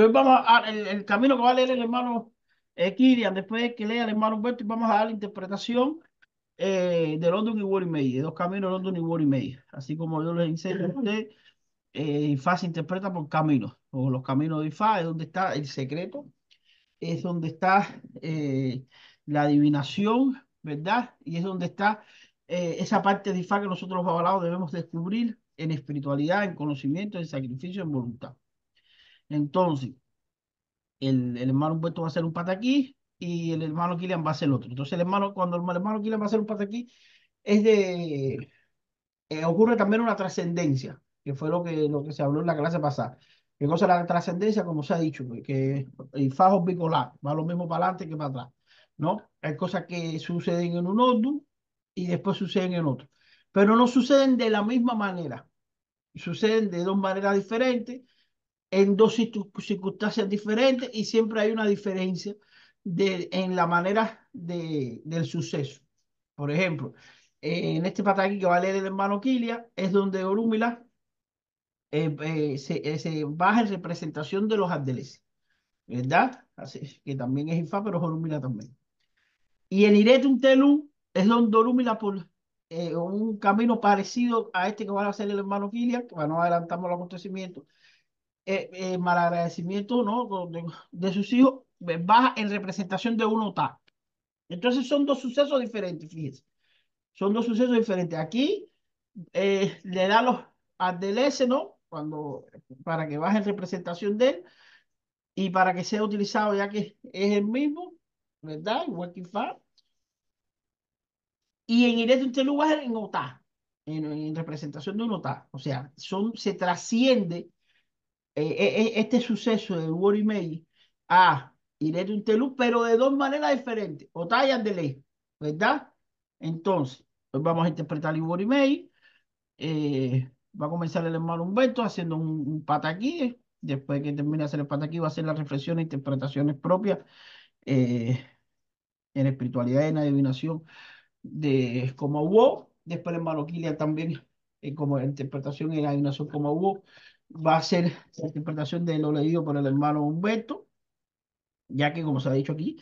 Que hoy vamos a, el, el camino que va a leer el hermano eh, Kirian, después que lea el hermano Humberto, y vamos a dar la interpretación eh, de London y Word May, de dos caminos London y Word May. Así como yo les enseño a usted, eh, Ifá se interpreta por caminos, o los caminos de Ifá, es donde está el secreto, es donde está eh, la adivinación, ¿verdad? Y es donde está eh, esa parte de Ifá que nosotros los avalados debemos descubrir en espiritualidad, en conocimiento, en sacrificio, en voluntad. Entonces, el, el hermano Humberto va a hacer un pataquí y el hermano Kilian va a el otro. Entonces, el hermano, cuando el hermano Kilian va a hacer un pataquí, es de, eh, ocurre también una trascendencia, que fue lo que, lo que se habló en la clase pasada. ¿Qué cosa la trascendencia? Como se ha dicho, que el fajo bipolar va lo mismo para adelante que para atrás, ¿no? Hay cosas que suceden en un orden y después suceden en otro, pero no suceden de la misma manera, suceden de dos maneras diferentes, en dos circunstancias diferentes y siempre hay una diferencia de, en la manera de, del suceso. Por ejemplo, en este pataquí que va a leer el hermano Kilia, es donde Orúmila eh, eh, se, eh, se, baja en representación de los ardeleses, ¿verdad? Así, que también es Ifá, pero Orúmila también. Y en Iretum Telú es donde Orúmila por eh, un camino parecido a este que va a hacer el hermano Kilia, que no adelantamos los acontecimientos, eh, eh, malagradecimiento ¿no? de, de, sus hijos, baja en representación de un otá. Entonces son dos sucesos diferentes, fíjense. Son dos sucesos diferentes. Aquí eh, le da los adeleses, ¿no? Cuando, para que baje en representación de él y para que sea utilizado ya que es el mismo, ¿verdad? Igual que Ifá. Y en Ireto Interlugar en Otá, en, en, representación de un Otá. O sea, son, se trasciende eh, este suceso de Worimei a Ireto Interlu, pero de dos maneras diferentes. Otá y Adelé, ¿verdad? Entonces, hoy vamos a interpretar el Worimei. Eh, va a comenzar el hermano Humberto haciendo un, un pataquí. Después que termine de hacer el pataquí, va a hacer las reflexiones interpretaciones propias eh, en espiritualidad en adivinación de como hubo. Después el hermano Kilian también, eh, como interpretación y adivinación como hubo, va a ser la interpretación de lo leído por el hermano Humberto, ya que, como se ha dicho aquí,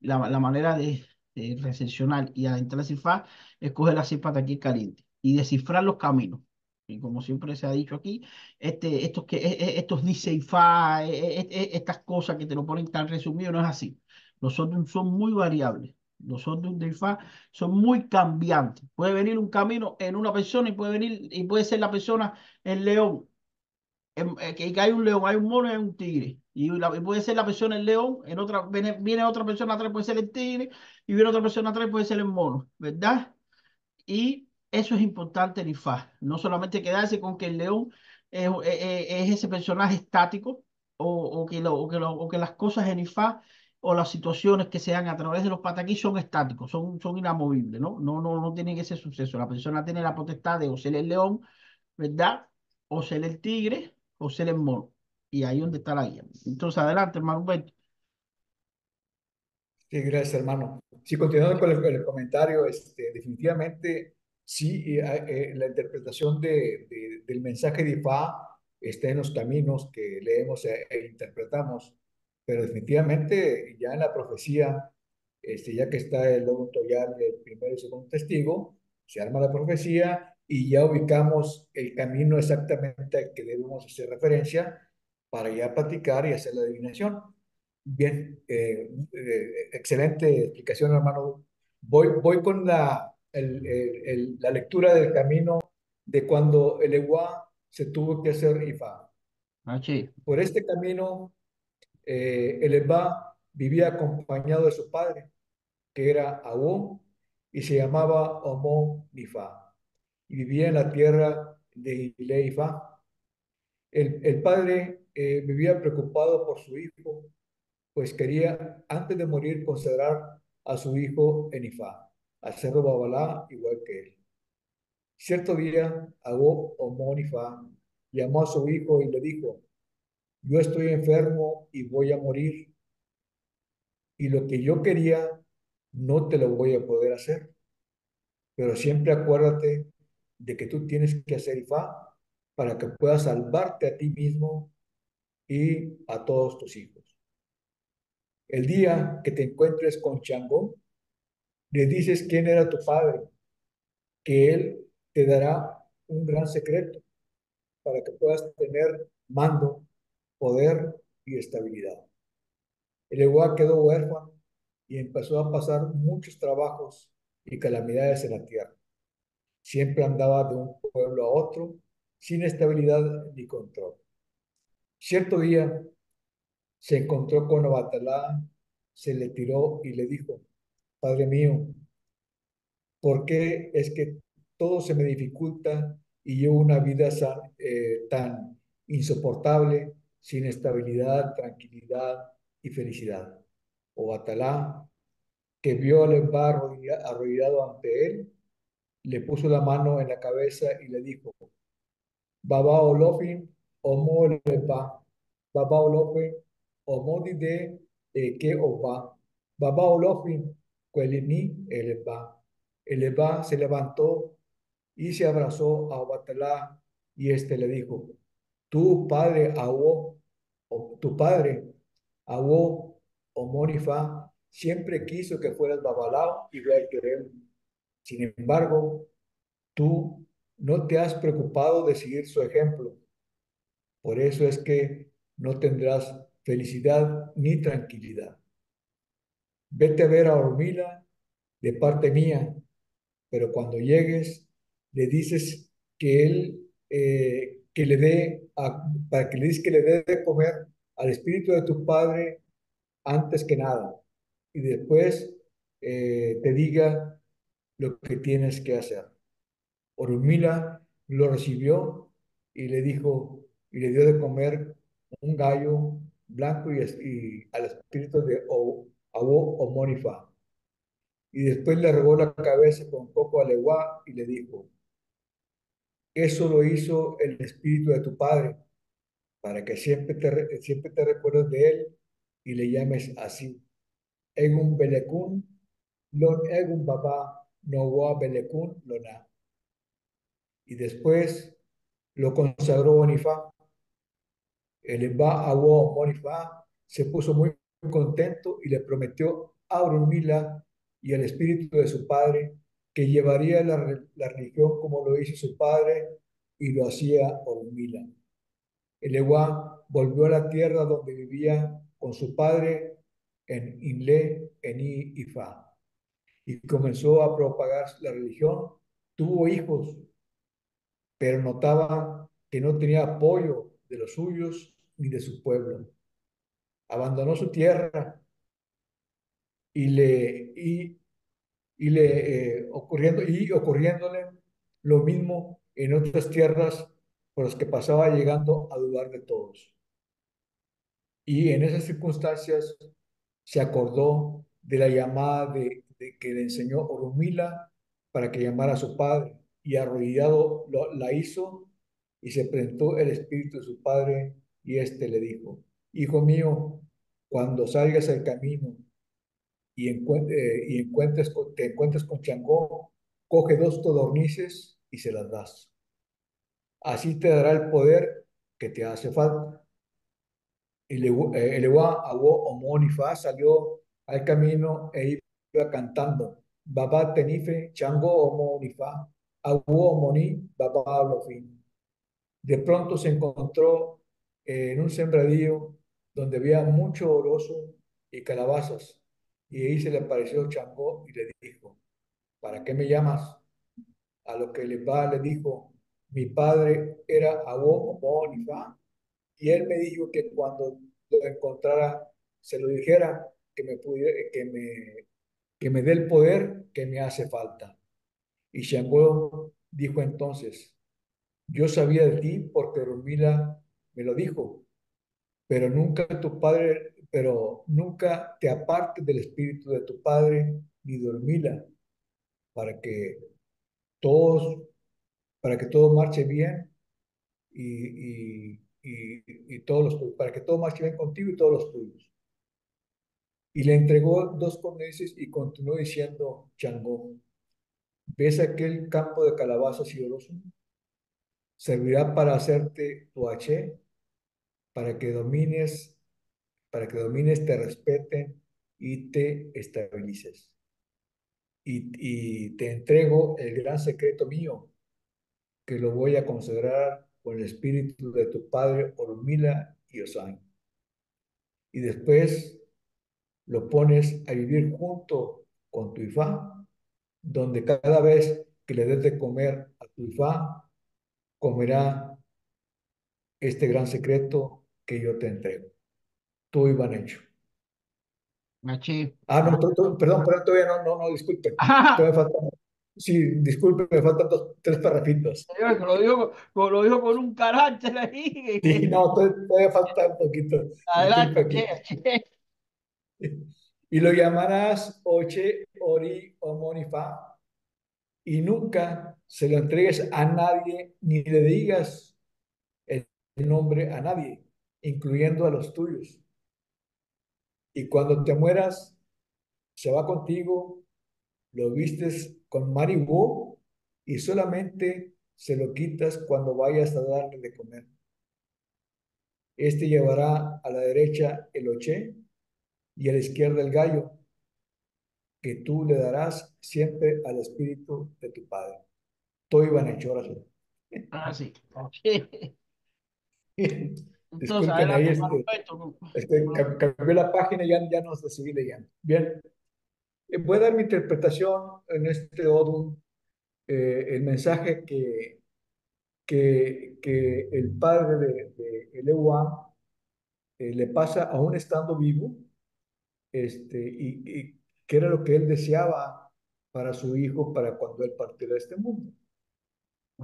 la, la manera de, de recepcionar y adentrar la cifra es coger la cifra aquí caliente y descifrar los caminos. Y como siempre se ha dicho aquí, este, estos, que, estos dice IFA, estas cosas que te lo ponen tan resumido, no es así. Los otros son muy variables. Los otros de IFA son muy cambiantes. Puede venir un camino en una persona y puede venir, y puede ser la persona el león. En, que hay un león, hay un mono y hay un tigre. Y, la, y puede ser la persona el león, en otra, viene, viene otra persona atrás, puede ser el tigre, y viene otra persona atrás, puede ser el mono, ¿verdad? Y eso es importante en IFA. No solamente quedarse con que el león es, es, es ese personaje estático o, o, que lo, o, que lo, o, que las cosas en IFA o las situaciones que se dan a través de los pataquís son estáticos, son, son inamovibles, ¿no? No, no, no tienen ese suceso. La persona tiene la potestad de o ser el león, ¿verdad? O ser el tigre el mono. Y ahí donde está la guía. Entonces, adelante, hermano Humberto. Sí, gracias, hermano. Sí, continuando con el, el comentario, este, definitivamente sí, eh, eh, la interpretación de, de, del mensaje de Ifá está en los caminos que leemos e, e, interpretamos, pero definitivamente ya en la profecía, este, ya que está el lobo toyal, el primero y segundo testigo, se arma la profecía y ya ubicamos el camino exactamente al que debemos hacer referencia para ya platicar y hacer la adivinación. Bien, eh, eh, excelente explicación, hermano. Voy, voy con la el, el, la lectura del camino de cuando el Eguá se tuvo que hacer Ifá. Ah. Por este camino, eh, el Eguá vivía acompañado de su padre, que era Aún, y se llamaba Omón Nifá, vivía en la tierra de Ileifá. El, el padre eh, vivía preocupado por su hijo, pues quería, antes de morir, considerar a su hijo en Ifá al cerro Babalá igual que él. Cierto día, Agó Omónifa llamó a su hijo y le dijo, yo estoy enfermo y voy a morir, y lo que yo quería no te lo voy a poder hacer, pero siempre acuérdate de que tú tienes que hacer Ifá para que puedas salvarte a ti mismo y a todos tus hijos. El día que te encuentres con Changó, le dices quién era tu padre, que él te dará un gran secreto para que puedas tener mando, poder y estabilidad. El Eguá quedó huérfano y empezó a pasar muchos trabajos y calamidades en la tierra. Siempre andaba de un pueblo a otro sin estabilidad ni control. Cierto día se encontró con Abatalá, se le tiró y le dijo, Padre mío, ¿por qué es que todo se me dificulta y yo una vida eh, tan insoportable, sin estabilidad, tranquilidad y felicidad? O Atalá, que vio al embarro arrodillado ante él, le puso la mano en la cabeza y le dijo, Baba Olofin, Omo Lepa, Baba Olofin, Omo Dide, que Oba, Baba Olofin, Kuelini, Eleba. Eleba se levantó y se abrazó a Batalá y éste le dijo, tu padre Awo, tu padre Awo o Monifa siempre quiso que fueras Babalao y él. Sin embargo, tú no te has preocupado de seguir su ejemplo. Por eso es que no tendrás felicidad ni tranquilidad. Vete a ver a Ormila de parte mía, pero cuando llegues le dices que él eh, que le dé para que le dices que le dé de comer al espíritu de tu padre antes que nada y después eh, te diga lo que tienes que hacer. Orumila lo recibió y le dijo y le dio de comer un gallo blanco y, al espíritu de Awo Omonifa. Y después le regó la cabeza con poco aleguá y le dijo, eso lo hizo el espíritu de tu padre, para que siempre te, siempre te recuerdes de él y le llames así. Egun Belekun, Lon Egun Baba, Noa Belekun, Lona. Y después lo consagró Bonifá. El Emba Awo Bonifá se puso muy contento y le prometió a Urumila y al espíritu de su padre que llevaría la, religión como lo hizo su padre y lo hacía Orumila. El Ewa volvió a la tierra donde vivía con su padre en Inle, en Ifa, y comenzó a propagar la religión. Tuvo hijos, pero notaba que no tenía apoyo de los suyos ni de su pueblo. Abandonó su tierra y le y y, le, eh, ocurriendo, y ocurriéndole lo mismo en otras tierras por las que pasaba llegando a dudar de todos. Y en esas circunstancias se acordó de la llamada de, que le enseñó Orumila para que llamara a su padre y arrodillado la hizo y se presentó el espíritu de su padre y éste le dijo, Hijo mío, cuando salgas al camino y, eh, y encuentres te encuentres con Changó, coge dos codornices y se las das. Así te dará el poder que te hace falta. Y eh, el Awo Omonifa salió al camino e iba cantando. Baba Tenife, Chango Omonifa, Awo Omoni, Baba Lofin. De pronto se encontró en un sembradío donde había mucho oroso y calabazas y ahí se le apareció Changó y le dijo, ¿para qué me llamas? A lo que el va le dijo, mi padre era Abo Omonifa, y él me dijo que cuando lo encontrara, se lo dijera, que me, pudiera, que me, que me dé el poder que me hace falta. Y Changó dijo entonces, yo sabía de ti porque Rumila me lo dijo, pero nunca tu padre pero nunca te apartes del espíritu de tu padre ni dormila para que todos, para que todo marche bien y, y, todos los para que todo marche bien contigo y todos los tuyos. Y le entregó dos comeces y continuó diciendo Changó, ¿ves aquel campo de calabazas y oroso? servirá para hacerte tu H, para que domines, para que domines, te respeten y te estabilices. Y, y te entrego el gran secreto mío, que lo voy a consagrar con el espíritu de tu padre Ormila y Osán. Y después lo pones a vivir junto con tu Ifá, donde cada vez que le des de comer a tu Ifá, comerá este gran secreto que yo te entrego. Tú, Iván Hecho. Machi. Ah, no, tú- tú- perdón, perdón, todavía no, no, no, disculpe. Todavía faltan, sí, disculpe, me faltan dos, tres parrafitos. Lo dijo, lo dijo con un carácter ahí. Sí, no, todavía, todavía falta un poquito. Adelante, che, che. Y lo llamarás Oche, Ori, Omonifa, y nunca se lo entregues a nadie, ni le digas el nombre a nadie, incluyendo a los tuyos. Y cuando te mueras, se va contigo, lo vistes con maribú y solamente se lo quitas cuando vayas a darle de comer. Este llevará a la derecha el oché y a la izquierda el gallo, que tú le darás siempre al espíritu de tu padre. Todo iban hecho ahora sí. Ah, sí. Ok. Entonces, adelante, ahí, este, Beto. este, cam- cambié la página y ya, ya nos decidí leyendo. Bien, Eh, voy a dar mi interpretación en este Odum, eh, el mensaje que, que, que el padre de, de Eleuam eh, le pasa aún estando vivo, este, y, y que era lo que él deseaba para su hijo para cuando él partiera de este mundo.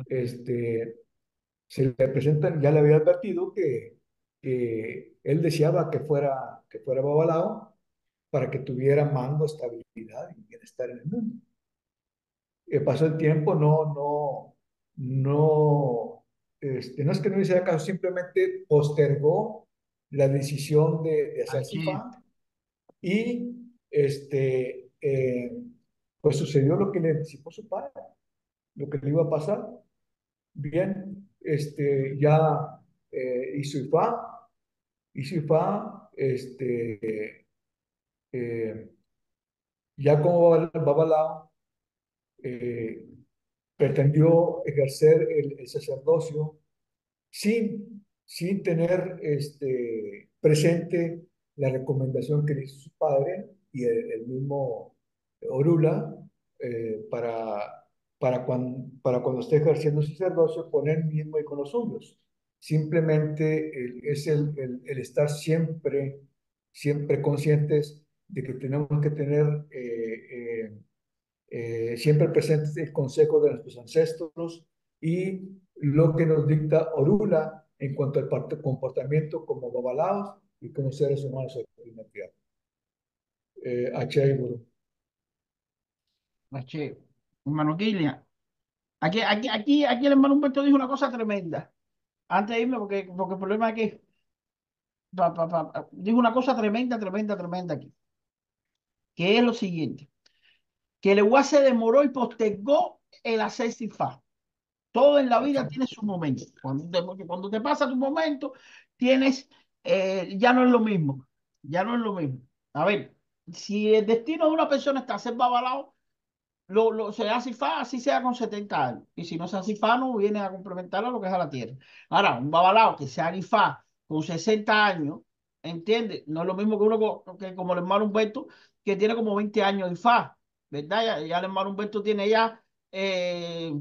Este, se le presentan, ya le había advertido que, que él deseaba que fuera, que fuera Babalao para que tuviera mando, estabilidad y bienestar en el mundo. Eh, pasó el tiempo, no, no, no, este, no es que no hiciera caso, simplemente postergó la decisión de, de hacer Aquí. Y este, eh, pues sucedió lo que le anticipó su padre, lo que le iba a pasar. Bien, este, ya eh, hizo Ifá, hizo Ifá, este, eh, ya como Babalao, eh, pretendió ejercer el, el sacerdocio sin, sin tener este, presente la recomendación que le hizo su padre y el, el mismo Orula eh, para, para, cuando, para cuando esté ejerciendo sacerdocio con él mismo y con los suyos. Simplemente el- es el, el, el estar siempre, siempre conscientes de que tenemos que tener eh, eh, eh, siempre presentes el consejo de nuestros ancestros y lo que nos dicta Orula en cuanto al comportamiento como babalaos y como seres humanos aquí en la tierra. Eh. Hermano Kilian. Aquí, aquí, aquí, aquí el hermano Humberto dijo una cosa tremenda. Antes de irme, porque, porque el problema es que pa- pa- pa- dijo una cosa tremenda, tremenda, tremenda aquí. Que es lo siguiente. Que el UA se demoró y postergó el hacer Sifá. Todo en la vida tiene su momento. Cuando te, cuando te pasa tu momento, tienes, eh, ya no es lo mismo. Ya no es lo mismo. A ver, si el destino de una persona está a ser babalao, lo, lo, se hace fa, así sea con 70 años. Y si no se hace fa, no viene a complementar a lo que es a la tierra. Ahora, un babalao que se haga fa con 60 años, ¿entiendes? No es lo mismo que uno que como el hermano Humberto, que tiene como 20 años de fa, ¿verdad? Ya, ya el hermano Humberto tiene ya eh,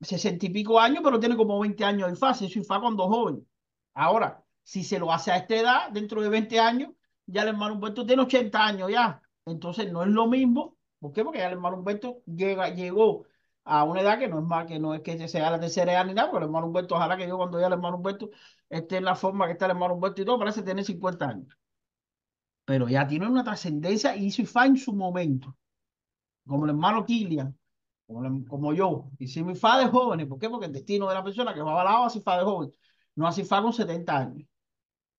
60 y pico años, pero tiene como 20 años de fa, se hizo fa cuando joven. Ahora, si se lo hace a esta edad, dentro de 20 años, ya el hermano Humberto tiene 80 años ya. Entonces no es lo mismo. ¿Por qué? Porque ya el hermano Humberto llega, llegó a una edad que no es más, que no es que sea la tercera edad ni nada, porque el hermano Humberto, ojalá que yo cuando ya el hermano Humberto esté en la forma que está el hermano Humberto y todo, parece tener 50 años. Pero ya tiene una trascendencia y hizo fa en su momento, como el hermano Kilian, como, como yo. Hicimos fa de jóvenes. ¿Por qué? Porque el destino de la persona que va abalado hace fa de joven, no hace fa con 70 años.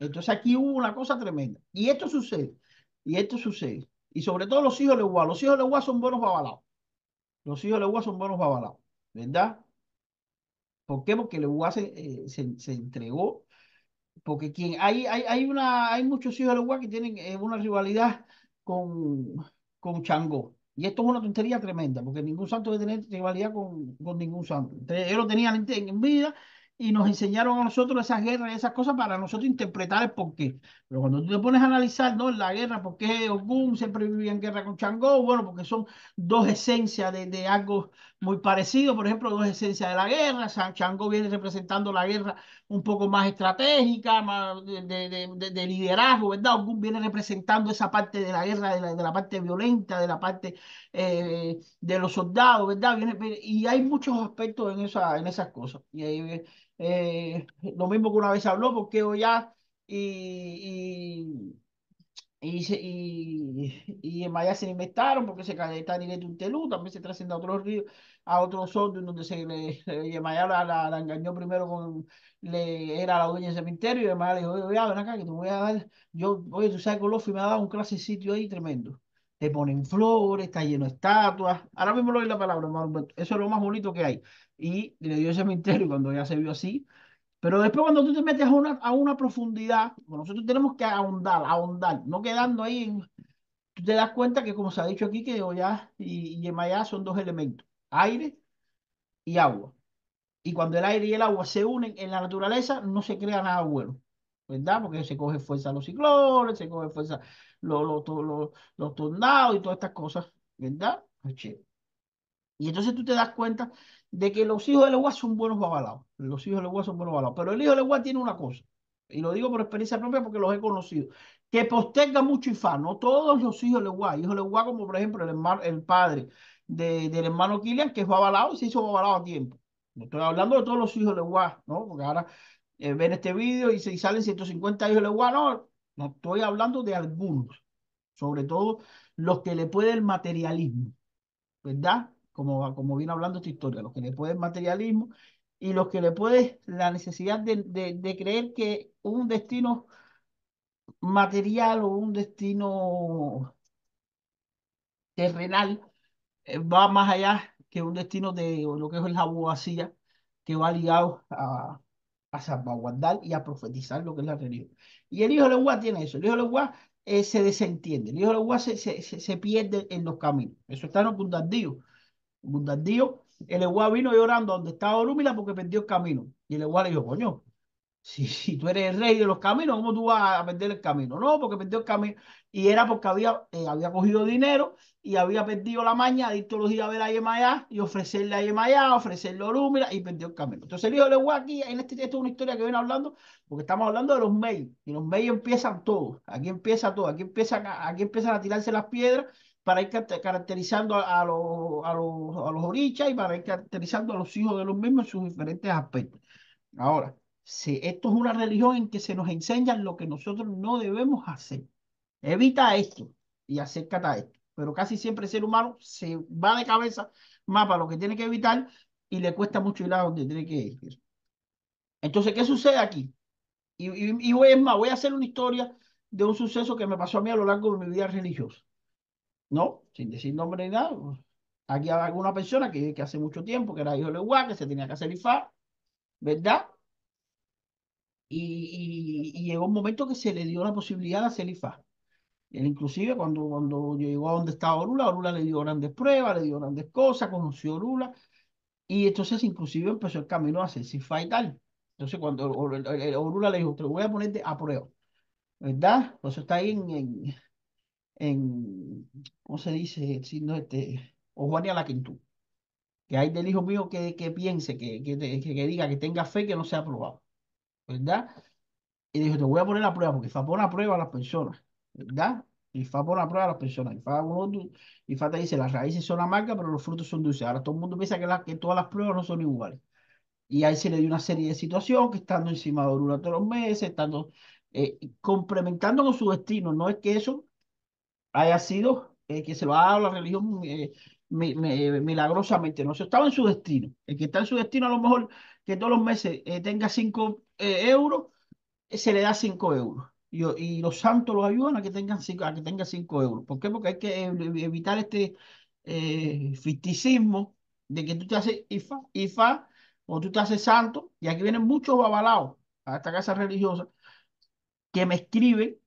Entonces aquí hubo una cosa tremenda. Y esto sucede. Y esto sucede. Y sobre todo los hijos de Uguá. Los hijos de Uguá son buenos babalaos. Los hijos de Uguá son buenos babalaos. ¿Verdad? ¿Por qué? Porque el UA se, eh, se, se entregó porque quien, hay, hay, hay, una, hay muchos hijos de los que tienen eh, una rivalidad con, con Changó. Y esto es una tontería tremenda, porque ningún santo debe tener rivalidad con, con ningún santo. Entonces, ellos lo tenían en, en vida y nos enseñaron a nosotros esas guerras y esas cosas para nosotros interpretar el porqué. Pero cuando tú te pones a analizar, ¿no? La guerra, ¿por qué Ogún siempre vivía en guerra con Changó? Bueno, porque son dos esencias de, de algo muy parecido. Por ejemplo, dos esencias de la guerra. Changó viene representando la guerra un poco más estratégica, más de, de, de liderazgo, ¿verdad? Viene representando esa parte de la guerra, de la, la parte violenta, de la parte eh, de los soldados, ¿verdad? Viene, y hay muchos aspectos en, esa, en esas cosas. Y, eh, lo mismo que una vez habló, porque hoy ya y, y, en Maya se inventaron porque se está directo un telú, también se trasciende a otros ríos, a otros otros donde se le, y Maya la, la, la, engañó primero con, le, era la dueña del cementerio, y Maya le dijo, oye, ven acá que te voy a dar, yo, oye, tú sabes que Lofi me ha dado un clase sitio ahí tremendo. Te ponen flores, está lleno de estatuas. Ahora mismo lo doy la palabra. Eso es lo más bonito que hay. Y le dio el cementerio cuando ya se vio así, pero después cuando tú te metes a una, a una profundidad, nosotros tenemos que ahondar, ahondar, no quedando ahí, en, tú te das cuenta que como se ha dicho aquí, que Oya y, y Yemayá son dos elementos, aire y agua. Y cuando el aire y el agua se unen en la naturaleza, no se crea nada bueno, ¿verdad? Porque se coge fuerza los ciclones, se coge fuerza los, los, los, los tornados y todas estas cosas, ¿verdad? Y entonces tú te das cuenta de que los hijos de Leguá son buenos babalaos. Los hijos de Leguá son buenos babalaos. Pero el hijo de Leguá tiene una cosa, y lo digo por experiencia propia porque los he conocido, que posterga mucho Ifá. No todos los hijos de Leguá. Hijos de Leguá, como por ejemplo el, el padre de, del hermano Kilian, que es babalao y se hizo babalao a tiempo. No estoy hablando de todos los hijos de Leguá, ¿no? Porque ahora eh, ven este vídeo y se salen 150 hijos de Leguá. No, no estoy hablando de algunos. Sobre todo los que le puede el materialismo, ¿verdad? Como, como viene hablando esta historia, los que le pueden materialismo y los que le pueden la necesidad de, de, creer que un destino material o un destino terrenal eh, va más allá que un destino de lo que es el abogacía, que va ligado a, a salvaguardar y a profetizar lo que es la religión. Y el hijo de Leguá tiene eso. El hijo de Leguá eh, se desentiende. El hijo de Leguá se, se, se, pierde en los caminos. Eso está en los Bundandío, el Eguá vino llorando donde estaba Orúmila porque perdió el camino. Y el Eguá le dijo, coño, si, si tú eres el rey de los caminos, ¿cómo tú vas a perder el camino? No, porque perdió el camino. Y era porque había, eh, había cogido dinero y había perdido la maña de ir todos los días a ver a Yemayá y ofrecerle a Yemayá, ofrecerle a Orúmila y perdió el camino. Entonces el hijo de Eguá aquí, en este texto es una historia que viene hablando, porque estamos hablando de los Mey. Y los Mey empiezan todos. Aquí empieza todo. Aquí empiezan, aquí empiezan a tirarse las piedras para ir caracterizando a, los, a, los, a los orichas y para ir caracterizando a los hijos de los mismos en sus diferentes aspectos. Ahora, si esto es una religión en que se nos enseña lo que nosotros no debemos hacer. Evita esto y acércate a esto. Pero casi siempre el ser humano se va de cabeza más para lo que tiene que evitar y le cuesta mucho ir a donde tiene que ir. Entonces, ¿qué sucede aquí? Y, voy, más, voy a hacer una historia de un suceso que me pasó a mí a lo largo de mi vida religiosa. No, sin decir nombre ni nada. Aquí hay alguna persona que, que hace mucho tiempo que era hijo de Leguá, que se tenía que hacer IFA, ¿verdad? Y, y, llegó un momento que se le dio la posibilidad de hacer IFA. Él inclusive cuando, cuando llegó a donde estaba Orula, Orula le dio grandes pruebas, le dio grandes cosas, conoció a Orula, y entonces inclusive empezó el camino a hacer IFA y tal. Entonces cuando Orula le dijo, te voy a poner a prueba, ¿verdad? Por eso está ahí en, ¿cómo se dice? no este, o Juan y a la Quintú. Que hay del hijo mío que, que piense, que, que, que, diga, que tenga fe, que no sea aprobado. ¿Verdad? Y dijo, te voy a poner a prueba, porque FA pone a prueba a las personas. ¿Verdad? Y FA pone a prueba a las personas. Y FA, uno, y FA te dice, las raíces son amargas, pero los frutos son dulces. Ahora todo el mundo piensa que, que todas las pruebas no son iguales. Y ahí se le dio una serie de situaciones, que estando encima de durante los meses, estando eh, complementando con su destino. No es que eso haya sido eh, que se lo ha dado la religión eh, milagrosamente. No, se estaba en su destino. El que está en su destino, a lo mejor que todos los meses eh, tenga 5 euros, se le da 5 euros. Y, y, los santos los ayudan a que tengan 5 a que tenga cinco euros. ¿Por qué? Porque hay que evitar este ficticismo de que tú te haces IFA, IFA o tú te haces santo, y aquí vienen muchos babalaos a esta casa religiosa que me escriben,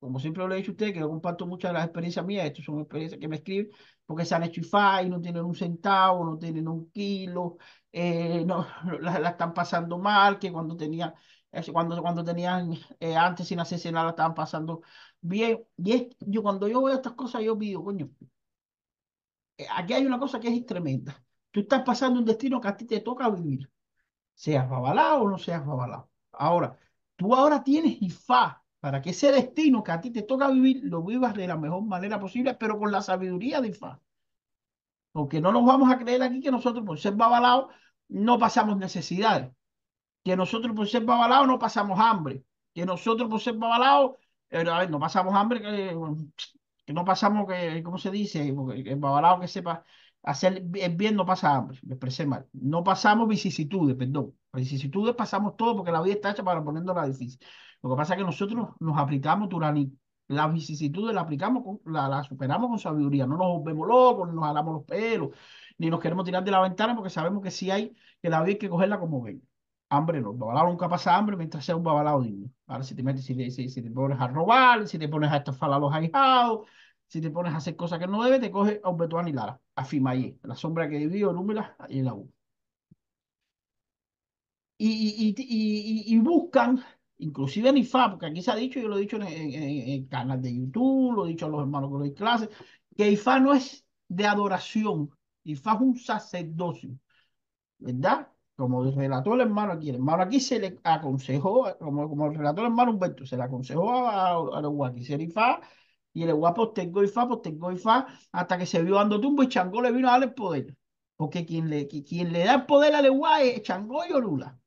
como siempre lo he dicho a ustedes, que yo comparto muchas de las experiencias mías, estas son experiencias que me escriben, porque se han hecho y no tienen un centavo, no tienen un kilo, eh, no, la, están pasando mal, que cuando tenían, cuando, cuando tenían eh, antes sin hacerse nada, la estaban pasando bien. Y es, yo cuando yo veo estas cosas, yo digo, coño, eh, aquí hay una cosa que es tremenda. Tú estás pasando un destino que a ti te toca vivir, seas babalao o no seas babalao. Ahora, tú ahora tienes IFA para que ese destino que a ti te toca vivir lo vivas de la mejor manera posible, pero con la sabiduría de IFA. Porque no nos vamos a creer aquí que nosotros por ser babalaos no pasamos necesidades, que nosotros por ser babalaos no pasamos hambre, que nosotros por ser babalaos eh, no pasamos hambre, que, que no pasamos, que, ¿cómo se dice? Porque el babalao que sepa hacer el bien no pasa hambre, me expresé mal. No pasamos vicisitudes, perdón. Vicisitudes pasamos todo porque la vida está hecha para ponernos difícil. Lo que pasa es que nosotros nos aplicamos durante las vicisitudes, las aplicamos, con, la, la, superamos con sabiduría. No nos volvemos locos, no nos jalamos los pelos, ni nos queremos tirar de la ventana porque sabemos que si hay, que la vida hay que cogerla como ven. Hambre no, babalao nunca pasa hambre mientras sea un babalao digno. Ahora si te metes, si, si, si te pones a robar, si te pones a estafar a los ahijados, si te pones a hacer cosas que no debes, te coge a un betuán y Lara, a Fimayé, la sombra que dividió Númela y en la U. Y, y, y, y, buscan, inclusive en IFA, porque aquí se ha dicho, yo lo he dicho en, el canal de YouTube, lo he dicho a los hermanos que lo doy clases, que IFA no es de adoración, IFA es un sacerdocio, ¿verdad? Como relató el hermano aquí, el hermano aquí se le aconsejó, como, como relató el hermano Humberto, se le aconsejó a, a, a los guaquiseros IFA y el guapo pues tengo y fa, hasta que se vio dando tumbo y Changó le vino a darle el poder. Porque quien le, quien le da el poder a Leguá es Changó y Orula.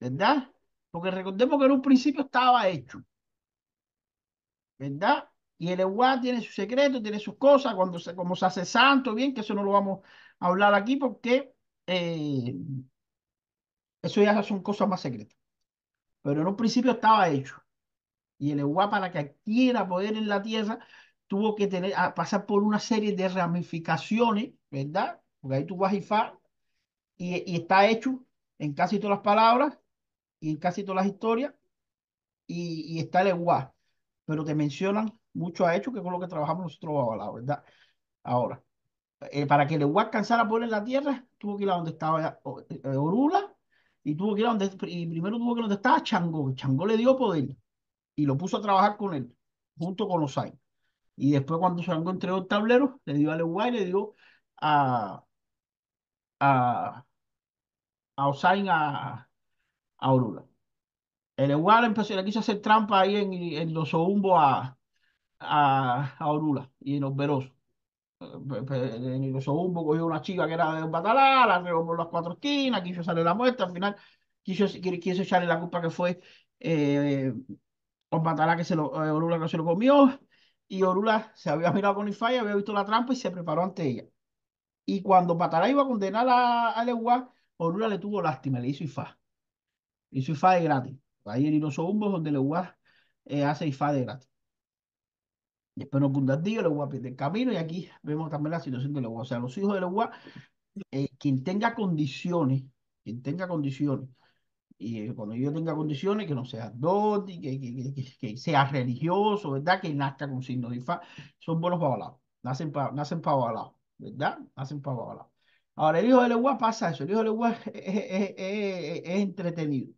¿Verdad? Porque recordemos que en un principio estaba hecho. ¿Verdad? Y el Eguá tiene su secreto, tiene sus cosas, cuando se, como se hace santo, bien, que eso no lo vamos a hablar aquí porque eh, eso ya son cosas más secretas. Pero en un principio estaba hecho y el Eguá para que adquiera poder en la tierra tuvo que tener, a pasar por una serie de ramificaciones, ¿verdad? Porque ahí tú vas y fa, y, y está hecho en casi todas las palabras y casi todas las historias, y, y está el Eguá, pero te mencionan mucho a hecho que con lo que trabajamos nosotros babalaos, ¿verdad? Ahora, eh, para que el Eguá alcanzara poder en la tierra, tuvo que ir a donde estaba eh, Orula, y tuvo que ir a donde, y primero tuvo que ir a donde estaba Changó, Changó le dio poder y lo puso a trabajar con él, junto con Osai. Y después cuando se entregó el tablero, le dio a Leguay, le dio a, a, a Osai a, a Orula. El Leguay empezó, le quiso hacer trampa ahí en, los Oumbo a, a, a Orula y en los Verosos. En los Oumbo cogió una chica que era de Batalá, la regó por las cuatro esquinas, quiso salir la muerte, al final quiso, quiso echarle la culpa que fue eh, Batalá que se lo, eh, Orula que se lo comió, y Orula se había mirado con Ifá había visto la trampa y se preparó ante ella. Y cuando Batalá iba a condenar a, a Leguá, Orula le tuvo lástima, le hizo Ifá. Hizo Ifá de gratis. Ahí en Irosoumbo donde Leguá eh, hace Ifá de gratis. Después no Bundardillo, Leguá pierde el camino y aquí vemos también la situación de Leguá. O sea, los hijos de Leguá, eh, quien tenga condiciones, quien tenga condiciones y cuando yo tenga condiciones, que no sea doti, que, que, que, que, sea religioso, ¿verdad? Que nazca con signo de Ifá, son buenos babalados, nacen para nacen pa babalados, ¿verdad? Nacen para babalados. Ahora, el hijo de Leguá pasa eso, el hijo de Leguá es, es, es, es entretenido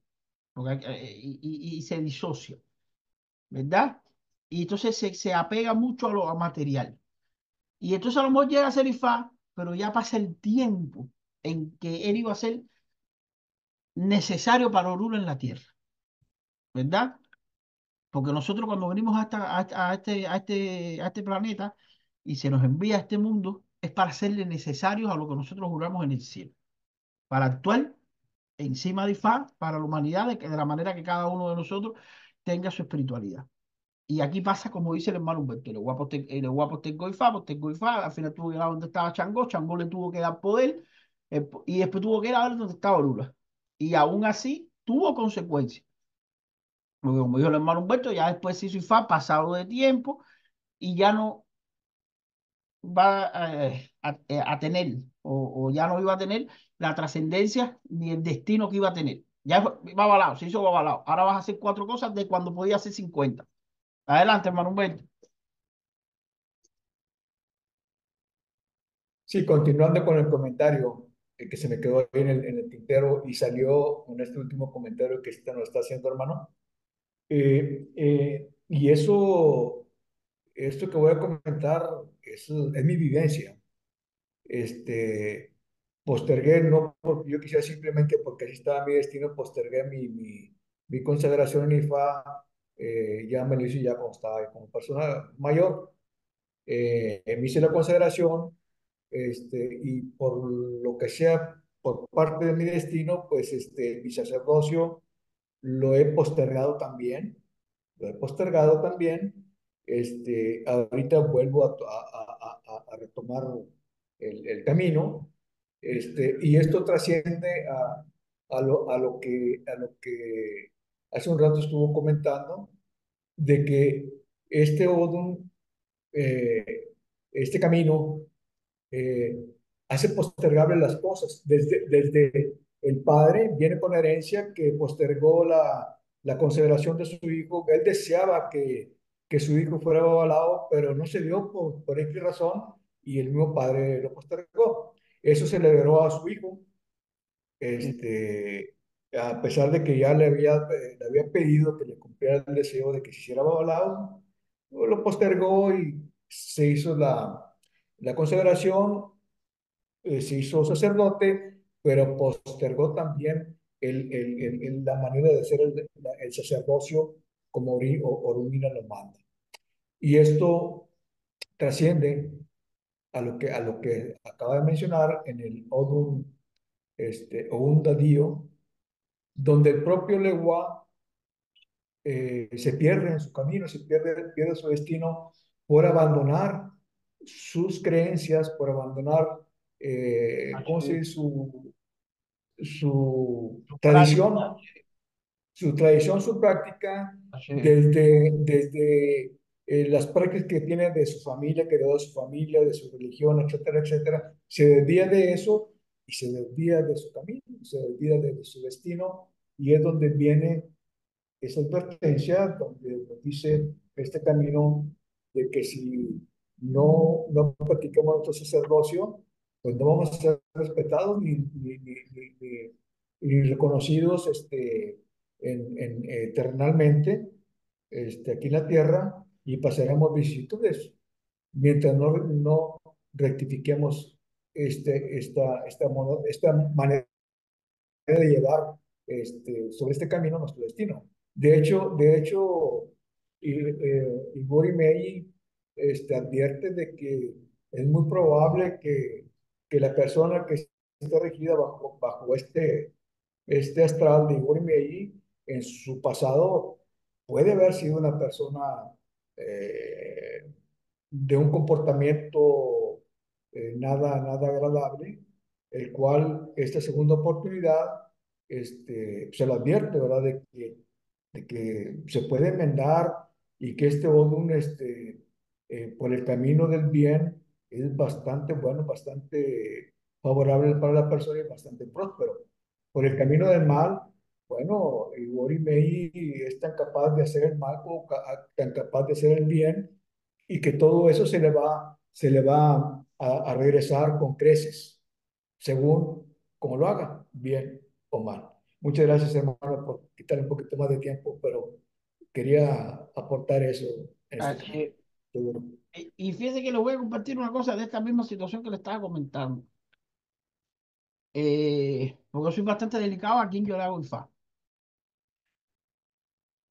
y, y, y, se disocia, ¿verdad? Y entonces se, se apega mucho a lo a material. Y entonces a lo mejor llega a ser Ifá, pero ya pasa el tiempo en que él iba a ser necesario para Orula en la tierra. ¿Verdad? Porque nosotros cuando venimos a, a, este, a, este, a este planeta y se nos envía a este mundo, es para serle necesarios a lo que nosotros juramos en el cielo. Para actuar encima de Ifá, para la humanidad, de, de la manera que cada uno de nosotros tenga su espiritualidad. Y aquí pasa como dice el hermano Humberto, el guapo, te, el guapo tengo Ifá, pues tengo Ifá, al final tuvo que ir a donde estaba Changó, Changó le tuvo que dar poder, eh, y después tuvo que ir a ver donde estaba Orula y aún así tuvo consecuencias. Como dijo el hermano Humberto, ya después se hizo IFA pasado de tiempo y ya no va eh, a, tener o, ya no iba a tener la trascendencia ni el destino que iba a tener. Ya va avalado, se hizo avalado. Ahora vas a hacer cuatro cosas de cuando podía hacer 50. Adelante, hermano Humberto. Sí, continuando con el comentario eh, que se me quedó ahí en el, en tintero y salió con este último comentario que este nos está haciendo, hermano. Eh, eh, y eso, esto que voy a comentar es, es mi vivencia. Este, postergué, no porque yo quisiera simplemente porque así estaba mi destino, postergué mi, mi, mi consagración en IFA, eh, ya me lo hice ya cuando estaba como persona mayor. Eh, me hice la consagración este, y por lo que sea, por parte de mi destino, pues este, mi sacerdocio lo he postergado también, lo he postergado también. Este, ahorita vuelvo a, a, a, a retomar el, el, camino, este, y esto trasciende a, a, lo, a, lo que, a lo que hace un rato estuvo comentando, de que este Odum, eh, este camino, eh, hace postergable las cosas. Desde, desde el padre viene con herencia que postergó la, la consideración de su hijo. Él deseaba que, que su hijo fuera avalado, pero no se dio por, por X razón y el mismo padre lo postergó. Eso se le a su hijo. Este, a pesar de que ya le había, le había pedido que le cumpliera el deseo de que se hiciera babalao, lo postergó y se hizo la, la consagración, eh, se hizo sacerdote, pero postergó también el, el, el, la manera de hacer el sacerdocio como Orumina lo manda. Y esto trasciende a lo que, a lo que acaba de mencionar en el Odum este, un Dadío, donde el propio Legua eh, se pierde en su camino, se pierde, pierde su destino por abandonar sus creencias, por abandonar eh, su, su, su tradición, su tradición, su práctica, desde, desde eh, las prácticas que tiene de su familia, que de su familia, de su religión, etcétera, etcétera, se desvía de eso y se desvía de su camino, se desvía de, de su destino, y es donde viene esa advertencia, donde nos dice este camino de que si no, no practicamos nuestro sacerdocio, pues no vamos a ser respetados ni, ni, ni, ni reconocidos este, en, en, eternalmente este, aquí en la tierra y pasaremos vicisitudes mientras no, no rectifiquemos este, esta, esta, esta manera de llevar este, sobre este camino nuestro destino. De hecho, de hecho eh, Igor y este, advierte de que es muy probable que, que la persona que esté regida bajo, bajo este, este astral de Igor y en su pasado puede haber sido una persona eh, de un comportamiento eh, nada, nada agradable, el cual esta segunda oportunidad este, se lo advierte, ¿verdad? De que, de que se puede enmendar y que este Odun, este, eh, por el camino del bien, es bastante bueno, bastante favorable para la persona y bastante próspero. Por el camino del mal, bueno, Igor Mei es tan capaz de hacer el mal como tan capaz de hacer el bien y que todo eso se le va, se le va a, a regresar con creces, según como lo haga, bien o mal. Muchas gracias, hermano, por quitar un poquito más de tiempo, pero quería aportar eso. Este y, y fíjese que le voy a compartir una cosa de esta misma situación que le estaba comentando. Eh, porque soy bastante delicado a quien yo le hago el fa.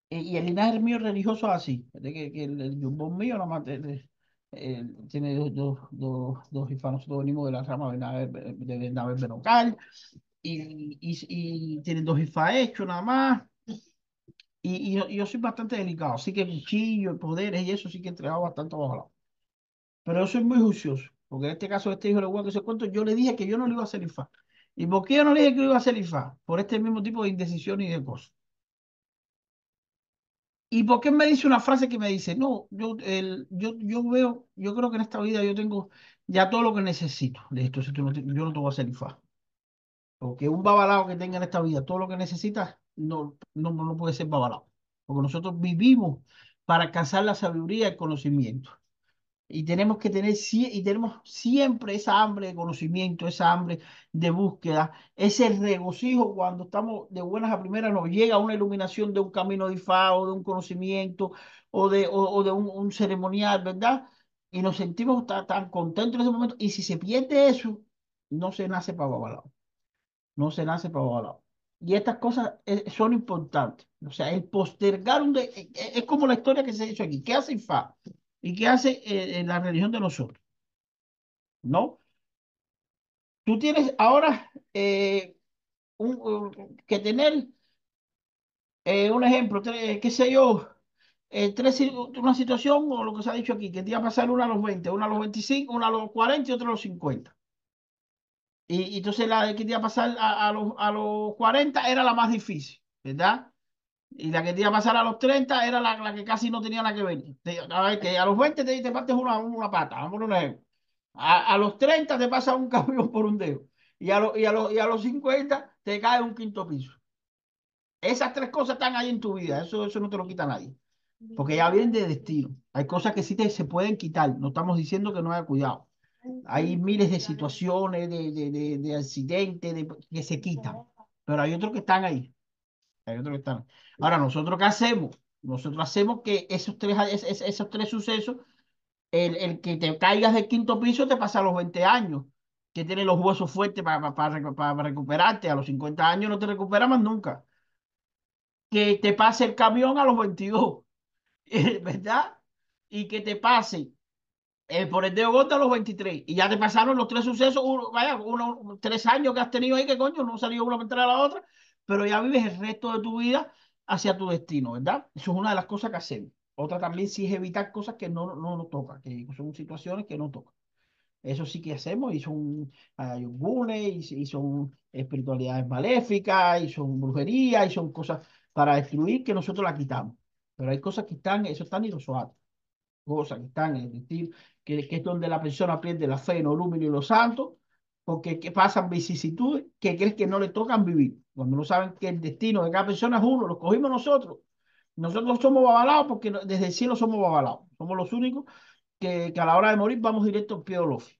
Eh, y el linaje mío religioso es así, de que, que el, el mío nomás eh, tiene dos, dos, dos, dos hijos, nosotros venimos de la rama de Bernabé Benocal, y, y, y, tienen dos hijos hechos nada más, y, y yo, yo, soy bastante delicado, así que cuchillo, poderes y eso sí que he entregado bastante abajo. Pero yo soy muy juicioso, porque en este caso, este hijo de Juan que se cuento, yo le dije que yo no le iba a hacer IFA. ¿Y por qué yo no le dije que lo iba a hacer IFA? Por este mismo tipo de indecisión y de cosas. ¿Y por qué me dice una frase que me dice, no, yo, el, yo, yo veo, yo creo que en esta vida yo tengo ya todo lo que necesito. Le dije, entonces tú no te- yo no te voy a hacer IFA. Porque un babalao que tenga en esta vida todo lo que necesita, no, no, no puede ser babalao. Porque nosotros vivimos para alcanzar la sabiduría y el conocimiento. Y tenemos que tener, y tenemos siempre esa hambre de conocimiento, esa hambre de búsqueda, ese regocijo cuando estamos de buenas a primeras, nos llega una iluminación de un camino de Ifá o de un conocimiento o de, o, o de un, un ceremonial, ¿verdad? Y nos sentimos tan, tan contentos en ese momento. Y si se pierde eso, no se nace para Babalao, no se nace para Babalao. Y estas cosas eh, son importantes. O sea, el postergar un... de- eh, eh, es como la historia que se ha hecho aquí. ¿Qué hace Ifá? ¿Y qué hace eh, eh, la religión de nosotros? ¿No? Tú tienes ahora eh, un- un- que tener eh, un ejemplo, tre- qué sé yo, eh, tres, una situación o lo que se ha dicho aquí, que te iba a pasar una a los 20, una a los 25, una a los 40 y otra a los 50. Y, y entonces la que te iba a pasar a, a los, a los 40 era la más difícil, ¿verdad? Y la que te iba a pasar a los 30 era la, la que casi no tenía nada que ver. Te- a, ver, que a los 20 te, te partes una, una pata, vamos a un ejemplo. A, a los 30 te pasa un camión por un dedo. Y a, lo- y, a los- y a los 50 te cae un quinto piso. Esas tres cosas están ahí en tu vida. Eso, eso no te lo quita nadie. Porque ya vienen de destino. Hay cosas que sí te, se pueden quitar. No estamos diciendo que no haya cuidado. Hay miles de situaciones, de, de, de, de accidentes de- que se quitan. Pero hay otros que están ahí. Hay que están. Ahora, ¿nosotros qué hacemos? Nosotros hacemos que esos tres, es- es- esos tres sucesos, el, el que te caigas del quinto piso te pasa a los 20 años, que tienes los huesos fuertes para, para, recuperarte. A los 50 años no te recuperas más nunca. Que te pase el camión a los 22, ¿verdad? Y que te pase eh, por el dedo gordo a los 23. Y ya te pasaron los tres sucesos, uno, vaya, uno, tres años que has tenido ahí, que coño, no salió una para a la otra, pero ya vives el resto de tu vida hacia tu destino, ¿verdad? Eso es una de las cosas que hacemos. Otra también sí es evitar cosas que no, no nos tocan, que son situaciones que no tocan. Eso sí que hacemos y son hay gunes y, y son espiritualidades maléficas y son brujerías y son cosas para destruir que nosotros las quitamos. Pero hay cosas que están, eso están irosoatas cosas que están en el destino, que, que es donde la persona pierde la fe en Olúmino y los santos, porque que pasan vicisitudes que crees que no le tocan vivir. Cuando no saben que el destino de cada persona es uno, lo cogimos nosotros. Nosotros somos babalaos porque desde el cielo somos babalaos. Somos los únicos que, que a la hora de morir vamos directo al pie del ofi,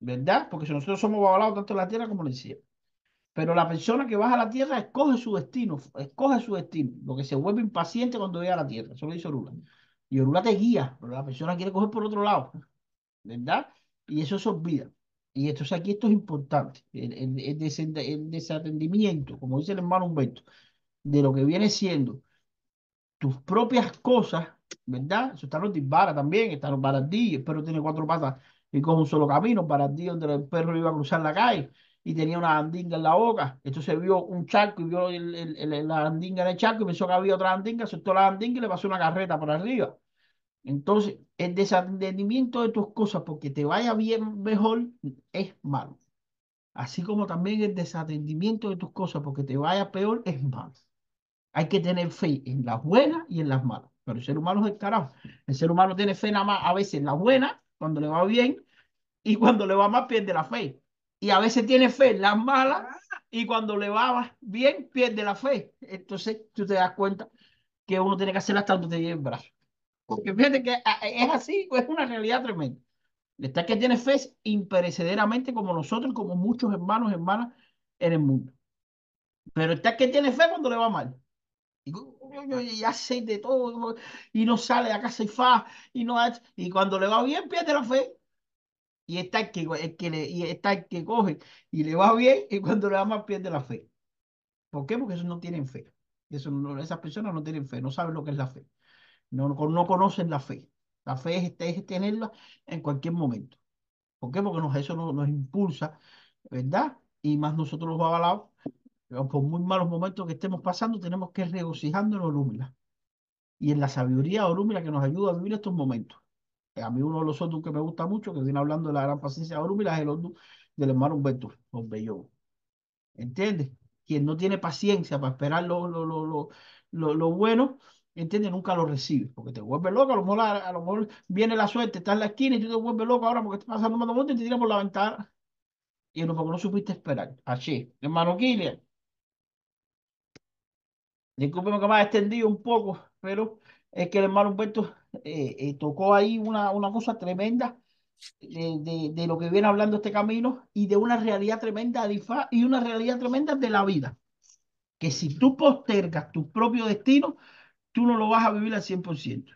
¿verdad? Porque nosotros somos babalaos tanto en la tierra como en el cielo. Pero la persona que baja a la tierra escoge su destino, escoge su destino, lo que se vuelve impaciente cuando llega a la tierra. Eso lo dice Orula. Y Orula te guía, pero la persona quiere coger por otro lado, ¿verdad? Y eso se olvida. Y entonces aquí esto es importante, el, el, el desen- el desatendimiento, como dice el hermano Humberto, de lo que viene siendo tus propias cosas, ¿verdad? Eso están los disbaras también, están los barandí, el perro tiene cuatro patas y con un solo camino, barandí donde el perro iba a cruzar la calle y tenía una andinga en la boca, entonces vio un charco y vio el, el- el- la andinga en el charco y pensó que había otra andinga, soltó la andinga y le pasó una carreta por arriba. Entonces, el desatendimiento de tus cosas porque te vaya bien mejor es malo. Así como también el desatendimiento de tus cosas porque te vaya peor es malo. Hay que tener fe en las buenas y en las malas. Pero el ser humano es el carajo. El ser humano tiene fe nada más a veces en las buenas, cuando le va bien, y cuando le va mal pierde la fe. Y a veces tiene fe en las malas, y cuando le va bien pierde la fe. Entonces tú te das cuenta que uno tiene que hacer hasta donde te lleve el brazo. Porque fíjate que a- es así, es una realidad tremenda. Está que tiene fe imperecederamente como nosotros como muchos hermanos y hermanas en el mundo. Pero está que tiene fe cuando le va mal. Y yo, de todo y no sale de casa y fa y no y cuando le va bien pierde la fe. Y está el que, el que le, y está el que coge y le va bien y cuando le va mal pierde la fe. ¿Por qué? Porque esos no tienen fe. Eso esas personas no tienen fe, no saben lo que es la fe. No, no, no conocen la fe. La fe es, es tenerla en cualquier momento. ¿Por qué? Porque nos, eso nos, impulsa, ¿verdad? Y más nosotros los avalados, por muy malos momentos que estemos pasando, tenemos que regocijándonos en Orúmila. Y en la sabiduría Orúmila que nos ayuda a vivir estos momentos. Eh, A mí uno de los otros que me gusta mucho, que viene hablando de la gran paciencia de Orúmila, es el otro del hermano Humberto, Bello. ¿Entiendes? Quien no tiene paciencia para esperar lo, lo, lo, lo, lo bueno, ¿entiendes? Nunca lo recibes, porque te vuelves loco, a lo mejor, a, a lo mejor viene la suerte, estás en la esquina y tú te vuelves loco ahora porque estás pasando un moto y te tiras por la ventana. Y no, porque no supiste esperar. Así, hermano Kilian. Discúlpeme que me haya extendido un poco, pero es que el hermano Humberto eh, eh, tocó ahí una, una cosa tremenda de, de, de lo que viene hablando este camino y de una realidad tremenda de Ifá y una realidad tremenda de la vida. Que si tú postergas tu propio destino, tú no lo vas a vivir al 100%.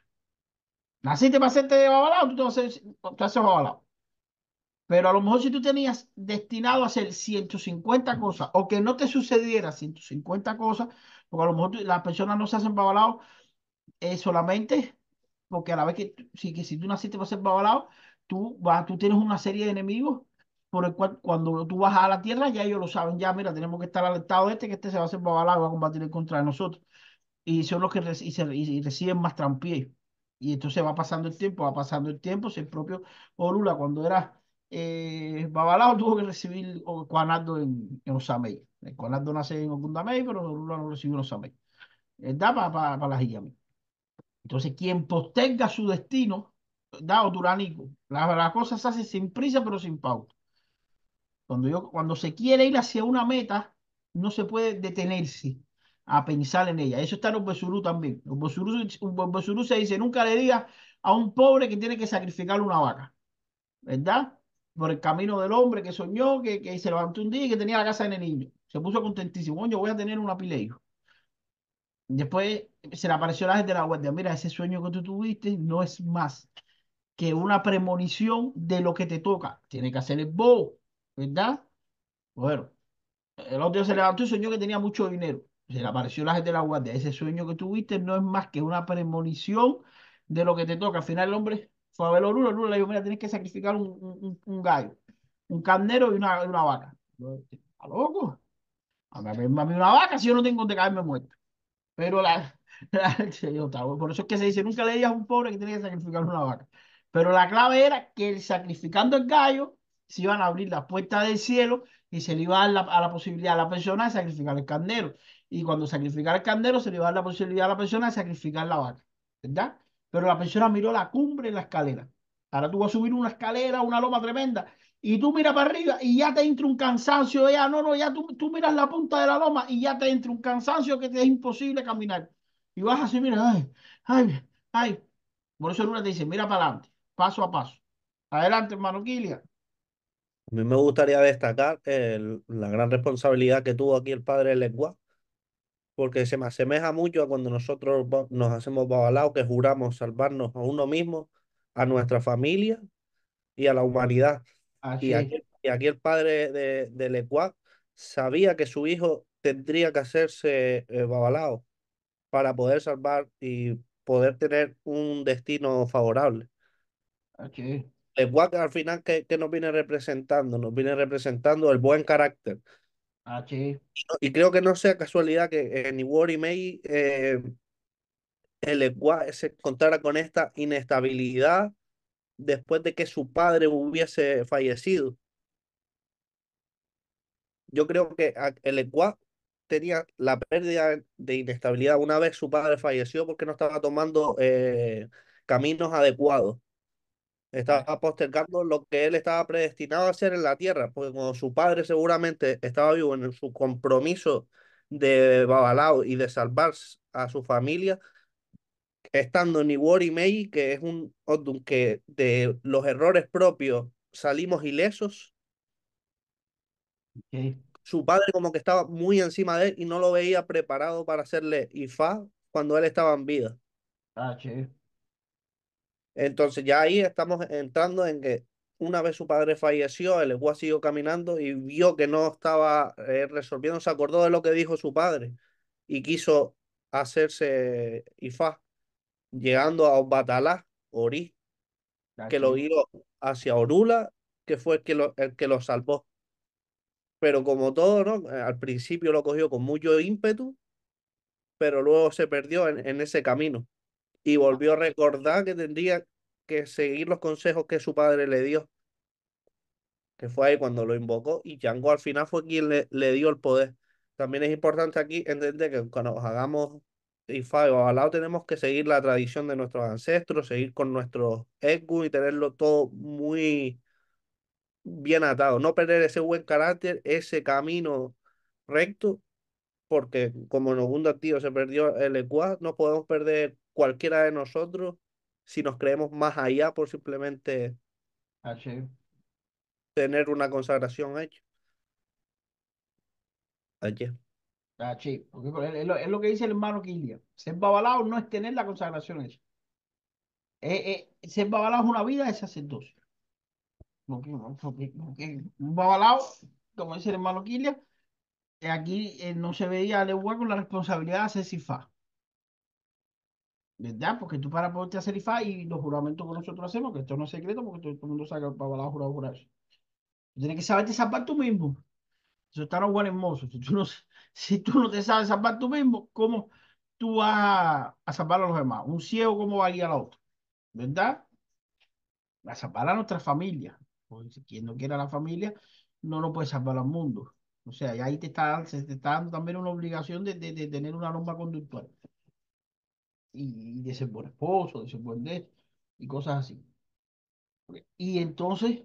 Naciste para hacerte babalao, tú te vas a hacer, te haces babalao. Pero a lo mejor si tú tenías destinado a hacer 150 cosas o que no te sucediera 150 cosas, porque a lo mejor las personas no se hacen babalados eh, solamente porque a la vez que, sí, que si tú naciste para ser babalao, tú, vas, tú tienes una serie de enemigos por el cual cuando tú vas a la tierra ya ellos lo saben, ya mira, tenemos que estar alertados de este, que este se va a hacer babalao va a combatir contra de nosotros y son los que y reciben más trampiés. Y entonces va pasando el tiempo, va pasando el tiempo. Si el propio Orula, cuando era eh, Babalao, tuvo que recibir Cuanardo en, en Osamey. Cuanardo nace en Ocundamey, pero Orula no recibió en Osamey. Da para pa, pa las. Entonces, quien posterga su destino, da o Turanico. La, la cosa se hace sin prisa, pero sin pauta. Cuando, yo, cuando se quiere ir hacia una meta, no se puede detenerse a pensar en ella. Eso está en los Besurú también. Los Besurú, los Besurú se dice, nunca le digas a un pobre que tiene que sacrificar una vaca, ¿verdad? Por el camino del hombre que soñó, que, que se levantó un día y que tenía la casa en el niño. Se puso contentísimo. Yo voy a tener una hijos. Después se le apareció la gente de la guardia. Mira, ese sueño que tú tuviste no es más que una premonición de lo que te toca. Tiene que hacer el bobo, ¿verdad? Bueno, el otro día se levantó y soñó que tenía mucho dinero. Se le apareció la gente de la guardia. Ese sueño que tuviste no es más que una premonición de lo que te toca. Al final el hombre fue a ver a Lula. Lula le dijo, mira, tienes que sacrificar un, un, un gallo, un carnero y una, una vaca. ¿Está loco? A mí, a mí una vaca si yo no tengo donde caerme muerto. Pero la, la- por eso es que se dice, nunca le digas a un pobre que tiene que sacrificar una vaca. Pero la clave era que el sacrificando el gallo se iban a abrir las puertas del cielo y se le iba a dar la, a la posibilidad a la persona de sacrificar el carnero. Y cuando sacrificara el carnero se le iba a dar la posibilidad a la persona de sacrificar la vaca. ¿Verdad? Pero la persona miró la cumbre en la escalera. Ahora tú vas a subir una escalera, una loma tremenda, y tú miras para arriba y ya te entra un cansancio, ya no, no, ya tú, tú miras la punta de la loma y ya te entra un cansancio que te es imposible caminar. Y vas así, mira, ay, ay, ay. Por eso Luna te dice, mira para adelante, paso a paso. Adelante, hermano Kilia. A mí me gustaría destacar la gran responsabilidad que tuvo aquí el padre de porque se me asemeja mucho a cuando nosotros nos hacemos babalao, que juramos salvarnos a uno mismo, a nuestra familia y a la humanidad. Y aquí, y aquí el padre de, de Lecuac sabía que su hijo tendría que hacerse eh, babalao para poder salvar y poder tener un destino favorable. Lecuac al final, ¿qué, qué nos viene representando? Nos viene representando el buen carácter. Así, Y creo que no sea casualidad que en Iwori Mei eh, el Lecuac se encontrara con esta inestabilidad después de que su padre hubiese fallecido. Yo creo que a- el Ecuador tenía la pérdida de inestabilidad una vez su padre falleció porque no estaba tomando eh, caminos adecuados. Estaba postergando lo que él estaba predestinado a hacer en la tierra, porque como su padre seguramente estaba vivo en su compromiso de Babalao y de salvar a su familia, estando en Iwori Mei, que es un Odun que de los errores propios salimos ilesos, así, su padre como que estaba muy encima de él y no lo veía preparado para hacerle Ifá cuando él estaba en vida. así, Entonces ya ahí estamos entrando en que una vez su padre falleció, el Eguá siguió caminando y vio que no estaba eh, resolviendo, se acordó de lo que dijo su padre y quiso hacerse Ifá, llegando a Obatalá, Ori, que lo guió hacia Orula, que fue el que lo, el que lo salvó. Pero como todo, ¿no? Eh, Al principio lo cogió con mucho ímpetu, pero luego se perdió en, en ese camino y volvió a recordar que tendría que seguir los consejos que su padre le dio, que fue ahí cuando lo invocó y Django al final fue quien le, le dio el poder. También es importante aquí entender que cuando hagamos Ifá y Babalao tenemos que seguir la tradición de nuestros ancestros, seguir con nuestros Egu y tenerlo todo muy bien atado. No perder ese buen carácter, ese camino recto, porque como un tío se perdió el Ecuador, no podemos perder cualquiera de nosotros si nos creemos más allá por simplemente tener una consagración hecha. Allí. Porque es lo, es lo que dice el hermano Kilian. Ser babalao no es tener la consagración hecha. Eh, eh, ser babalao es una vida de sacerdocio. Porque, porque, porque un babalao, como dice el hermano Kilian, eh, aquí eh, no se veía al con la responsabilidad de hacer sifá. ¿Verdad? Porque tú para poderte hacer IFA y los juramentos que nosotros hacemos, que esto no es secreto porque todo, el mundo sabe que el babalao jurado jurarse. Tú tienes que saberte zapar tú mismo. Eso está no buen hermoso. Si tú no, te sabes salvar tú mismo, ¿cómo tú vas a, a salvar a los demás? Un ciego, ¿cómo va a guiar a otro? ¿Verdad? A salvar a nuestra familia. Porque quien no quiere a la familia, no lo puede salvar al mundo. O sea, ahí te está, se te está dando también una obligación de, de, de tener una norma conductual. Y, y de ser buen esposo, de ser buen de y cosas así. Y entonces,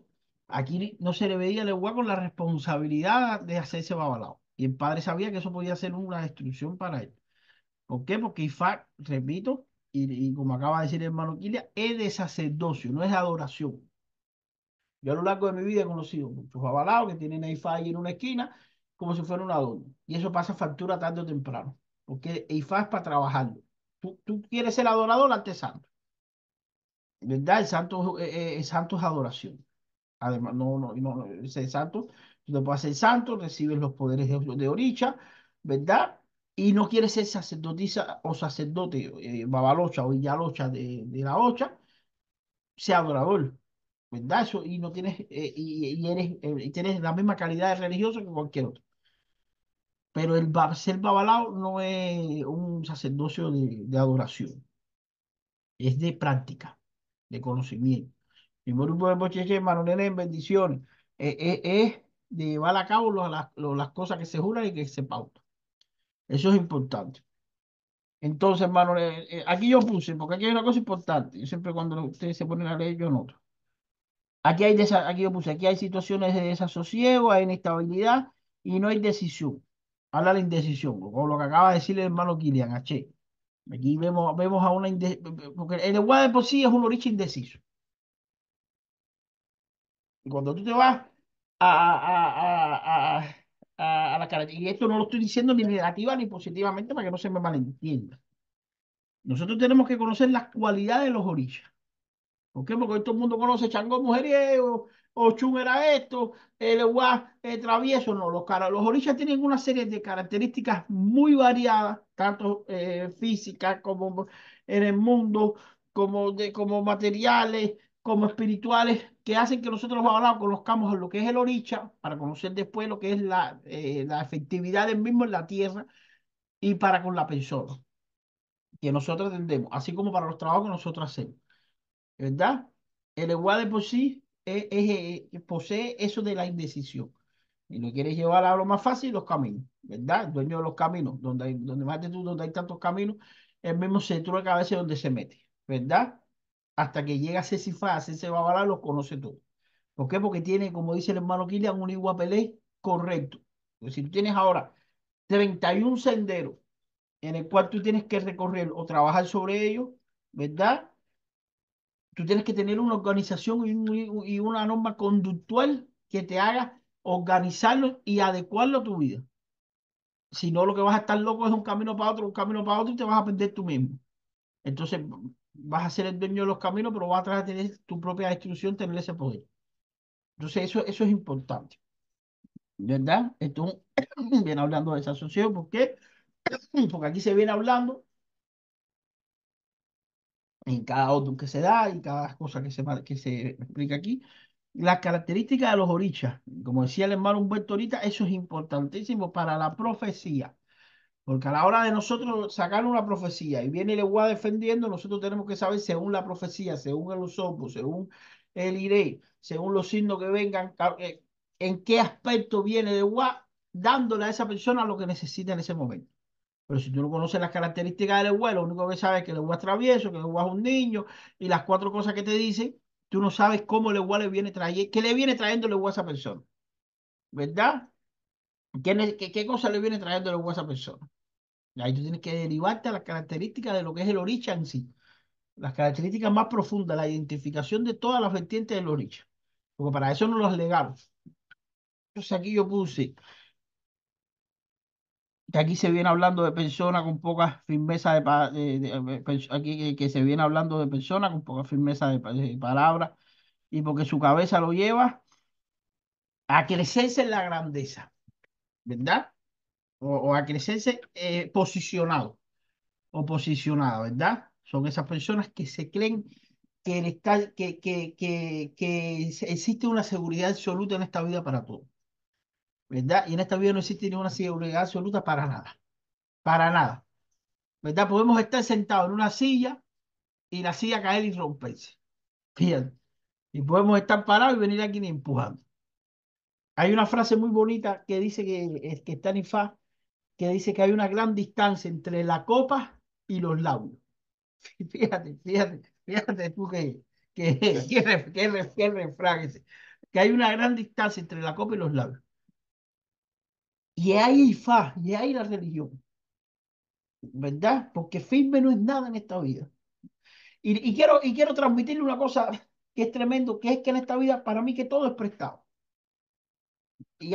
aquí no se le veía el con la responsabilidad de hacerse babalao. Y el padre sabía que eso podía ser una destrucción para él. ¿Por qué? Porque Ifá, repito, y, y como acaba de decir el hermano Kilia, es de sacerdocio, no es de adoración. Yo a lo largo de mi vida he conocido muchos babalaos que tienen a Ifá ahí en una esquina como si fuera un adorno. Y eso pasa factura tarde o temprano. Porque Ifá es para trabajarlo. Tú, tú quieres ser adorador ante santo. ¿Verdad? El santo, eh, eh, el santo es adoración. Además, no, no, no, ese santo, tú te puedes hacer santo, recibes los poderes de, de Oricha, ¿verdad? Y no quieres ser sacerdotisa o sacerdote, eh, babalocha o villalocha de, de la ocha, sea adorador, ¿verdad? Eso, y no tienes, eh, y, y eres, eh, y tienes la misma calidad de religioso que cualquier otro. Pero el ser babalao no es un sacerdocio de, adoración, es de práctica, de conocimiento. Mi grupo de en bendiciones, eh, eh, es de llevar a cabo lo- las, cosas que se juran y que se pautan. Eso es importante. Entonces, hermano, eh, eh, aquí yo puse, porque aquí hay una cosa importante. Yo siempre cuando ustedes se ponen a leer, yo noto. Aquí hay aquí yo puse, aquí hay situaciones de desasosiego, hay inestabilidad y no hay decisión. Habla la indecisión, o lo que acaba de decir el hermano Kilian H. Aquí vemos, vemos a una inde- porque el lenguaje de por sí es un origen indeciso. Y cuando tú te vas a, a, a, a, a, la característica, y esto no lo estoy diciendo ni negativa ni positivamente para que no se me malentienda. Nosotros tenemos que conocer las cualidades de los orillas. ¿Por qué? Porque hoy todo el mundo conoce Changó mujeriego, o Chun era esto, el Eguá eh, travieso. No, los, cara- los orillas tienen una serie de características muy variadas, tanto eh, físicas como en el mundo, como, de, como materiales, como espirituales, que hacen que nosotros babalaos conozcamos lo que es el oricha, para conocer después lo que es la, eh, la efectividad del mismo en la tierra y para con la persona que nosotros entendemos, así como para los trabajos que nosotros hacemos. ¿verdad? El igual de por sí es- es- posee eso de la indecisión. Y lo quieres llevar a lo más fácil, los caminos, ¿verdad? Dueño de los caminos, donde hay, donde más de tú, donde hay tantos caminos, el mismo centro de cabeza donde se mete, ¿verdad? Hasta que llega a ser cifra, a hacerse babalá, los conoce todo. ¿Por qué? Porque tiene, como dice el hermano Kilian, un iguapelé correcto. Pues si tú tienes ahora 31 senderos en el cual tú tienes que recorrer o trabajar sobre ellos, ¿verdad? Tú tienes que tener una organización y, un- y una norma conductual que te haga organizarlo y adecuarlo a tu vida. Si no, lo que vas a estar loco es un camino para otro, un camino para otro y te vas a perder tú mismo. Entonces, vas a ser el dueño de los caminos, pero vas a tener tu propia instrucción, tener ese poder. Entonces, eso, eso es importante. ¿Verdad? Entonces, viene hablando de esa asociación. ¿Por qué? Porque aquí se viene hablando en cada otro que se da y cada cosa que se, que se explica aquí. Las características de los orichas, como decía el hermano Humberto ahorita, eso es importantísimo para la profecía. Porque a la hora de nosotros sacar una profecía y viene el Eguá defendiendo, nosotros tenemos que saber según la profecía, según el usopo, según el iré, según los signos que vengan, ca- eh, en qué aspecto viene el Eguá dándole a esa persona lo que necesita en ese momento. Pero si tú no conoces las características del huevo, lo único que sabes es que el huevo es travieso, que el huevo es un niño, y las cuatro cosas que te dicen, tú no sabes cómo el huevo le viene trayendo, qué le viene trayendo el huevo a esa persona. ¿Verdad? ¿Qué, qué, qué cosa le viene trayendo el huevo a esa persona? Y ahí tú tienes que derivarte a las características de lo que es el oricha en sí. Las características más profundas, la identificación de todas las vertientes del oricha. Porque para eso no los legaron. Entonces aquí yo puse que aquí se viene hablando de personas con poca firmeza de, aquí que, se viene hablando de personas con poca firmeza de, de palabras y porque su cabeza lo lleva a crecerse en la grandeza, ¿verdad? O, a crecerse eh, posicionado o posicionada, ¿verdad? Son esas personas que se creen que, que, que, que, que existe una seguridad absoluta en esta vida para todos. ¿Verdad? Y en esta vida no existe ninguna seguridad absoluta para nada, para nada, ¿verdad? Podemos estar sentados en una silla y la silla caer y romperse, fíjate, y podemos estar parados y venir aquí ni empujando. Hay una frase muy bonita que dice que, que está en que dice que hay una gran distancia entre la copa y los labios. Fíjate, fíjate, fíjate tú que, que, que, que, que que hay una gran distancia entre la copa y los labios. Y ahí fa, y ahí la religión. ¿Verdad? Porque firme no es nada en esta vida. Y, quiero, y quiero transmitirle una cosa que es tremendo, que es que en esta vida, para mí, que todo es prestado. Y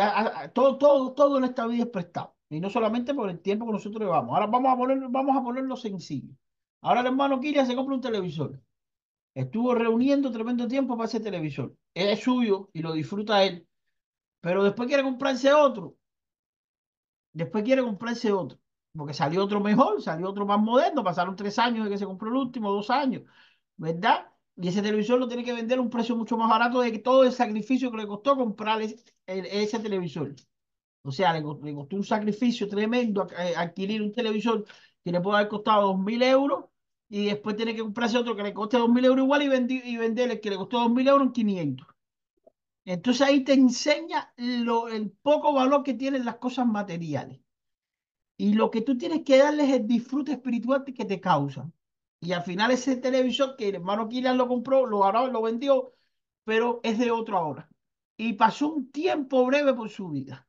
todo, todo, todo en esta vida es prestado. Y no solamente por el tiempo que nosotros llevamos. Ahora vamos a ponerlo, vamos a ponerlo sencillo. Ahora el hermano Kiria se compra un televisor. Estuvo reuniendo tremendo tiempo para ese televisor. Es suyo y lo disfruta él. Pero después quiere comprarse otro después quiere comprarse otro, porque salió otro mejor, salió otro más moderno, pasaron tres años de que se compró el último, dos años, ¿verdad? Y ese televisor lo tiene que vender a un precio mucho más barato de que todo el sacrificio que le costó comprar ese, televisor. O sea, le, costó un sacrificio tremendo eh, adquirir un televisor que le puede haber costado dos mil euros y después tiene que comprarse otro que le coste dos mil euros igual y, y vender el que le costó dos mil euros en 500. Entonces ahí te enseña lo, el poco valor que tienen las cosas materiales. Y lo que tú tienes que darles es el disfrute espiritual que te causan. Y al final ese televisor que el hermano Kilian lo compró, lo, lo vendió, pero es de otro ahora. Y pasó un tiempo breve por su vida.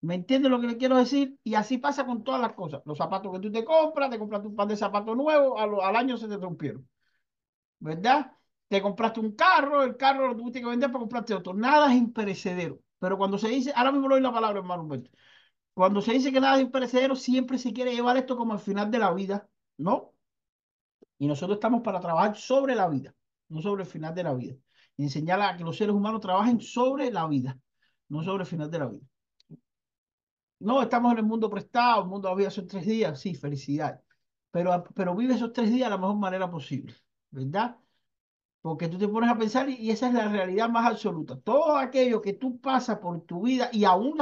¿Me entiendes lo que le quiero decir? Y así pasa con todas las cosas. Los zapatos que tú te compras, te compras un par de zapatos nuevos, al, al año se te rompieron. ¿Verdad? Te compraste un carro, el carro lo tuviste que vender para comprarte otro. Nada es imperecedero. Pero cuando se dice, ahora mismo lo doy la palabra, hermano Humberto. Cuando se dice que nada es imperecedero, siempre se quiere llevar esto como al final de la vida, ¿no? Y nosotros estamos para trabajar sobre la vida, no sobre el final de la vida. Y enseñar a que los seres humanos trabajen sobre la vida, no sobre el final de la vida. No, estamos en el mundo prestado, el mundo de la vida son tres días, sí, felicidad. Pero, pero vive esos tres días de la mejor manera posible, ¿verdad? Porque tú te pones a pensar y esa es la realidad más absoluta. Todo aquello que tú pasas por tu vida y aún,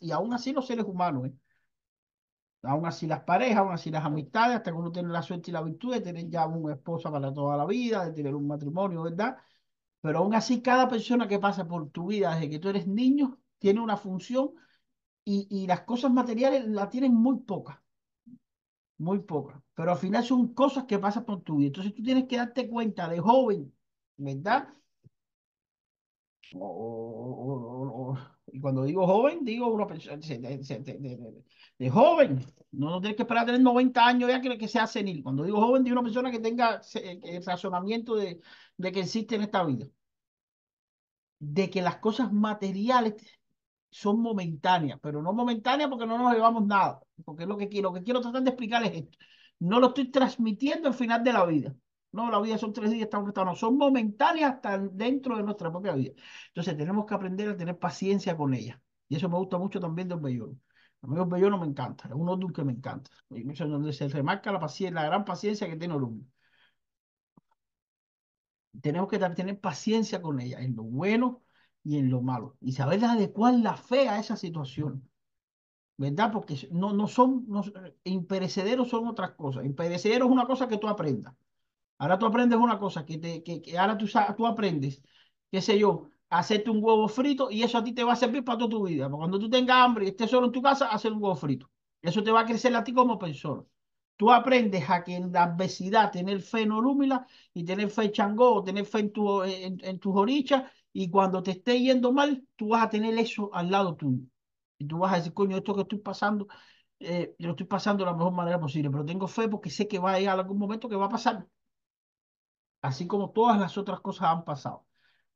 y, aún así los seres humanos, ¿eh? aún así las parejas, aún así las amistades, hasta que uno tiene la suerte y la virtud de tener ya una esposa para toda la vida, de tener un matrimonio, ¿verdad? Pero aún así cada persona que pasa por tu vida desde que tú eres niño tiene una función y, y las cosas materiales la tienen muy pocas muy pocas, pero al final son cosas que pasan por tu vida. Entonces tú tienes que darte cuenta de joven, ¿verdad? y cuando digo joven, digo una persona de, joven. No, no tienes que esperar a tener 90 años ya que, que sea senil. Cuando digo joven, digo una persona que tenga el razonamiento de, de que existe en esta vida. De que las cosas materiales son momentáneas, pero no momentáneas porque no nos llevamos nada, porque es lo que quiero, lo que quiero tratar de explicar es esto. No lo estoy transmitiendo al final de la vida. No, la vida son tres días, estamos no, son momentáneas hasta dentro de nuestra propia vida. Entonces tenemos que aprender a tener paciencia con ella. Y eso me gusta mucho también del Bellono. A mí el Bellono me encanta, es uno que me encanta. Es donde se remarca la paciencia, la gran paciencia que tiene el hombre. Tenemos que tener paciencia con ella, en lo bueno y en lo malo. Y saber adecuar la fe a esa situación. ¿Verdad? Porque no, no son, no, imperecederos son otras cosas. Imperecederos es una cosa que tú aprendas. Ahora tú aprendes una cosa, que, te, que, que ahora tú, tú aprendes, qué sé yo, hacerte un huevo frito y eso a ti te va a servir para toda tu vida. Cuando tú tengas hambre y estés solo en tu casa, hacer un huevo frito. Eso te va a crecer a ti como persona. Tú aprendes a que en la adversidad tener fe en Orúmila y tener fe en Changó, tener fe en, tu, en, en tus orichas, y cuando te esté yendo mal, tú vas a tener eso al lado tuyo. Y tú vas a decir, coño, esto que estoy pasando, eh, yo lo estoy pasando de la mejor manera posible, pero tengo fe porque sé que va a llegar algún momento que va a pasar. Así como todas las otras cosas han pasado.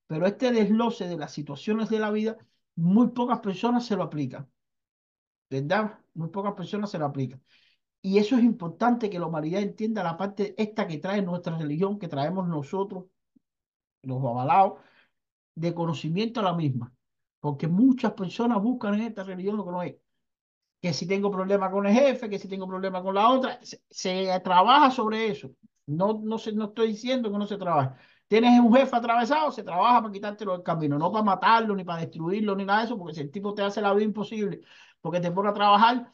Pero este desglose de las situaciones de la vida, muy pocas personas se lo aplican. ¿Verdad? Muy pocas personas se lo aplican. Y eso es importante que la humanidad entienda la parte esta que trae nuestra religión, que traemos nosotros, los avalados, de conocimiento a la misma. Porque muchas personas buscan en esta religión lo que no es. Que si tengo problema con el jefe, que si tengo problema con la otra, se, trabaja sobre eso. No, no, se, no estoy diciendo que no se trabaje. Tienes un jefe atravesado, se trabaja para quitártelo del camino, no para matarlo, ni para destruirlo, ni nada de eso, porque si el tipo te hace la vida imposible, porque te pone a trabajar,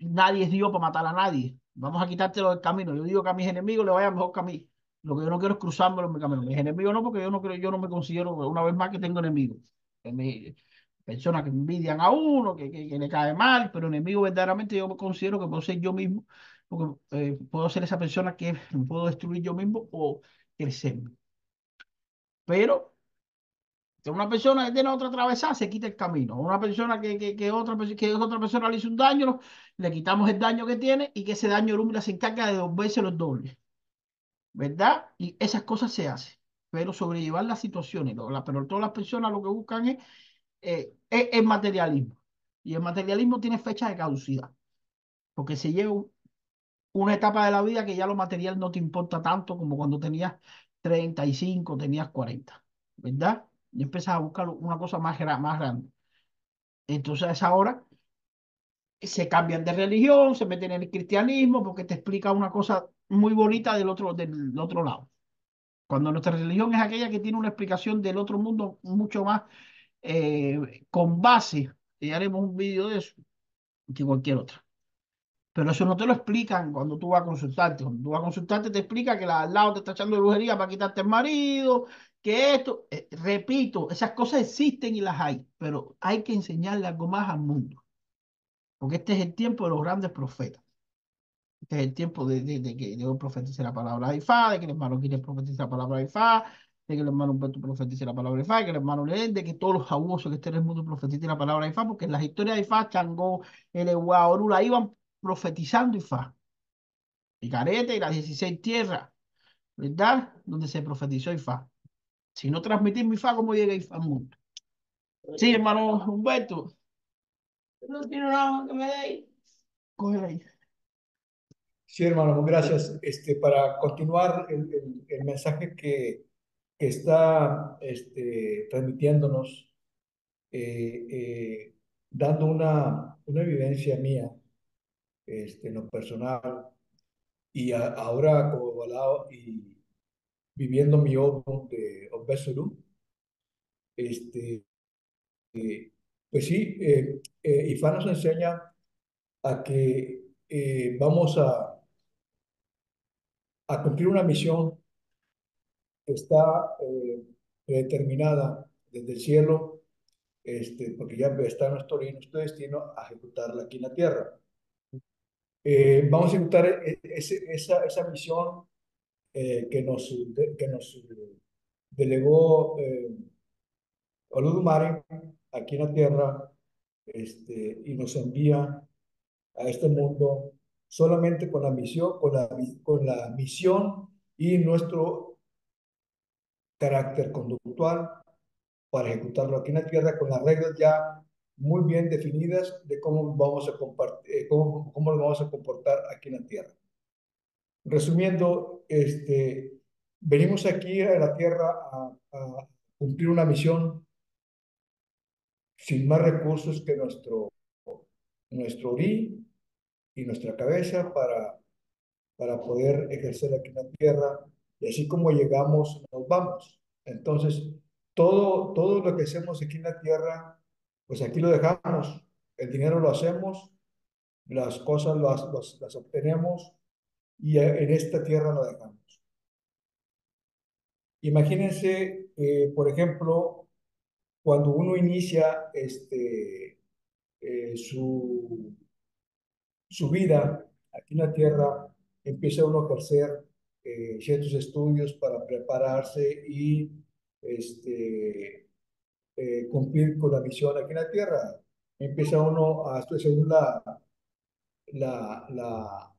nadie es Dios para matar a nadie. Vamos a quitártelo del camino. Yo digo que a mis enemigos le vaya mejor que a mí. Lo que yo no quiero es cruzármelo en mi camino. Mis enemigos no, porque yo no creo, yo no me considero una vez más que tengo enemigos. personas que envidian a uno, que, que, que, le cae mal, pero enemigo verdaderamente yo me considero que puedo ser yo mismo, porque eh, puedo ser esa persona que puedo destruir yo mismo o crecerme. Pero una persona que tiene otra atravesada se quita el camino. Una persona que, que, que, otra, que otra persona le hizo un daño, le quitamos el daño que tiene y que ese daño el se encarga de dos veces los dobles. ¿Verdad? Y esas cosas se hacen. Pero sobrellevar las situaciones, pero todas las personas lo que buscan es, eh, es materialismo. Y el materialismo tiene fecha de caducidad. Porque se lleva una etapa de la vida que ya lo material no te importa tanto como cuando tenías 35, tenías 40. ¿Verdad? y empiezas a buscar una cosa más, más grande. Entonces ahora se cambian de religión, se meten en el cristianismo porque te explica una cosa muy bonita del otro, del otro lado. Cuando nuestra religión es aquella que tiene una explicación del otro mundo mucho más eh, con base, y haremos un vídeo de eso, que cualquier otra. Pero eso no te lo explican cuando tú vas a consultarte. Cuando tú vas a consultarte te explica que al lado te está echando brujería para quitarte el marido, que esto, eh, repito, esas cosas existen y las hay, pero hay que enseñarle algo más al mundo. Porque este es el tiempo de los grandes profetas. Este es el tiempo de, de, de que Dios profetice la palabra de Ifá, de que el hermano quiere profetice la palabra de Ifá, de que el hermano Humberto profetice la palabra de Ifá, de que el hermano Leen, de que todos los abusos que estén en el mundo profeticen la palabra de Ifá, porque en las historias de Ifá, Changó, el Ewa, Orula, iban profetizando Ifá. Y Carete y las 16 tierras, ¿verdad? Donde se profetizó Ifá. Si no transmitir mi Ifá, ¿cómo llega Ifá al mundo? Sí, hermano Humberto. No tiene nada que me dé. Cógela ahí. Sí, hermano, gracias. Este, para continuar el, el, el mensaje que, que, está este, transmitiéndonos, eh, eh, dando una, una evidencia mía este, en lo personal, y a, ahora como volado y viviendo mi obra de Obesuru, este, eh, pues sí, eh, eh, IFA nos enseña a que eh, vamos a, a cumplir una misión que está eh, determinada desde el cielo, este, porque ya está nuestro, nuestro destino a ejecutarla aquí en la tierra. Eh, vamos a ejecutar e, ese, esa, esa misión eh, que, nos, que nos delegó eh, Oludumare aquí en la tierra este, y nos envía a este mundo solamente con la misión, con la, con la misión y nuestro carácter conductual para ejecutarlo aquí en la tierra con las reglas ya muy bien definidas de cómo vamos a compartir, eh, cómo, cómo nos vamos a comportar aquí en la tierra. Resumiendo, este, venimos aquí a la tierra a, a cumplir una misión sin más recursos que nuestro, nuestro orí y nuestra cabeza para, para poder ejercer aquí en la tierra. Y así como llegamos, nos vamos. Entonces, todo, todo lo que hacemos aquí en la tierra pues aquí lo dejamos. El dinero lo hacemos, las cosas las, las, obtenemos y en esta tierra lo dejamos. Imagínense, eh, por ejemplo, cuando uno inicia este, eh, su, su vida aquí en la tierra, empieza uno a ejercer eh, ciertos estudios para prepararse y este, eh, cumplir con la misión aquí en la tierra. Empieza uno a, según la, la, la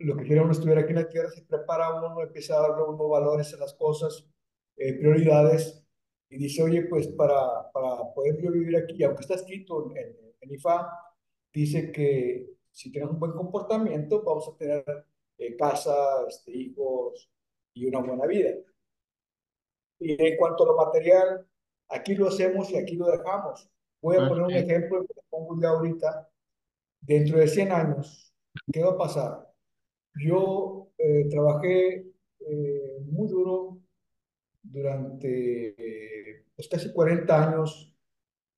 lo que quiere uno estudiar aquí en la tierra, se prepara uno, empieza a darle unos valores a las cosas, eh, prioridades, y dice, oye, pues para, para poder yo vivir aquí, aunque está escrito en, en, IFA, dice que si tenemos un buen comportamiento, vamos a tener eh, casa, este, hijos y una buena vida. Y en cuanto a lo material, aquí lo hacemos y aquí lo dejamos. Voy a poner un ejemplo que pongo ya ahorita. Dentro de 100 años, ¿qué va a pasar? Yo eh, trabajé eh, muy duro durante pues, casi 40 años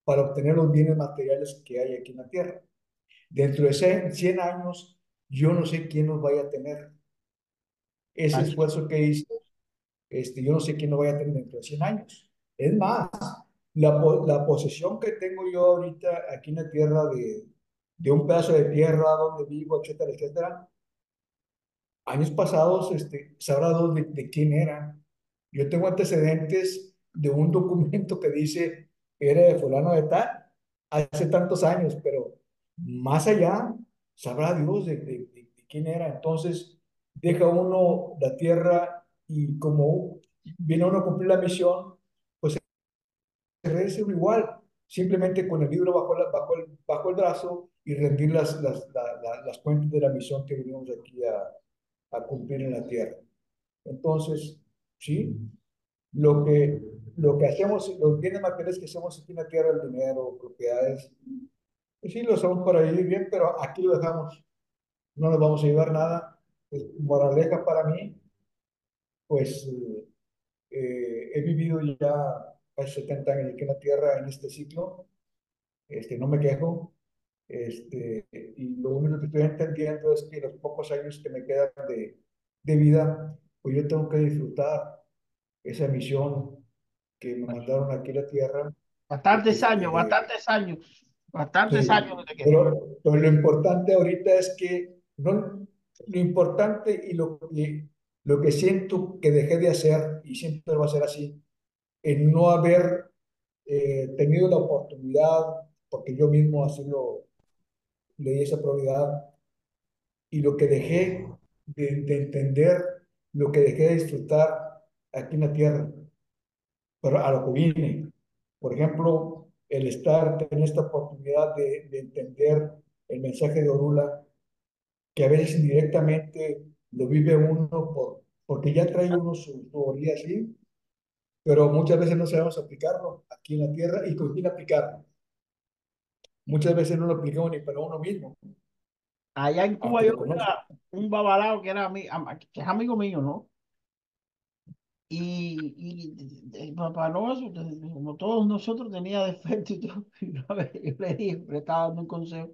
para obtener los bienes materiales que hay aquí en la Tierra. Dentro de 100 años, yo no sé quién nos vaya a tener. Ese esfuerzo que hice, este, yo no sé quién nos vaya a tener dentro de 100 años. Es más, la, la posesión que tengo yo ahorita aquí en la Tierra de, de un pedazo de tierra donde vivo, etcétera, etcétera, años pasados, este, sabrá de, de quién era. Yo tengo antecedentes de un documento que dice era de fulano de tal, hace tantos años, pero más allá, sabrá Dios de, de, quién era. Entonces, deja uno la tierra y como viene uno a cumplir la misión, pues se igual, simplemente con el libro bajo, la, bajo, el, bajo el brazo y rendir las, las, las cuentas de la misión que venimos aquí a, a cumplir en la tierra. Entonces, sí, lo que, lo que hacemos, los bienes materiales que hacemos aquí en la tierra, el dinero, propiedades, sí, lo hacemos para vivir bien, pero aquí lo dejamos. No nos vamos a llevar nada. Pues, moraleja para mí, pues eh, he vivido ya casi 70 años aquí en la tierra en este ciclo. Este, no me quejo. Este, y lo único que estoy entendiendo es que los pocos años que me quedan de, de vida, pues yo tengo que disfrutar esa misión que me mandaron aquí a la tierra. Bastantes años, bastantes años, bastantes años. Pero, pero, lo importante ahorita es que no, lo importante y lo que, lo que siento que dejé de hacer, y siempre va a ser así, en no haber eh, tenido la oportunidad, porque yo mismo así lo, le di esa prioridad y lo que dejé de, entender, lo que dejé de disfrutar aquí en la tierra, pero a lo que viene. Por ejemplo, el estar, en esta oportunidad de, entender el mensaje de Orula, que a veces indirectamente lo vive uno por, porque ya trae uno su teoría así, pero muchas veces no sabemos aplicarlo aquí en la tierra y con quién aplicarlo. Muchas veces no lo aplicamos ni para uno mismo. Allá en Cuba yo tenía un babalao que era que es amigo mío, ¿no? Y, y papá no, como todos nosotros tenía defecto y todo. Y una vez yo le dije, le estaba dando un consejo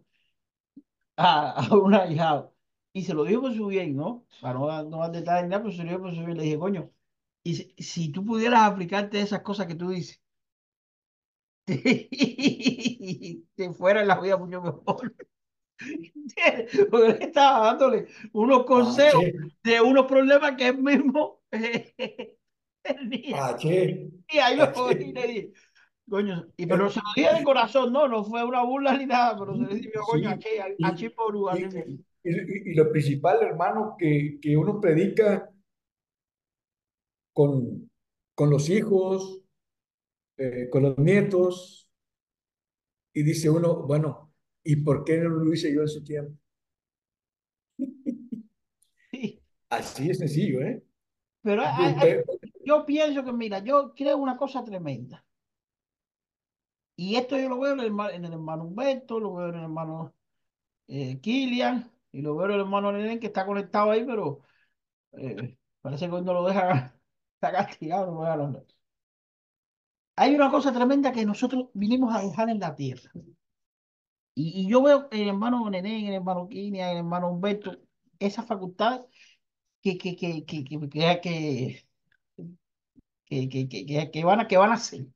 a, a un ahijado. Y se lo dijo por su bien, ¿no? Para no, no dar detalles nada, pero se lo dijo por su bien. Le dije, coño, y si, si tú pudieras aplicarte esas cosas que tú dices, te fuera en la vida mucho mejor. Porque estaba dándole unos consejos de unos problemas que él mismo tenía. Y ahí lo cogí y le dije, coño, y, pero se lo dije de corazón, no, no fue una burla ni nada, pero se le dije, coño, aquí, aquí por y, y, y, lo principal, hermano, que, que uno predica con, con los hijos, eh, con los nietos, y dice uno, bueno, ¿y por qué no lo hice yo en su tiempo? Así es sencillo, ¿eh? Pero yo pienso que, mira, yo creo una cosa tremenda. Y esto yo lo veo en el, en el hermano Humberto, lo veo en el hermano eh, Kilian, y lo veo en el hermano Nenen que está conectado ahí, pero eh, parece que cuando lo deja, está castigado, no voy a hablar. Hay una cosa tremenda que nosotros vinimos a dejar en la tierra. Y, yo veo en el hermano Nené, en el hermano Kinia, en el hermano Humberto, esa facultad que, que, que, que, que, que, que, que, van a, que van a hacer.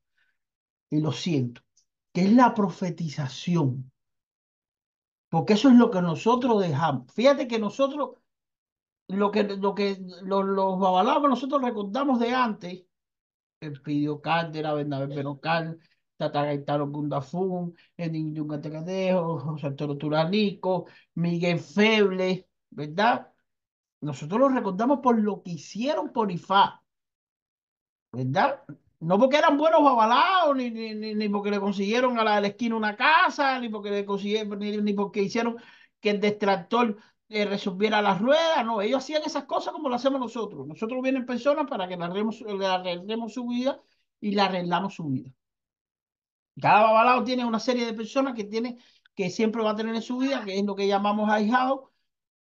Y lo siento, que es la profetización. Porque eso es lo que nosotros dejamos. Fíjate que nosotros, lo que, lo que los, los babalaos que nosotros recordamos de antes, el Pidio Cárdenas, Bernabé Berocal, Tata Gaetano Gundafún, el Niño Catecadejo, José Antonio Turanico, Miguel Feble, ¿verdad? Nosotros los recordamos por lo que hicieron por IFA, ¿verdad? No porque eran buenos babalaos, ni, ni, ni, porque le consiguieron a la esquina una casa, ni porque le consiguieron, ni, ni porque hicieron que el distractor eh, resolviera las ruedas, no, ellos hacían esas cosas como lo hacemos nosotros. Nosotros vienen personas para que le arreglemos, le arreglemos su vida y le arreglamos su vida. Cada babalao tiene una serie de personas que tiene, que siempre va a tener en su vida, que es lo que llamamos ahijado,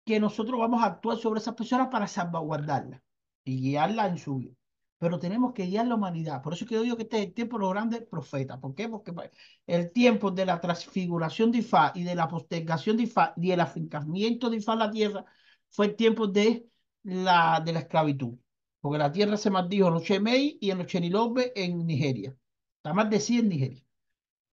que nosotros vamos a actuar sobre esas personas para salvaguardarlas y guiarlas en su vida. Pero tenemos que guiar la humanidad. Por eso es que yo digo que este es el tiempo de los grandes profetas. ¿Por qué? Porque el tiempo de la transfiguración de Ifá y de la postergación de Ifá y el afincamiento de Ifá en la tierra fue el tiempo de la, de la esclavitud. Porque la tierra se maldijo en los Chemei y en los Chenilobe en Nigeria. Está de en Nigeria.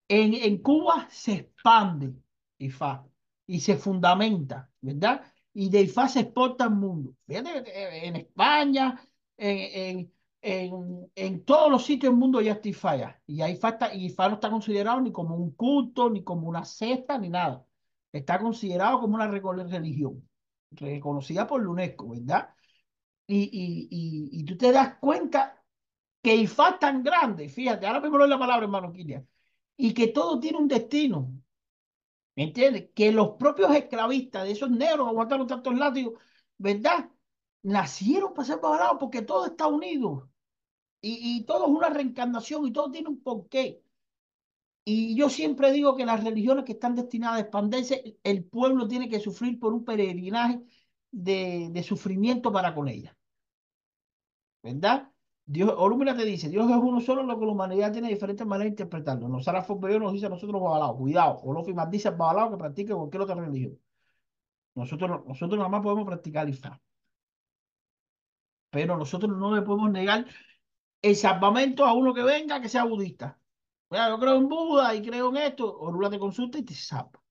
En, en Cuba se expande IFA y se fundamenta, ¿verdad? Y de IFA se exporta al mundo. Fíjate, en España, en, en, en, en todos los sitios del mundo ya está IFA ya. Y ahí falta, IFA no está considerado ni como un culto, ni como una cesta, ni nada. Está considerado como una religión, reconocida por la UNESCO, ¿verdad? Y, y, y, y tú te das cuenta que IFA es tan grande, fíjate, ahora mismo no es la palabra, hermano Kilian, y que todo tiene un destino. ¿Me entiendes? Que los propios esclavistas de esos negros que aguantaron tantos látigos, ¿verdad? Nacieron para ser pagados porque todo está unido. Y, y todo es una reencarnación y todo tiene un porqué. Y yo siempre digo que las religiones que están destinadas a expandirse, el pueblo tiene que sufrir por un peregrinaje de, de sufrimiento para con ella. ¿Verdad? Dios, Orúmina te dice, Dios es uno solo, lo que la humanidad tiene diferentes maneras de interpretarlo. Nos hará nos dice a nosotros babalaos, cuidado, Olofi más dice babalao que practique cualquier otra religión. Nosotros, nosotros nada más podemos practicar Islam. Pero nosotros no le podemos negar el salvamento a uno que venga que sea budista. Mira, yo creo en Buda y creo en esto, Orula te consulta y te salva.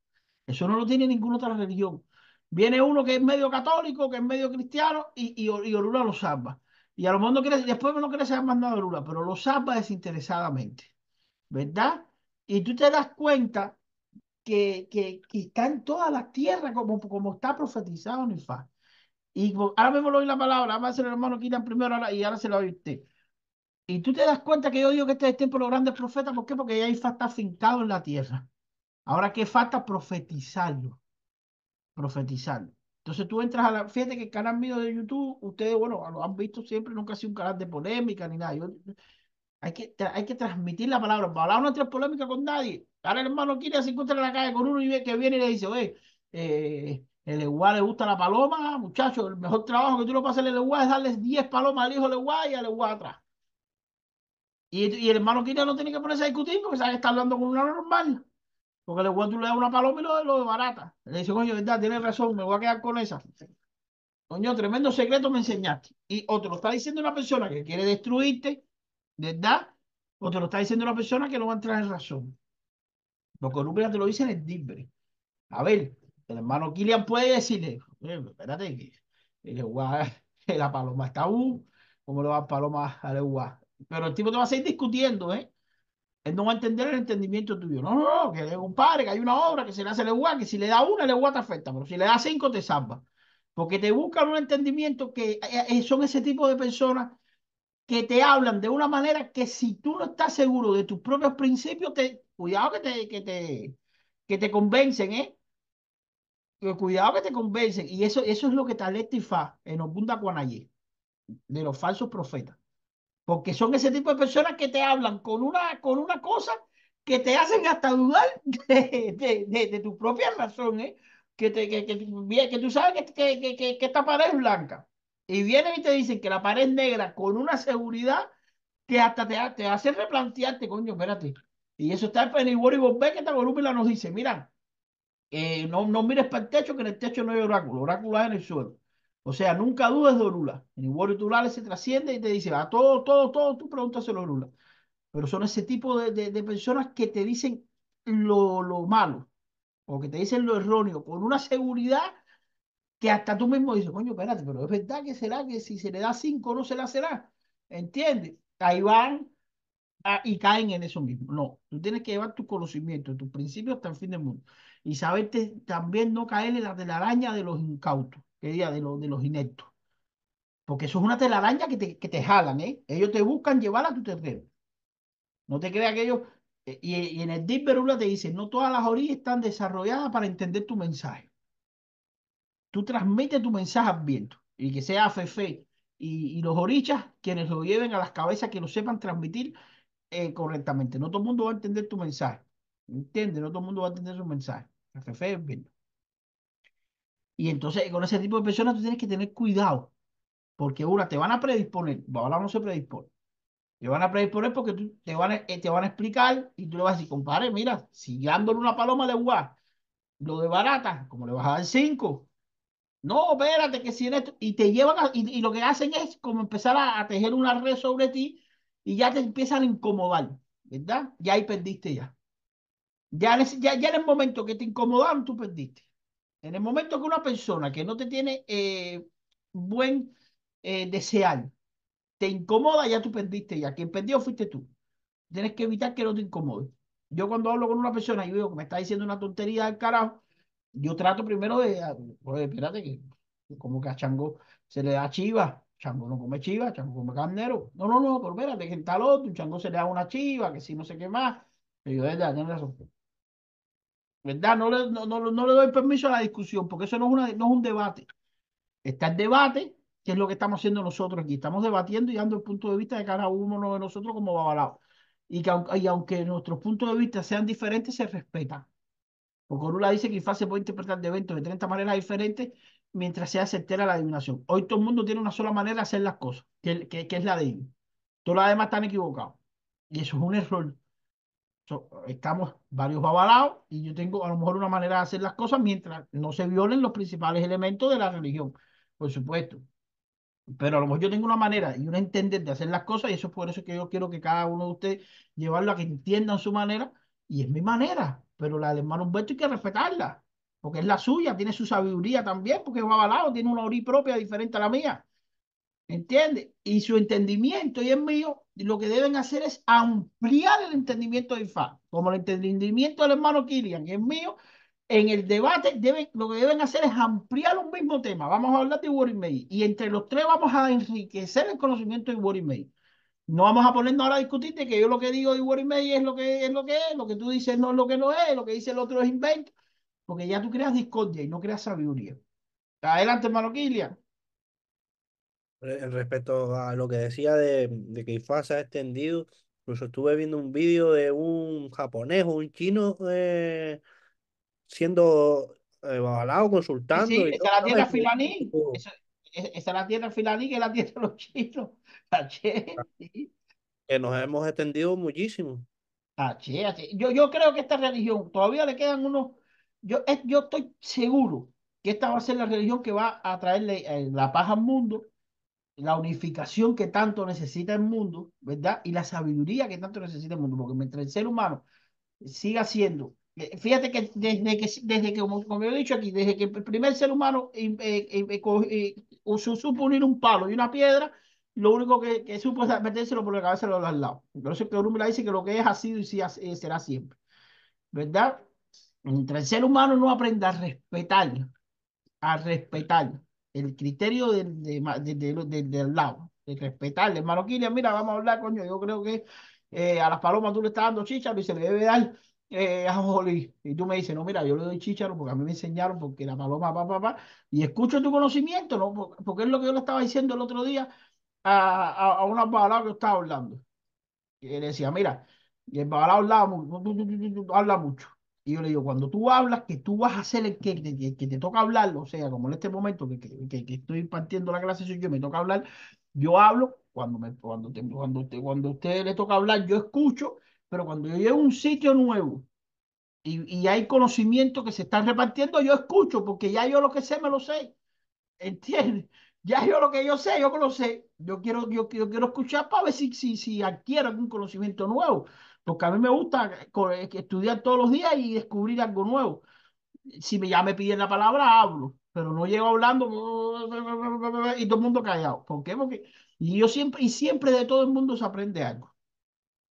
Eso no lo tiene ninguna otra religión. Viene uno que es medio católico, que es medio cristiano y, y, y Orula lo salva. Y a lo mejor no quiere, después no quiere saber más nada de Orula, pero lo salva desinteresadamente. ¿Verdad? Y tú te das cuenta que, que, que está en todas las tierras como, como está profetizado en Ifá. Y ahora mismo lo doy la palabra, vamos a hacer el hermano Kiran primero ahora, y ahora se lo doy usted. Y tú te das cuenta que yo digo que este es el tiempo de los grandes profetas, ¿por qué? Porque ya Ifá está afincado en la tierra. Ahora, ¿qué falta? Profetizarlo. Profetizarlo. Entonces tú entras a la. Fíjate que el canal mío de YouTube, ustedes, bueno, lo han visto siempre, nunca ha sido un canal de polémica ni nada. Hay, que, hay que transmitir la palabra. Para no entra polémica con nadie. Ahora el hermano quiere se encuentra en la calle con uno y ve que viene y le dice, oye, eh, el igual le gusta la paloma, muchachos, el mejor trabajo que tú lo pasas al igual es darles 10 palomas al hijo igual y al igual atrás. Y, y, el hermano Kira no tiene que ponerse a discutir porque sabe que está hablando con una normal. Porque le tú le das una paloma y lo, lo de barata. Le dice, coño, verdad, tienes razón, me voy a quedar con esa. Coño, tremendo secreto me enseñaste. Y otro lo está diciendo una persona que quiere destruirte, ¿verdad? O te lo está diciendo una persona que no va a entrar en razón. Porque Rubén te lo dice en el libre. A ver, el hermano Kilian puede decirle, espérate, que el la paloma está U, ¿cómo le va a paloma a la Pero el tipo te va a seguir discutiendo, ¿eh? Él no va a entender el entendimiento tuyo. No, no, no, que es un padre, que hay una obra, que se le hace igual, que si le da una, igual te afecta, pero si le da cinco, te salva. Porque te buscan un entendimiento que eh, eh, son ese tipo de personas que te hablan de una manera que si tú no estás seguro de tus propios principios, te, cuidado que te, que te, que te convencen, ¿eh? Cuidado que te convencen. Y eso, eso es lo que te fa en Obunda Cuanayé, de los falsos profetas. Porque son ese tipo de personas que te hablan con una, con una cosa que te hacen hasta dudar de, de, de, de tu propia razón, ¿eh? Que, te, que, que, que tú sabes que, esta pared es blanca y vienen y te dicen que la pared es negra con una seguridad que hasta te, hace replantearte, coño, espérate. Y eso está en Pennyworth y Bombay, que esta columna nos dice, mira, eh, no, no mires para el techo, que en el techo no hay oráculo, oráculo hay en el suelo. O sea, nunca dudes de Orula. En Igual Tulales se trasciende y te dice, a todo, todo, todo, tú pregúntaselo a Orula. Pero son ese tipo de, de, de, personas que te dicen lo, lo malo. o que te dicen lo erróneo con una seguridad que hasta tú mismo dices, coño, espérate, pero es verdad que será que si se le da cinco no se la será. ¿Entiendes? Ahí van ah, y caen en eso mismo. No, tú tienes que llevar tu conocimiento, tus principios hasta el fin del mundo. Y saberte también no caer en la telaraña de los incautos, que diga, de, los de los ineptos. Porque eso es una telaraña que te, que te jalan, ¿eh? Ellos te buscan llevar a tu terreno. No te creas que ellos... eh, Y, en el Deep Berula te dicen, no todas las orillas están desarrolladas para entender tu mensaje. Tú transmites tu mensaje al viento y que sea Fefe y, y los orichas quienes lo lleven a las cabezas que lo sepan transmitir eh, correctamente. No todo el mundo va a entender tu mensaje. ¿Entiendes? No todo el mundo va a entender su mensaje. Fefe es viento. Y entonces con ese tipo de personas tú tienes que tener cuidado. Porque una, te van a predisponer. Ahora no se predispone. Te van a predisponer porque tú, te, van a, eh, te van a explicar y tú le vas a decir, compadre, mira, si una paloma de guá, lo de barata, como le vas a dar cinco. No, espérate, que si en esto. Y te llevan a- y, lo que hacen es como empezar a, tejer una red sobre ti y ya te empiezan a incomodar, ¿verdad? Ya ahí perdiste ya. Ya en, ya, ya en el momento que te incomodaron, tú perdiste. En el momento que una persona que no te tiene eh, buen eh, desear te incomoda, ya tú perdiste ya. Quien perdió fuiste tú. Tienes que evitar que no te incomode. Yo cuando hablo con una persona y veo que me está diciendo una tontería del carajo, yo trato primero de, ah, espérate, que como que a Chango se le da chiva. Chango no come chiva, Chango come carnero. No, no, no, pero espérate, que en tal otro, Chango se le da una chiva, que si no sé qué más. Y yo, verdad, tienes razón. ¿Verdad? No le, no, no, no le doy permiso a la discusión, porque eso no es, una, no es un debate. Está el debate, que es lo que estamos haciendo nosotros aquí. Estamos debatiendo y dando el punto de vista de cada uno de nosotros como babalao. Y, que, y aunque nuestros puntos de vista sean diferentes, se respetan. Porque Orula dice que IFA se puede interpretar de eventos de 30 maneras diferentes mientras sea certera la adivinación. Hoy todo el mundo tiene una sola manera de hacer las cosas, que, que, que es la de. Todos los demás están equivocados. Y eso es un error. Estamos varios babalaos y yo tengo a lo mejor una manera de hacer las cosas mientras no se violen los principales elementos de la religión, por supuesto. Pero a lo mejor yo tengo una manera y un entender de hacer las cosas y eso es por eso que yo quiero que cada uno de ustedes llevarlo a que entiendan su manera y es mi manera, pero la del hermano Humberto hay que respetarla, porque es la suya, tiene su sabiduría también, porque es babalao, tiene una orí propia diferente a la mía. ¿Entiendes? Y su entendimiento y el mío, lo que deben hacer es ampliar el entendimiento de Ifá, como el entendimiento del hermano Kilian y el mío, en el debate deben, lo que deben hacer es ampliar un mismo tema. Vamos a hablar de Worimei y entre los tres vamos a enriquecer el conocimiento de Worimei. No vamos a ponernos ahora a discutir de que yo lo que digo de Worimei es lo que es lo que es, lo que tú dices no es lo que no es, lo que dice el otro es invento, porque ya tú creas discordia y no creas sabiduría. Adelante, hermano Kilian. Re- Respecto a lo que decía de, de que IFA se ha extendido, incluso estuve viendo un vídeo de un japonés o un chino eh, siendo eh, Sí, consultando sí, y esa todo, es la tierra filaní. Esa, esa es la tierra filaní, que es la tierra de los chinos. Sí. que nos hemos extendido muchísimo. Yo, yo creo que esta religión todavía le quedan unos. Yo, yo estoy seguro que esta va a ser la religión que va a traerle eh, la paz al mundo, la unificación que tanto necesita el mundo, ¿verdad? Y la sabiduría que tanto necesita el mundo. Porque mientras el ser humano siga siendo. eh, Fíjate que desde que, desde que como, como he dicho aquí, desde que el primer ser humano eh, eh, eh, eh, supo unir un palo y una piedra, lo único que, que supo es metérselo por la cabeza de los de al lado. Por eso es que Orumila dice que lo que es ha sido y sí será siempre. ¿Verdad? Mientras el ser humano no aprenda a respetar, a respetar el criterio del, de, de- de- de- del lado, de respetarle. Hermano Kilian, mira, vamos a hablar, coño, yo creo que eh, a las palomas tú le estás dando chícharo y se le debe dar eh, ajonjolí. Y tú me dices, no, mira, yo le doy chícharo porque a mí me enseñaron, porque la paloma, pa, pa, pa, y escucho tu conocimiento, ¿no? Por- Porque es lo que yo le estaba diciendo el otro día a, a, a una palabra que estaba hablando. Y él decía, mira, y el babalao tú, habla mucho. Y yo le digo, cuando tú hablas, que tú vas a ser el que, que, que- te toca hablarlo, o sea, como en este momento que, que, que- estoy impartiendo la clase, soy yo, me toca hablar, yo hablo, cuando, me, cuando, te- cuando, te- cuando a usted le toca hablar, yo escucho, pero cuando yo llego a un sitio nuevo y, y hay conocimiento que se está repartiendo, yo escucho, porque ya yo lo que sé, me lo sé. ¿Entiendes? Ya yo lo que yo sé, yo lo sé. Yo quiero, yo, yo quiero escuchar para ver si, si, si adquiero algún conocimiento nuevo. Porque a mí me gusta eh, que estudiar todos los días y descubrir algo nuevo. Si me, ya me piden la palabra, hablo, pero no llego hablando y todo el mundo callado. ¿Por qué? Porque y yo siempre, y siempre de todo el mundo se aprende algo.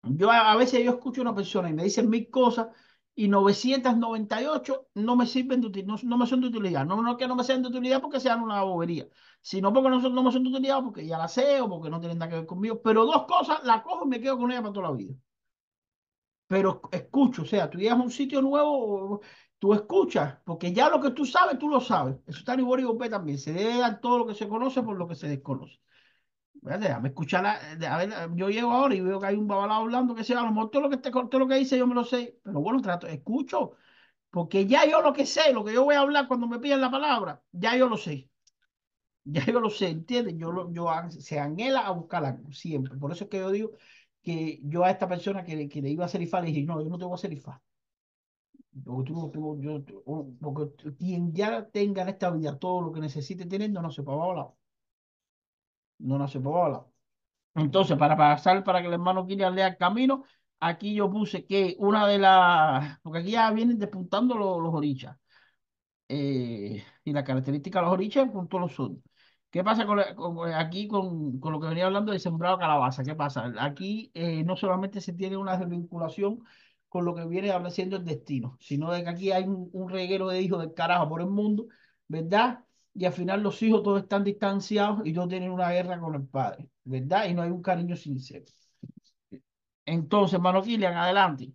Yo a, a veces yo escucho a una persona y me dicen mil cosas y 998 no me sirven de utilidad, no, no me son de utilidad. No, no que no me sean de utilidad porque sean una bobería, sino porque no, son, no me son de utilidad porque ya la sé o porque no tienen nada que ver conmigo. Pero dos cosas, la cojo y me quedo con ella para toda la vida. Pero escucho, o sea, tú llegas a un sitio nuevo, tú escuchas, porque ya lo que tú sabes, tú lo sabes. Eso está en Ibori y también. Se debe dar todo lo que se conoce por lo que se desconoce. Déjame escuchar, a ver, yo llego ahora y veo que hay un babalado hablando que sea, a lo mejor todo lo que, te, todo lo que dice yo me lo sé, pero bueno, trato, escucho, porque ya yo lo que sé, lo que yo voy a hablar cuando me piden la palabra, ya yo lo sé. Ya yo lo sé, ¿entiendes? Yo, yo se anhela a buscar algo, siempre. Por eso es que yo digo que yo a esta persona que, que le iba a hacer IFA, le dije, no, yo no te voy a hacer IFA. Porque, tú, tú, yo, porque quien ya tenga en esta vida todo lo que necesite tener, no, se puede hablar no nace bola. Entonces, para pasar, para que el hermano Kilian lea el camino, aquí yo puse que una de las, porque aquí ya vienen despuntando los, los orichas. Eh, y la característica de los orichas, punto los son. ¿Qué pasa con, aquí con, con, lo que venía hablando de sembrado calabaza? ¿Qué pasa? Aquí eh, no solamente se tiene una desvinculación con lo que viene siendo el destino, sino de que aquí hay un, reguero de hijos del carajo por el mundo, ¿verdad? y al final los hijos todos están distanciados y todos tienen una guerra con el padre, ¿verdad? Y no hay un cariño sincero. Entonces, hermano Kilian, adelante.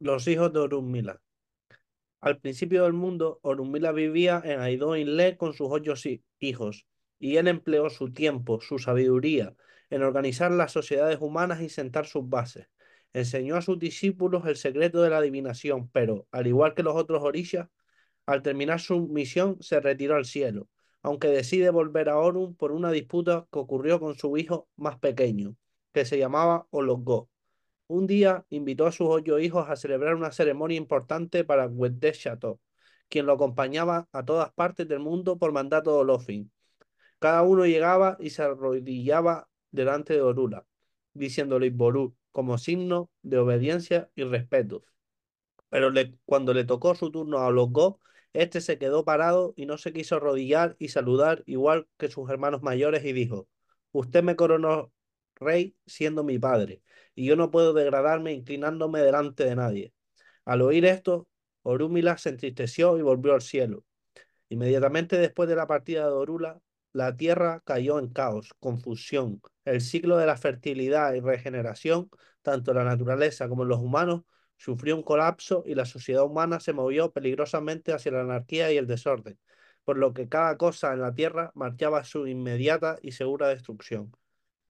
Los hijos de Orunmila. Al principio del mundo, Orunmila vivía en Aido-Inle con sus ocho hijos, y él empleó su tiempo, su sabiduría, en organizar las sociedades humanas y sentar sus bases. Enseñó a sus discípulos el secreto de la adivinación, pero, al igual que los otros orishas, al terminar su misión se retiró al cielo, aunque decide volver a Orun por una disputa que ocurrió con su hijo más pequeño, que se llamaba Ologó. Un día invitó a sus ocho hijos a celebrar una ceremonia importante para Wedde Chateau, quien lo acompañaba a todas partes del mundo por mandato de Olofin. Cada uno llegaba y se arrodillaba delante de Orula, diciéndole Ború, como signo de obediencia y respeto. Pero cuando le tocó su turno a los este se quedó parado y no se quiso arrodillar y saludar igual que sus hermanos mayores y dijo, usted me coronó rey siendo mi padre, y yo no puedo degradarme inclinándome delante de nadie. Al oír esto, Orúmila se entristeció y volvió al cielo. Inmediatamente después de la partida de Orula, la tierra cayó en caos, confusión. El ciclo de la fertilidad y regeneración, tanto la naturaleza como los humanos, sufrió un colapso y la sociedad humana se movió peligrosamente hacia la anarquía y el desorden, por lo que cada cosa en la tierra marchaba su inmediata y segura destrucción.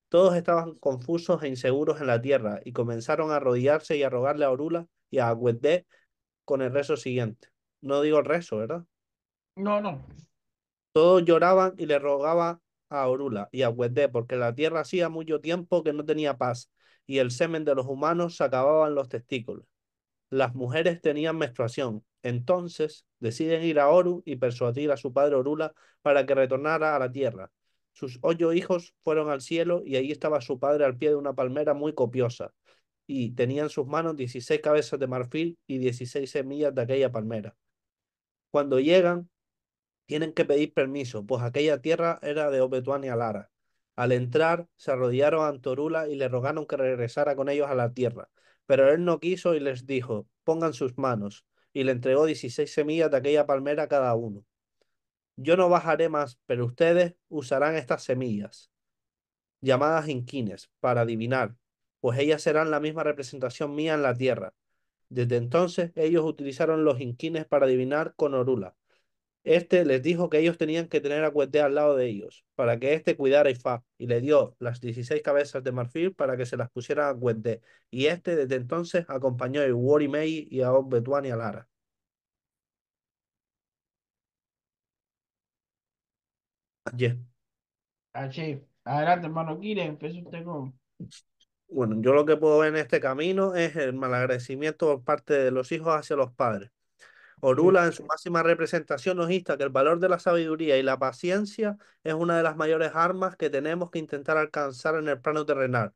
Todos estaban confusos e inseguros en la tierra y comenzaron a arrodillarse y a rogarle a Orula y a Agüedé con el rezo siguiente. No digo el rezo, ¿verdad? No, no. Todos lloraban y le rogaban a Orula y a Wedé porque la tierra hacía mucho tiempo que no tenía paz y el semen de los humanos se acababan los testículos. Las mujeres tenían menstruación. Entonces deciden ir a Oru y persuadir a su padre Orula para que retornara a la tierra. Sus ocho hijos fueron al cielo y ahí estaba su padre al pie de una palmera muy copiosa y tenía en sus manos dieciséis cabezas de marfil y dieciséis semillas de aquella palmera. Cuando llegan, tienen que pedir permiso, pues aquella tierra era de Obetuán y Alara. Al entrar, se arrodillaron ante Orula y le rogaron que regresara con ellos a la tierra. Pero él no quiso y les dijo, pongan sus manos, y le entregó dieciséis semillas de aquella palmera a cada uno. Yo no bajaré más, pero ustedes usarán estas semillas, llamadas inquines, para adivinar, pues ellas serán la misma representación mía en la tierra. Desde entonces ellos utilizaron los inquines para adivinar con Orula. Este les dijo que ellos tenían que tener a Cueté al lado de ellos, para que éste cuidara a Ifá, y le dio las 16 cabezas de marfil para que se las pusiera a Cueté, y este desde entonces acompañó a Wori Mei y a Betuan y a Lara. Allí. Allí. Adelante, hermano Kire, empieza usted con... Bueno, yo lo que puedo ver en este camino es el malagradecimiento por parte de los hijos hacia los padres. Orula, en su máxima representación, nos insta que el valor de la sabiduría y la paciencia es una de las mayores armas que tenemos que intentar alcanzar en el plano terrenal.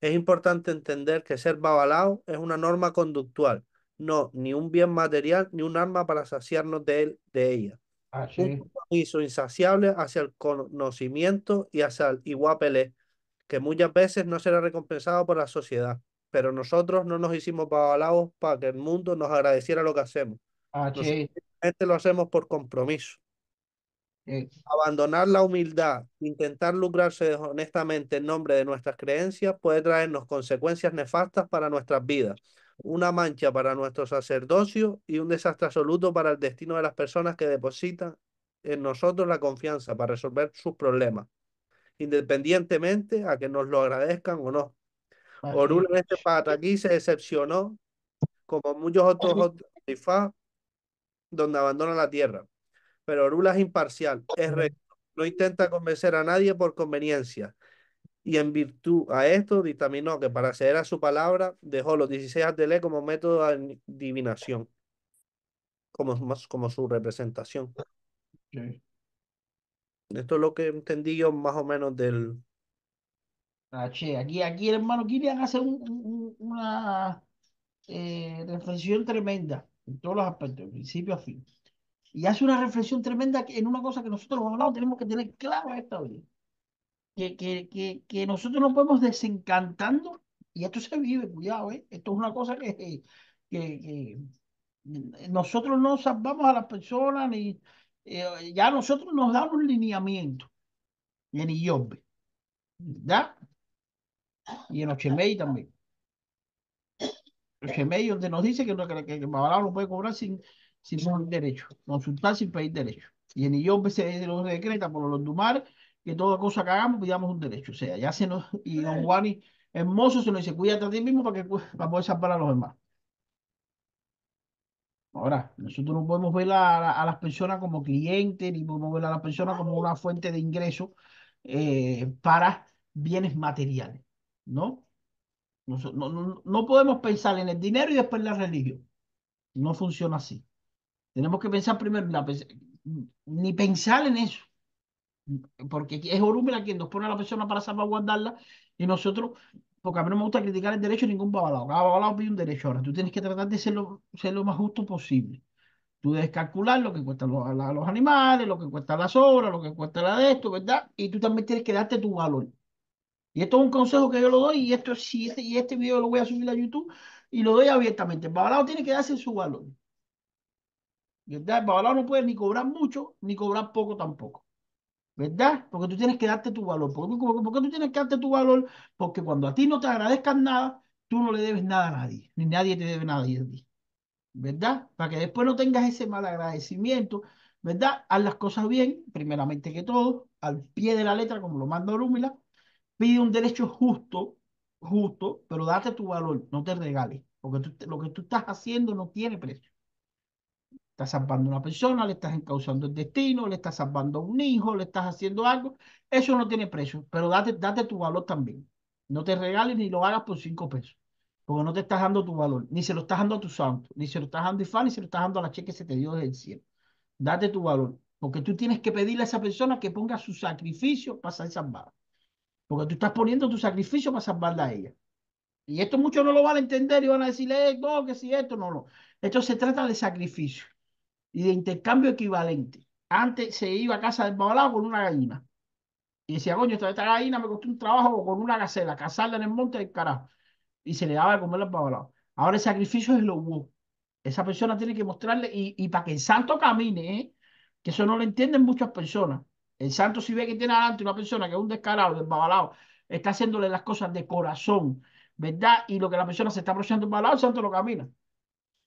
Es importante entender que ser babalao es una norma conductual, no ni un bien material ni un arma para saciarnos de él, de ella. Un Así, compromiso insaciable hacia el conocimiento y hacia el iguapelé, que muchas veces no será recompensado por la sociedad. Pero nosotros no nos hicimos babalaos para que el mundo nos agradeciera lo que hacemos. Así, simplemente lo hacemos por compromiso. Abandonar la humildad, intentar lucrarse deshonestamente en nombre de nuestras creencias puede traernos consecuencias nefastas para nuestras vidas, una mancha para nuestro sacerdocio y un desastre absoluto para el destino de las personas que depositan en nosotros la confianza para resolver sus problemas, independientemente a que nos lo agradezcan o no. así. Orula en este aquí se decepcionó, como muchos otros Ifá, donde abandona la tierra. Pero Orula es imparcial, es recto, no intenta convencer a nadie por conveniencia. Y en virtud a esto dictaminó que para acceder a su palabra dejó los 16 Ardelé como método de adivinación, como, más- como su representación. Esto es lo que entendí yo más o menos del... Ah, che, aquí, aquí el hermano Kilian hace un- un- un- una eh, reflexión tremenda en todos los aspectos, de principio a fin. Y hace una reflexión tremenda en una cosa que nosotros los hablados tenemos que tener clara esta vez. Que, que, que, que nosotros nos podemos desencantando, y esto se vive, cuidado, ¿eh? Esto es una cosa que, que, nosotros no salvamos a las personas, ni eh, ya nosotros nos damos un lineamiento. En Iyombe, ¿verdad? Y en Ochemey también. Ochemey, donde nos dice que, que, que babalao no puede cobrar sin, sin derecho, consultar sin pedir derecho. Y en Iyombe se lo decreta por los Dumar que toda cosa que hagamos pidamos un derecho. O sea, ya se nos. Y don Juani hermoso se nos dice: cuídate a ti mismo para, que, para poder salvar a los demás. Ahora, nosotros no podemos ver a, a- a las personas como clientes, ni podemos ver a las personas como una fuente de ingreso eh, para bienes materiales, ¿no? No, no, no podemos pensar en el dinero y después en la religión. No funciona así. Tenemos que pensar primero en la, pens- ni pensar en eso, porque es Orúmela quien nos pone a la persona para salvaguardarla y nosotros, porque a mí no me gusta criticar el derecho de ningún babalao. Cada babalao pide un derecho. Ahora, tú tienes que tratar de ser lo, ser lo más justo posible. Tú debes calcular lo que cuestan los, los animales, lo que cuesta las obras, lo que cuesta la de esto, ¿verdad? Y tú también tienes que darte tu valor. Y esto es un consejo que yo lo doy y esto sí, este, y este video lo voy a subir a YouTube y lo doy abiertamente. El babalao tiene que darse su valor. ¿Verdad? El babalao no puede ni cobrar mucho ni cobrar poco tampoco. ¿Verdad? Porque tú tienes que darte tu valor. ¿Por qué, tú tienes que darte tu valor? Porque cuando a ti no te agradezcan nada, tú no le debes nada a nadie, ni nadie te debe nada a ti. ¿Verdad? Para que después no tengas ese mal agradecimiento, ¿verdad? Haz las cosas bien, primeramente que todo, al pie de la letra, como lo manda Orúmila, pide un derecho justo, justo, pero date tu valor, no te regales, porque lo que tú estás haciendo no tiene precio. Estás salvando a una persona, le estás encauzando el destino, le estás salvando a un hijo, le estás haciendo algo, eso no tiene precio, pero date, date tu valor también. No te regales ni lo hagas por cinco pesos, porque no te estás dando tu valor, ni se lo estás dando a tu santo, ni se lo estás dando a Ifá, ni se lo estás dando a la cheque que se te dio desde el cielo. Date tu valor, porque tú tienes que pedirle a esa persona que ponga su sacrificio para ser salvada. Porque tú estás poniendo tu sacrificio para salvarla a ella. Y esto muchos no lo van a entender y van a decirle, eh, no, que si esto, no, no. Esto se trata de sacrificio y de intercambio equivalente. Antes se iba a casa del babalao con una gallina. Y decía, coño, esta, esta gallina me costó un trabajo con una gacela, cazarla en el monte del carajo. Y se le daba de comer al babalao. Ahora el sacrificio es lo hubo. Esa persona tiene que mostrarle, y, y para que el santo camine, ¿eh? que eso no lo entienden muchas personas. El santo si ve que tiene adelante una persona que es un descarado, del babalao, está haciéndole las cosas de corazón, ¿verdad? Y lo que la persona se está aprovechando del babalao, el santo lo camina.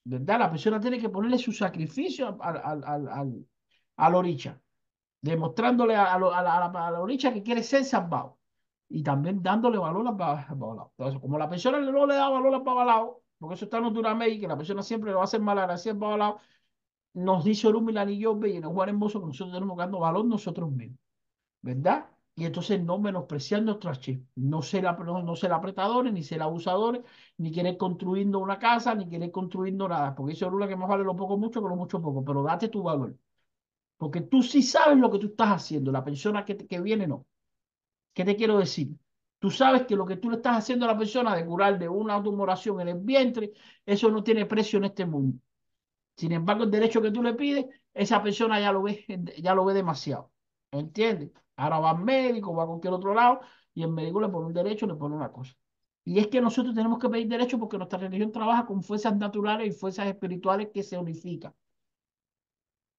¿Verdad? La persona tiene que ponerle su sacrificio al, al, al, al, al oricha, demostrándole a, a, lo- a la, a la- oricha que quiere ser salvado y también dándole valor al ba- al babalao. Entonces, como la persona no le da valor al babalao, porque eso está en los Duramey, que la persona siempre a hacer mal agradecida al babalao, nos dice Orumilán y yo, y en el Juan Hermoso, que nosotros tenemos que darnos valor nosotros mismos, ¿verdad? Y entonces no menospreciar nuestro archivo, no ser, no, no ser apretadores, ni ser abusadores, ni querer construyendo una casa, ni querer construyendo nada, porque dice Orula que más vale lo poco mucho que lo mucho poco, pero date tu valor, porque tú sí sabes lo que tú estás haciendo, la persona que, que viene no. ¿Qué te quiero decir? Tú sabes que lo que tú le estás haciendo a la persona de curar de una tumoración en el vientre, eso no tiene precio en este mundo. Sin embargo, el derecho que tú le pides, esa persona ya lo ve, ya lo ve demasiado. ¿Entiendes? Ahora va al médico, va a cualquier otro lado y el médico le pone un derecho, le pone una cosa. Y es que nosotros tenemos que pedir derecho porque nuestra religión trabaja con fuerzas naturales y fuerzas espirituales que se unifican.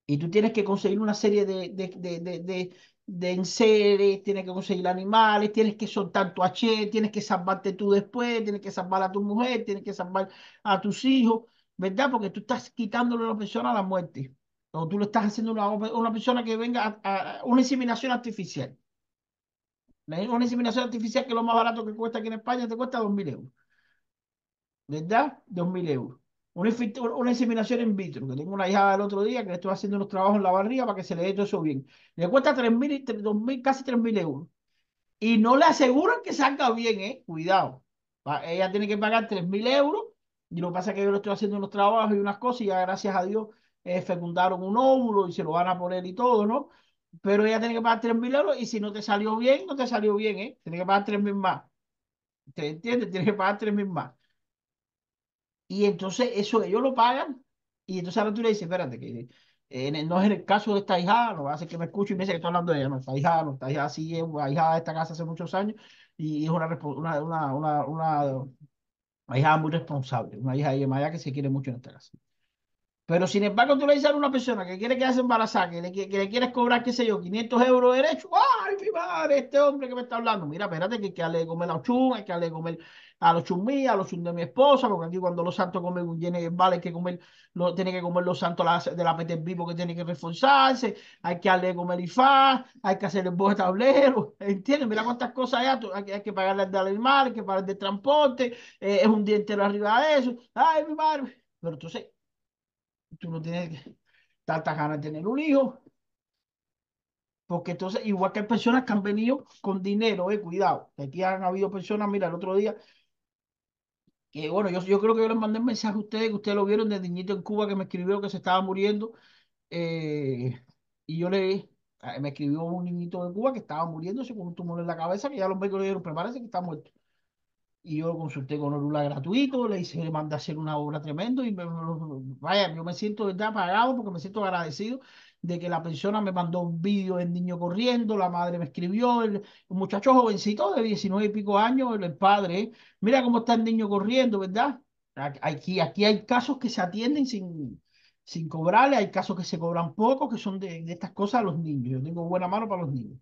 Y tú tienes que conseguir una serie de, de, de, de, de enseres, tienes que conseguir animales, tienes que soltar tu H, tienes que salvarte tú después, tienes que salvar a tu mujer, tienes que salvar a tus hijos, ¿verdad? Porque tú estás quitándole a una persona la muerte. O tú le estás haciendo a una, una, persona que venga a, una inseminación artificial. Una inseminación artificial que lo más barato que cuesta aquí en España te cuesta 2.000 euros. ¿Verdad? 2.000 euros. Una, inseminación in vitro, que tengo una hija el otro día que le estoy haciendo unos trabajos en la barriga para que se le dé todo eso bien. Le cuesta 3.000, 2.000, casi 3.000 euros. Y no le aseguran que salga bien, ¿eh? Cuidado. Ella tiene que pagar 3.000 euros y lo que pasa es que yo le estoy haciendo unos trabajos y unas cosas y ya gracias a Dios eh, fecundaron un óvulo y se lo van a poner y todo, ¿no? Pero ella tiene que pagar 3.000 euros y si no te salió bien, no te salió bien, ¿eh? Tiene que pagar 3.000 más. ¿Te entiendes? Tiene que pagar 3.000 más. Y entonces eso ellos lo pagan. Y entonces ahora tú le dices, espérate, que eh, no es en el caso de esta hija, no va a hacer que me escuche y me dice que estoy hablando de ella. No, esta hija, no, esta hija sí es una hija de esta casa hace muchos años y es una, hija muy responsable, una hija de Maya que se quiere mucho en esta casa. Pero sin embargo, tú le dices a una persona que quiere quedarse embarazada, que le, que, quieres cobrar, qué sé yo, 500 euros de derecho. ¡Ay, mi madre! Este hombre que me está hablando. Mira, espérate, que hay que darle de comer a los chum, hay que darle de comer a los chum míos, a los chum de mi esposa, porque aquí cuando los santos comen tiene, vale que comer, lo, tiene que comer los santos de la PT vivo que tiene que reforzarse, hay que darle de comer IFA, hay que hacer el de tablero, ¿entiendes? Mira cuántas cosas hay, hay, hay que pagarle al animal, hay que pagar de transporte, eh, es un día entero arriba de eso. ¡Ay, mi madre! Pero entonces tú no tienes tantas ganas de tener un hijo. Porque entonces, igual que hay personas que han venido con dinero, eh, cuidado. Aquí han habido personas, mira, el otro día, que bueno, yo, yo creo que yo les mandé un mensaje a ustedes, que ustedes lo vieron de niñito en Cuba que me escribió que se estaba muriendo. Eh, y yo le, me escribió un niñito de Cuba que estaba muriéndose con un tumor en la cabeza, que ya los médicos le dijeron, prepárese que está muerto y yo lo consulté con Orula gratuito, le hice, le mandé a hacer una obra tremendo y me, vaya, yo me siento de verdad pagado porque me siento agradecido de que la persona me mandó un vídeo del niño corriendo, la madre me escribió, el, muchacho jovencito de 19 y pico años, el, padre, mira cómo está el niño corriendo, ¿verdad? Aquí, aquí hay casos que se atienden sin, sin cobrarle, hay casos que se cobran poco, que son de, de estas cosas a los niños. Yo tengo buena mano para los niños.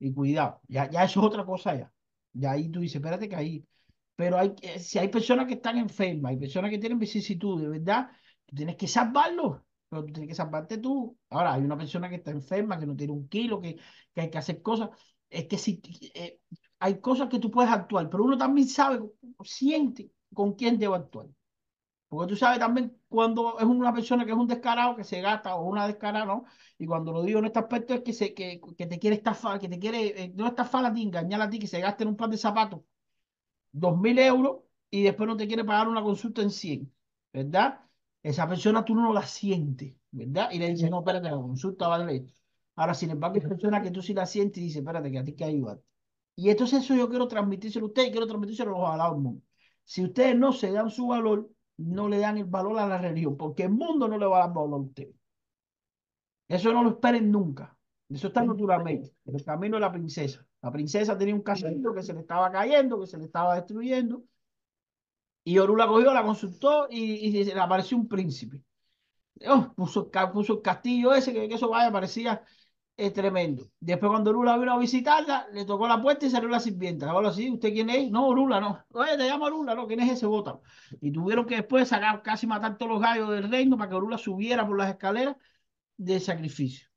Y cuidado, ya, ya eso es otra cosa ya. Ya ahí tú dices, espérate que ahí pero hay, si hay personas que están enfermas, hay personas que tienen vicisitudes, ¿verdad? Tú tienes que salvarlos, pero tú tienes que salvarte tú. Ahora, hay una persona que está enferma, que no tiene un kilo, que, que hay que hacer cosas. Es que si eh, hay cosas que tú puedes actuar, pero uno también sabe, siente con quién debe actuar. Porque tú sabes también cuando es una persona que es un descarado, que se gasta, o una descarada, ¿no? Y cuando lo digo en este aspecto es que, se, que, que te quiere estafar, que te quiere, eh, no estafar a ti, engañar a ti, que se gaste en un par de zapatos 2.000 euros y después no te quiere pagar una consulta en 100, ¿verdad? Esa persona tú no la sientes, ¿verdad? Y le dices, no, espérate, la consulta vale. Ahora, sin embargo, hay personas que tú sí la sientes y dices, espérate, que a ti que ayudar. Y entonces eso yo quiero transmitírselo a ustedes y quiero transmitírselo a los mundo. Si ustedes no se dan su valor, no le dan el valor a la religión, porque el mundo no le va a dar valor a ustedes. Eso no lo esperen nunca. Eso está naturalmente. El camino de la princesa. La princesa tenía un castillo que se le estaba cayendo, que se le estaba destruyendo. Y Orula cogió, la consultó y, le apareció un príncipe. Oh, puso, puso, el castillo ese, que, eso vaya, parecía eh, tremendo. Después cuando Orula vino a visitarla, le tocó la puerta y salió la sirvienta. Ahora sí, ¿usted quién es? No, Orula, no. Oye, te llamo Orula, no, ¿quién es ese bota? Y tuvieron que después sacar, casi matar todos los gallos del reino para que Orula subiera por las escaleras de sacrificio.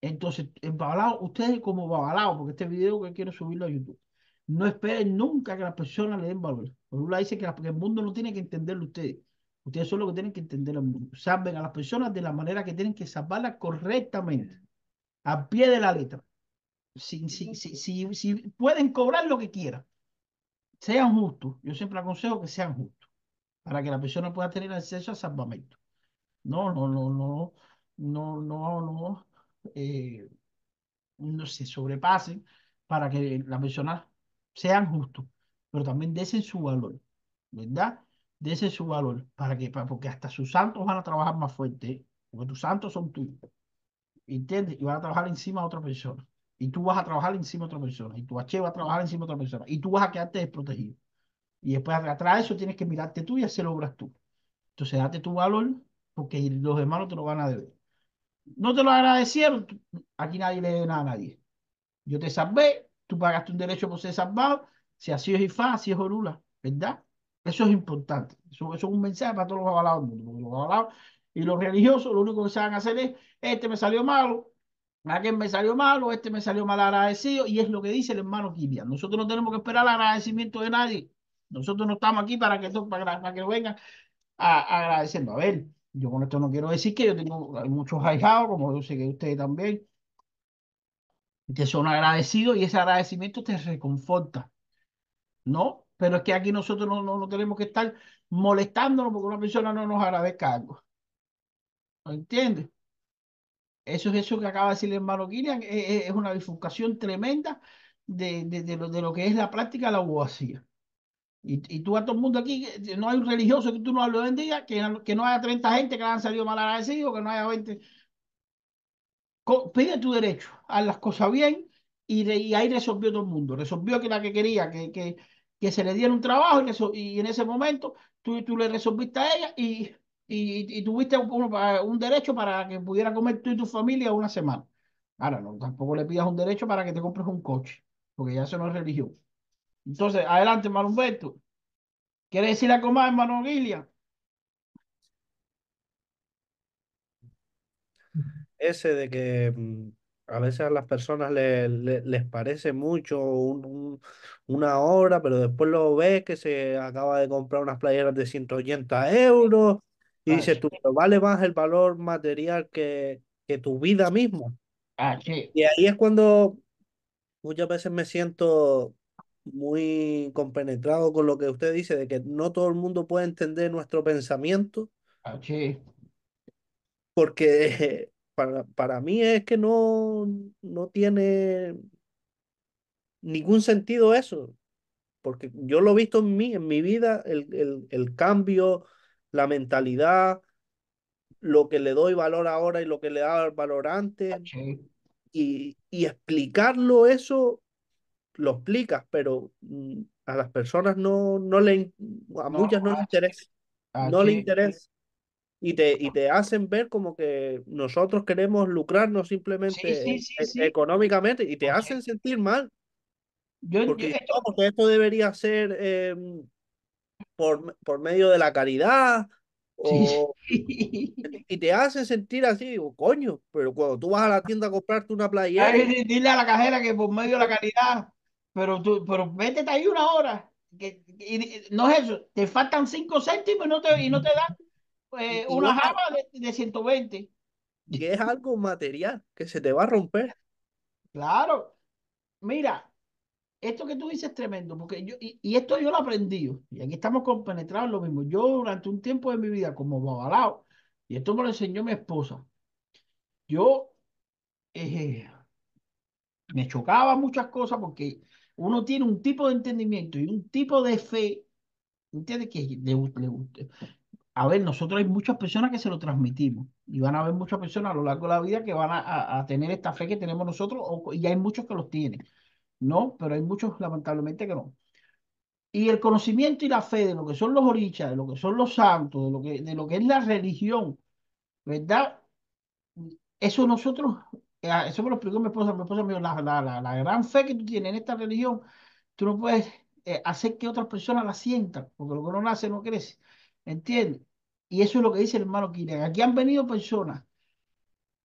Entonces, en Babalao, ustedes como Babalao, porque este video que quiero subirlo a YouTube, no esperen nunca que las personas le den valor. Orula dice que, el mundo no tiene que entenderlo ustedes. Ustedes son los que tienen que entender al mundo. Salven a las personas de la manera que tienen que salvarlas correctamente, a pie de la letra. Si, si, si, si, pueden cobrar lo que quieran, sean justos. Yo siempre aconsejo que sean justos, para que la persona pueda tener acceso a salvamento. No, no, no, no, no, no, no eh, no se sobrepasen para que la persona sean justos, pero también desen su valor, ¿verdad? Desen su valor, para que, para, porque hasta sus santos van a trabajar más fuerte, ¿eh? porque tus santos son tuyos, ¿entiendes? Y van a trabajar encima de otra persona, y tú vas a trabajar encima de otra persona, y tu H va a trabajar encima de otra persona, y tú vas a quedarte desprotegido. Y después atrás de eso tienes que mirarte tú y hacer obras tú. Entonces date tu valor, porque los hermanos te lo van a deber. No te lo agradecieron, aquí nadie le debe nada a nadie. Yo te salvé, tú pagaste un derecho por ser salvado, si así es IFA, así es Orula, ¿verdad? Eso es importante. Eso, es un mensaje para todos los avalados del mundo. Y los religiosos lo único que a hacer es, este me salió malo, aquel me salió malo, este me salió mal agradecido, y es lo que dice el hermano Kilian. Nosotros no tenemos que esperar el agradecimiento de nadie. Nosotros no estamos aquí para que, para, para que vengan a, a. A ver, yo con esto no quiero decir que yo tengo muchos ahijados, como yo sé que ustedes también, que son agradecidos y ese agradecimiento te reconforta, ¿no? Pero es que aquí nosotros no, no, no tenemos que estar molestándonos porque una persona no nos agradezca algo. ¿No entiendes? Eso es eso que acaba de decir el hermano Kilian, es, es una bifurcación tremenda de, de, de, lo, de lo que es la práctica de la abogacía. Y, y, tú a todo el mundo aquí, no hay un religioso que tú no lo bendiga, que, que no haya 30 gente que han salido mal agradecidos, que no haya 20. Pide tu derecho, haz las cosas bien y, ahí resolvió todo el mundo. Resolvió que la que quería, que, que, que se le diera un trabajo y, y en ese momento tú, tú le resolviste a ella y, y, tuviste un, un, derecho para que pudiera comer tú y tu familia una semana. Ahora, no, tampoco le pidas un derecho para que te compres un coche, porque ya eso no es religión. Entonces, adelante, hermano Humberto. ¿Quiere decir algo más, hermano Guilia? Ese de que a veces a las personas le, le, les parece mucho un, un, una hora, pero después lo ves que se acaba de comprar unas playeras de 180 euros y ah, dices, tú, pero vale más el valor material que, que tu vida misma. Ah, sí. Y ahí es cuando muchas veces me siento muy compenetrado con lo que usted dice, de que no todo el mundo puede entender nuestro pensamiento. Porque para, para mí es que no, no tiene ningún sentido eso. Porque yo lo he visto en mí, en mi vida, el, el, el cambio, la mentalidad, lo que le doy valor ahora y lo que le daba valor antes. Y, y explicarlo eso lo explicas, pero mm, a las personas no, no le, a muchas no les interesa, no le interesa. Y te, y te hacen ver como que nosotros queremos lucrarnos simplemente sí, e- sí, e- económicamente y te hacen sentir mal, Yo, porque, no, porque esto debería ser eh, por, por medio de la caridad sí, o, sí. y te hacen sentir así, digo, coño, pero cuando tú vas a la tienda a comprarte una playera, Ay, di- dile a la cajera que por medio de la caridad, pero tú, pero métete ahí una hora. Que, y- no es eso, te faltan cinco céntimos y no te, y no te dan eh, una java de, de 120. que es algo material, que se te va a romper. Claro, mira, esto que tú dices es tremendo, porque yo, y, y esto yo lo aprendí, y aquí estamos compenetrados en lo mismo. Yo durante un tiempo de mi vida como babalao, y esto me lo enseñó mi esposa, yo eh, me chocaba muchas cosas porque uno tiene un tipo de entendimiento y un tipo de fe, ¿entiendes? Que le, le gusta. A ver, nosotros hay muchas personas que se lo transmitimos y van a haber muchas personas a lo largo de la vida que van a, a- tener esta fe que tenemos nosotros o- y hay muchos que los tienen, ¿no? Pero hay muchos lamentablemente que no. Y el conocimiento y la fe de lo que son los orichas, de lo que son los santos, de lo que, de lo que es la religión, ¿verdad? Eso nosotros, eso me lo explicó mi esposa, mi esposa me dijo, la, la, la, gran fe que tú tienes en esta religión, tú no puedes eh, hacer que otras personas la sientan, porque lo que no nace no crece, ¿entiendes? Y eso es lo que dice el hermano Kirian. Aquí han venido personas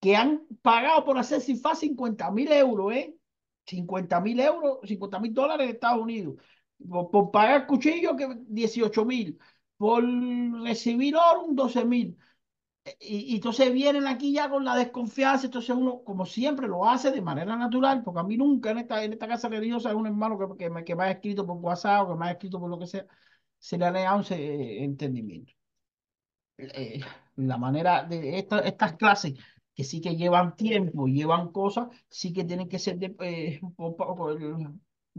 que han pagado por hacer CIFA 50 mil euros, ¿eh? 50 mil euros, 50 mil dólares en Estados Unidos, por, por pagar cuchillo que 18 mil, por recibir oro un 12 mil. Y, y entonces vienen aquí ya con la desconfianza, entonces uno, como siempre, lo hace de manera natural, porque a mí nunca en esta, en esta casa religiosa hay un hermano que, que, me, que me ha escrito por WhatsApp o que me ha escrito por lo que sea, se le ha negado ese eh, entendimiento. Eh, la manera de esta- estas clases, que sí que llevan tiempo, llevan cosas, sí que tienen que ser de, eh,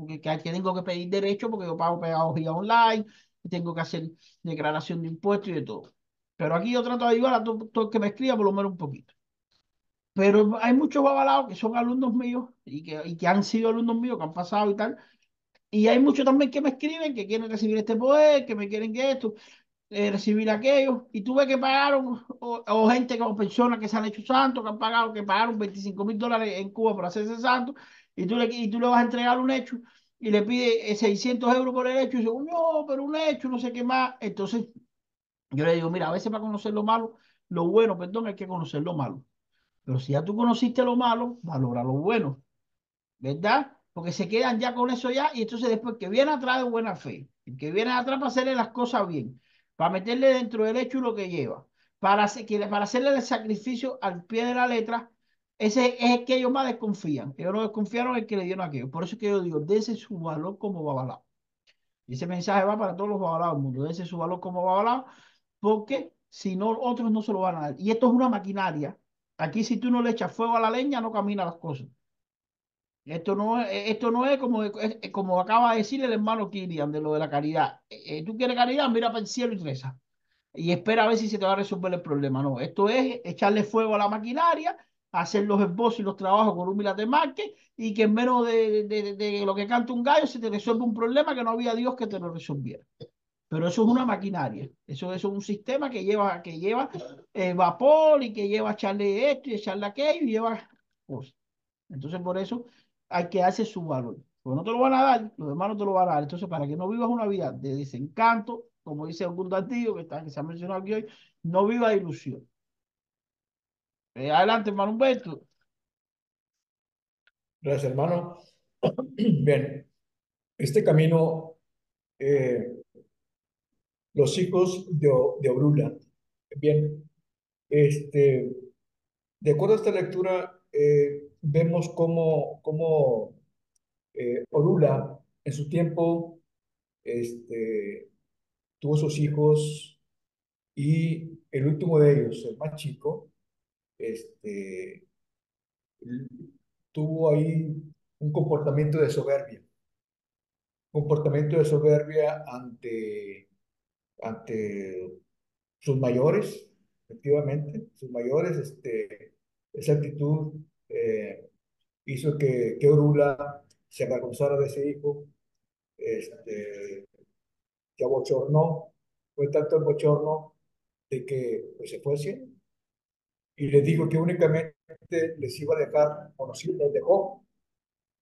que, que tengo que pedir derecho porque yo pago pedagogía online, tengo que hacer declaración de impuestos y de todo. Pero aquí yo trato de ayudar a todo, todo el que me escriba por lo menos un poquito. Pero hay muchos babalados que son alumnos míos y que, y que han sido alumnos míos, que han pasado y tal. Y hay muchos también que me escriben que quieren recibir este poder, que me quieren que esto, eh, recibir aquello. Y tuve que pagaron, o, o gente como personas que se han hecho santos, que han pagado, que pagaron 25 mil dólares en Cuba por hacerse santo, y tú, le, y tú le vas a entregar un hecho y le pide 600 euros por el hecho, y dice, no, pero un hecho, no sé qué más. Entonces, yo le digo, mira, a veces para conocer lo malo, lo bueno, perdón, hay que conocer lo malo. Pero si ya tú conociste lo malo, valora lo bueno, ¿verdad? Porque se quedan ya con eso ya y entonces después que viene atrás de buena fe, el que viene atrás para hacerle las cosas bien, para meterle dentro del hecho lo que lleva, para, hacer, para hacerle el sacrificio al pie de la letra, ese es el que ellos más desconfían. Ellos no desconfiaron el que le dieron aquello. Por eso que yo digo, dése su valor como babalao. Y ese mensaje va para todos los babalados del mundo, dése su valor como babalao, porque si no, otros no se lo van a dar. Y esto es una maquinaria Aquí si tú no le echas fuego a la leña, no caminan las cosas. Esto no, es, esto no es como, es, como acaba de decir el hermano Kilian de lo de la caridad. Eh, tú quieres caridad, mira para el cielo y reza. Y espera a ver si se te va a resolver el problema. No, esto es echarle fuego a la maquinaria, hacer los esbozos y los trabajos con un de marque y que en menos de, de, de, lo que canta un gallo se te resuelve un problema que no había Dios que te lo resolviera. Pero eso es una maquinaria, eso, eso es un sistema que lleva, que lleva eh, vapor y que lleva echarle esto y echarle aquello y lleva cosas. Entonces por eso hay que hacer su valor. Porque no te lo van a dar, los demás no te lo van a dar. Entonces para que no vivas una vida de desencanto, como dice algún antiguo que, que se ha mencionado aquí hoy, no viva ilusión. Eh, adelante, hermano Humberto. Gracias, hermano. Bien, este camino eh, los hijos de, de Orula. Bien, este, de acuerdo a esta lectura, eh, vemos cómo, cómo eh, Orula en su tiempo este, tuvo sus hijos y el último de ellos, el más chico, este, tuvo ahí un comportamiento de soberbia, comportamiento de soberbia ante ante sus mayores, efectivamente, sus mayores, este, esa actitud eh, hizo que, que Orula se avergonzara de ese hijo, este, se abochornó, fue tanto el bochorno de que pues, se fue haciendo. Y les dijo que únicamente les iba a dejar, o nos, dejó,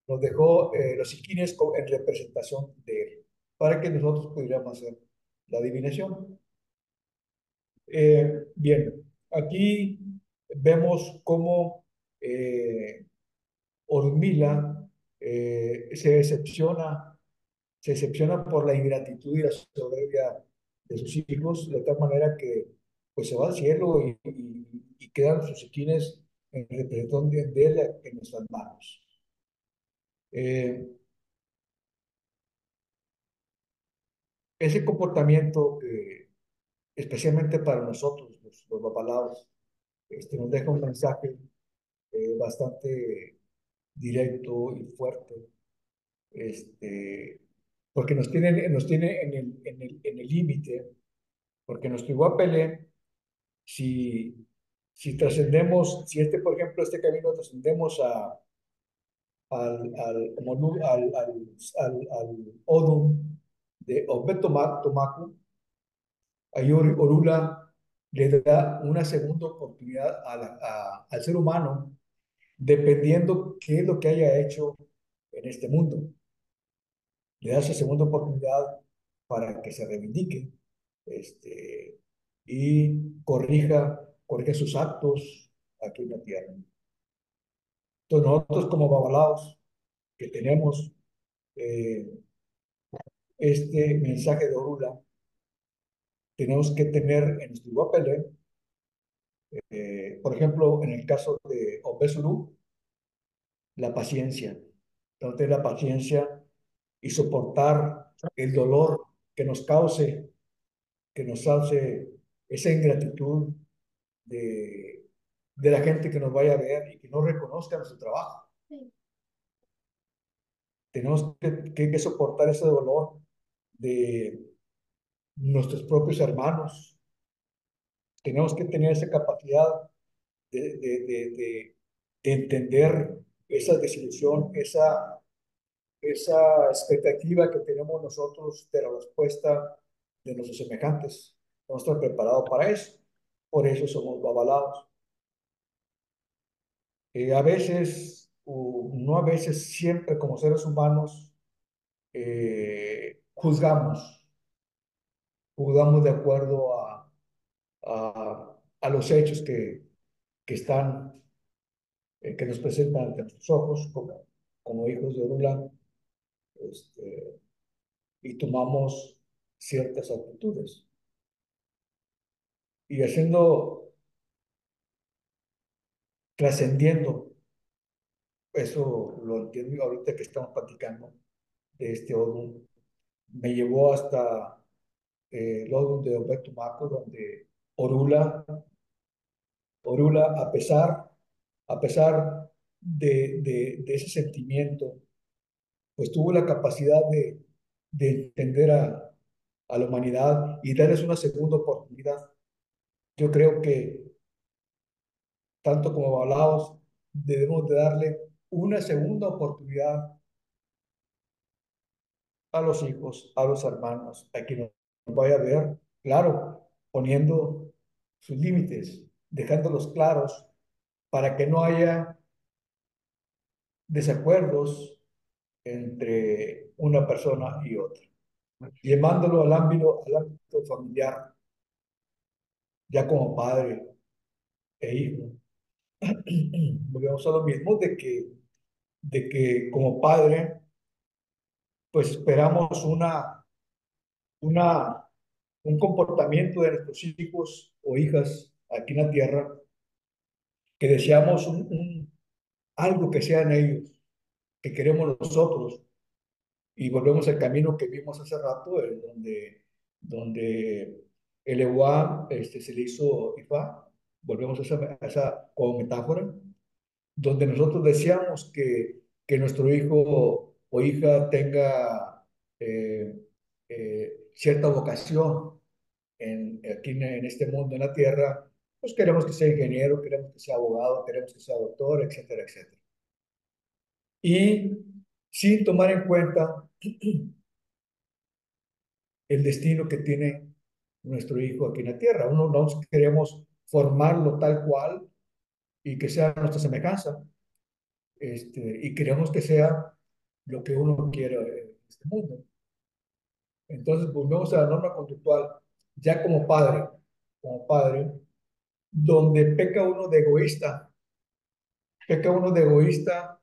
nos dejó eh, los siquines en representación de él, para que nosotros pudiéramos hacer la adivinación. Eh, bien, aquí vemos cómo eh, Ormila eh, se decepciona, se decepciona por la ingratitud y la soberbia de sus hijos, de tal manera que pues se va al cielo y, quedan sus esquines en representación de él en nuestras manos. Ese comportamiento, especialmente para nosotros, los, los este, nos deja un mensaje eh, bastante directo y fuerte, este, porque nos tiene, nos tiene en el en el, en el límite, porque nuestro Iguapelé, si, si trascendemos, si este, por ejemplo, este camino trascendemos a, al, al, al, al, al Odum, de Obed Tomaku, Ayori Orula le da una segunda oportunidad a al ser humano, dependiendo qué es lo que haya hecho en este mundo. Le da esa segunda oportunidad para que se reivindique este, y corrija, corrija sus actos aquí en la tierra. Entonces nosotros como babalaos que tenemos eh, este mensaje de Orula, tenemos que tener en nuestro papel, eh, por ejemplo, en el caso de Obesuru, la paciencia. Entonces, la paciencia y soportar el dolor que nos cause, que nos cause esa ingratitud de, de la gente que nos vaya a ver y que no reconozca nuestro trabajo. tenemos que, que, que soportar ese dolor de nuestros propios hermanos. Tenemos que tener esa capacidad de, de, de, de, de entender esa desilusión, esa, esa expectativa que tenemos nosotros de la respuesta de nuestros semejantes. No estar preparados para eso. Por eso somos avalados. Eh, a veces, o no a veces, siempre como seres humanos, eh, juzgamos, juzgamos de acuerdo a, a, los hechos que, que están, eh, que nos presentan ante nuestros ojos como, hijos de Orula, este, y tomamos ciertas actitudes. Y haciendo, trascendiendo, eso lo entiendo ahorita que estamos platicando de este Odun, me llevó hasta eh, el Odun de Obetumaco, donde Orula, Orula, a pesar, a pesar de, de, ese sentimiento, pues tuvo la capacidad de, de entender a, a la humanidad y darles una segunda oportunidad. Yo creo que, tanto como hablados, debemos de darle una segunda oportunidad a los hijos, a los hermanos, a quien nos vaya a ver, claro, poniendo sus límites, dejándolos claros para que no haya desacuerdos entre una persona y otra llevándolo al ámbito, al ámbito familiar, ya como padre e hijo. Volvemos a lo mismo de que, de que como padre, pues esperamos una, una, un comportamiento de nuestros hijos o hijas aquí en la tierra, que deseamos un, un, algo que sean ellos, que queremos nosotros, y volvemos al camino que vimos hace rato, donde, donde el EUA este, se le hizo IFA, volvemos a esa, a esa como metáfora, donde nosotros deseamos que, que nuestro hijo o hija tenga eh, eh, cierta vocación en, aquí en, este mundo, en la tierra, pues queremos que sea ingeniero, queremos que sea abogado, queremos que sea doctor, etcétera, etcétera. Y sin tomar en cuenta el destino que tiene nuestro hijo aquí en la tierra. Uno no queremos formarlo tal cual y que sea nuestra semejanza. Este, y queremos que sea lo que uno quiere en este mundo. Entonces, volvemos a la norma conductual, ya como padre, como padre, donde peca uno de egoísta, peca uno de egoísta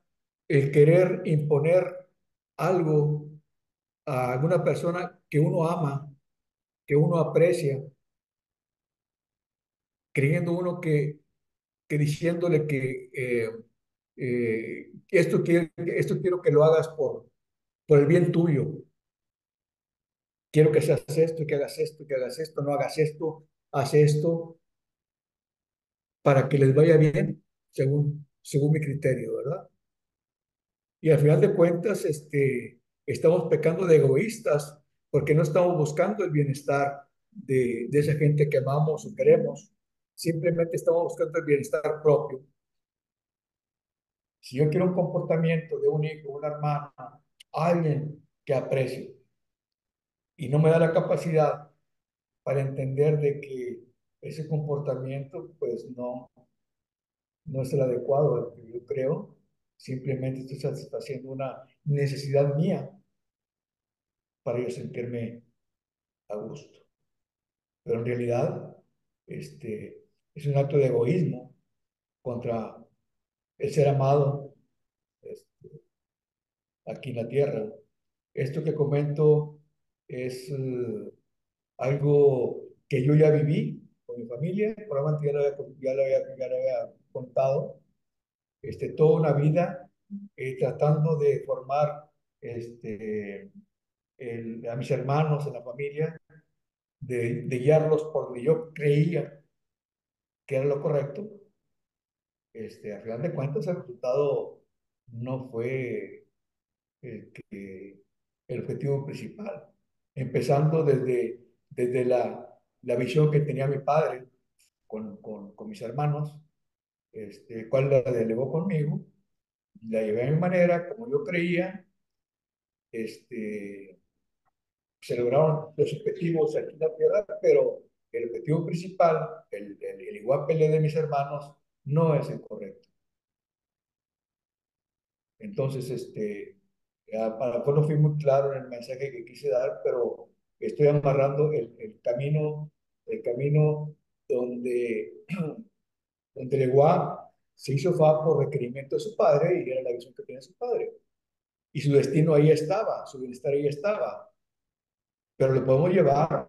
el querer imponer algo a alguna persona que uno ama, que uno aprecia, creyendo uno que, diciéndole que eh, eh, esto, quiero, esto quiero que lo hagas por, por el bien tuyo. Quiero que seas esto, que hagas esto, que hagas esto, no hagas esto, haz esto, para que les vaya bien, según, según mi criterio, ¿verdad? Y al final de cuentas, este, estamos pecando de egoístas porque no estamos buscando el bienestar de, de esa gente que amamos o queremos. Simplemente estamos buscando el bienestar propio. Si yo quiero un comportamiento de un hijo, una hermana, alguien que aprecio, y no me da la capacidad para entender de que ese comportamiento, pues no, no es el adecuado, yo creo, Simplemente estoy satisfaciendo una necesidad mía para yo sentirme a gusto. Pero en realidad este, es un acto de egoísmo contra el ser amado este, aquí en la tierra. Esto que comento es uh, algo que yo ya viví con mi familia, ya lo había, ya lo había, ya lo contado, este, toda una vida eh, tratando de formar este, el, a mis hermanos en la familia, de, de, guiarlos por donde yo creía que era lo correcto. Este, a final de cuentas, el resultado no fue eh, el objetivo principal, empezando desde, desde la, la visión que tenía mi padre con, con, con mis hermanos, este, cual la delegó conmigo, la llevé a mi manera, como yo creía, este, se lograron los objetivos aquí en la tierra, pero el objetivo principal, el, el, el igual pelea de mis hermanos, no es el correcto. Entonces, este, para no fui muy claro en el mensaje que quise dar, pero estoy amarrando el, el camino, el camino donde, donde igual se hizo fa por requerimiento de su padre y era la visión que tenía su padre. Y su destino ahí estaba, su bienestar ahí estaba. Pero lo podemos llevar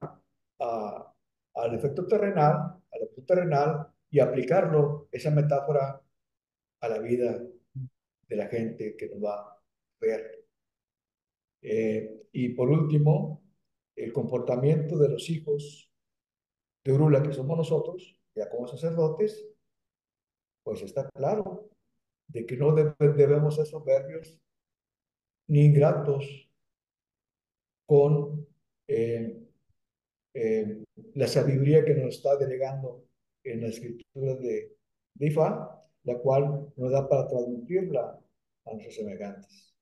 a, al efecto terrenal, al efecto terrenal y aplicarlo, esa metáfora, a la vida de la gente que nos va a ver. Eh, y por último, el comportamiento de los hijos de Urula, que somos nosotros, ya como sacerdotes, pues está claro de que no debemos ser soberbios ni ingratos con eh, eh, la sabiduría que nos está delegando en la escritura de, de la cual nos da para transmitirla a nuestros semejantes.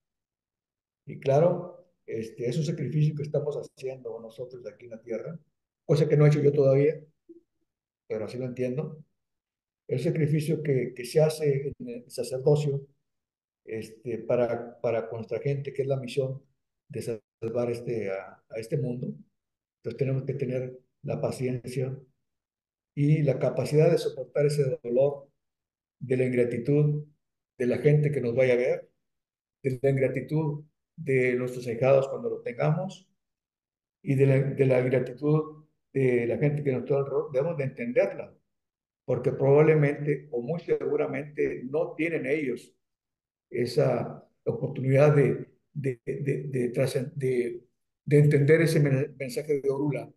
Y claro, este, es un sacrificio que estamos haciendo nosotros aquí en la tierra, cosa que no he hecho yo todavía, pero así lo entiendo. El sacrificio que, que se hace en el sacerdocio este, para, para nuestra gente, que es la misión de salvar este, a, a este mundo. Entonces tenemos que tener la paciencia y la capacidad de soportar ese dolor de la ingratitud de la gente que nos vaya a ver, de la ingratitud de nuestros hijados cuando lo tengamos y de la, de la ingratitud de la gente que nos. Debemos de entenderla, porque probablemente o muy seguramente no tienen ellos esa oportunidad de, de, de entender ese mensaje de Orula.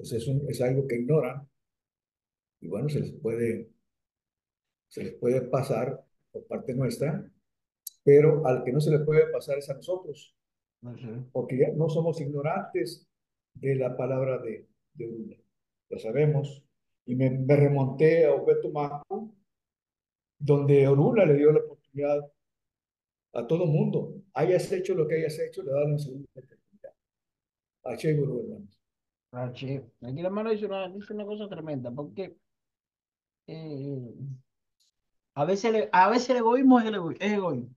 Entonces es, es algo que ignoran y bueno, se les puede se les puede pasar por parte nuestra, pero al que no se le puede pasar es a nosotros, porque ya no somos ignorantes de la palabra de, de lo sabemos. Y me, me remonté a Obeto Maco, donde Orula le dio la oportunidad a todo mundo. Hayas hecho lo que hayas hecho, le dan una segunda oportunidad. A Che Guru, hermanos. Ah. Aquí la hermano dice una, dice una cosa tremenda, porque eh, a veces, el, a veces el egoísmo es, el ego, es egoísmo,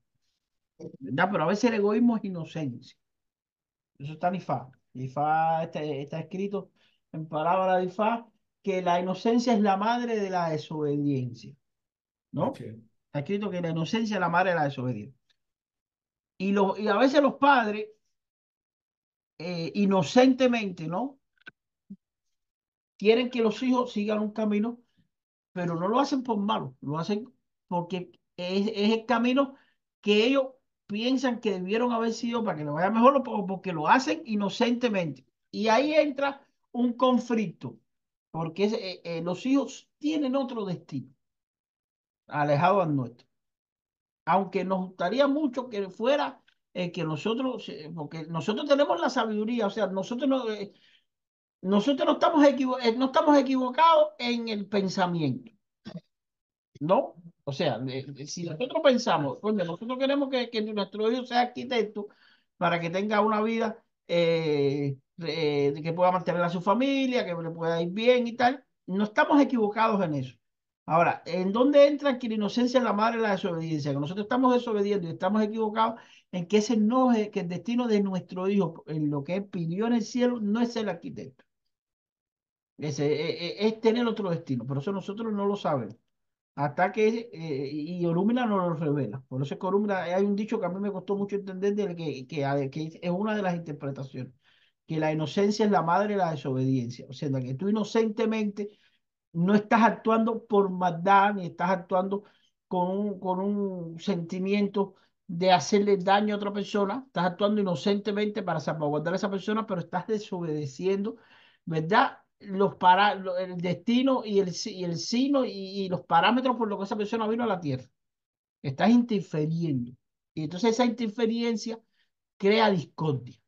¿verdad? Pero a veces el egoísmo es inocencia. Eso está en Ifá. Ifá está, está escrito en palabras de Ifá que la inocencia es la madre de la desobediencia. ¿No? Está escrito que la inocencia es la madre de la desobediencia. Y, los, y a veces los padres, eh, inocentemente, ¿no? Quieren que los hijos sigan un camino, pero no lo hacen por malo, lo hacen porque es, el camino que ellos piensan que debieron haber sido para que les vaya mejor o porque lo hacen inocentemente. Y ahí entra un conflicto, porque eh, eh, los hijos tienen otro destino, alejado al nuestro. Aunque nos gustaría mucho que fuera eh, que nosotros, porque nosotros tenemos la sabiduría, o sea, nosotros no, nosotros no estamos, equivo no estamos equivocados en el pensamiento, ¿no? O sea, si nosotros pensamos, pues nosotros queremos que, que, nuestro hijo sea arquitecto para que tenga una vida eh, eh, que pueda mantener a su familia, que le pueda ir bien y tal, no estamos equivocados en eso. Ahora, ¿en dónde entra que la inocencia es la madre de la desobediencia? Que nosotros estamos desobediendo y estamos equivocados en que ese no es que el destino de nuestro hijo, en lo que pidió en el cielo, no es ser arquitecto. Ese, es, es tener otro destino, pero eso nosotros no lo sabemos hasta que, eh, y Orúmila nos lo revela. Por eso es que Orúmila, hay un dicho que a mí me costó mucho entender, de que, que, que, es una de las interpretaciones, que la inocencia es la madre de la desobediencia. O sea, que tú inocentemente no estás actuando por maldad, ni estás actuando con un, con un sentimiento de hacerle daño a otra persona, estás actuando inocentemente para salvaguardar a esa persona, pero estás desobedeciendo, ¿verdad? Los para, el destino y el, y el sino y, y, los parámetros por los que esa persona vino a la tierra. Estás interfiriendo. Y entonces esa interferencia crea discordia,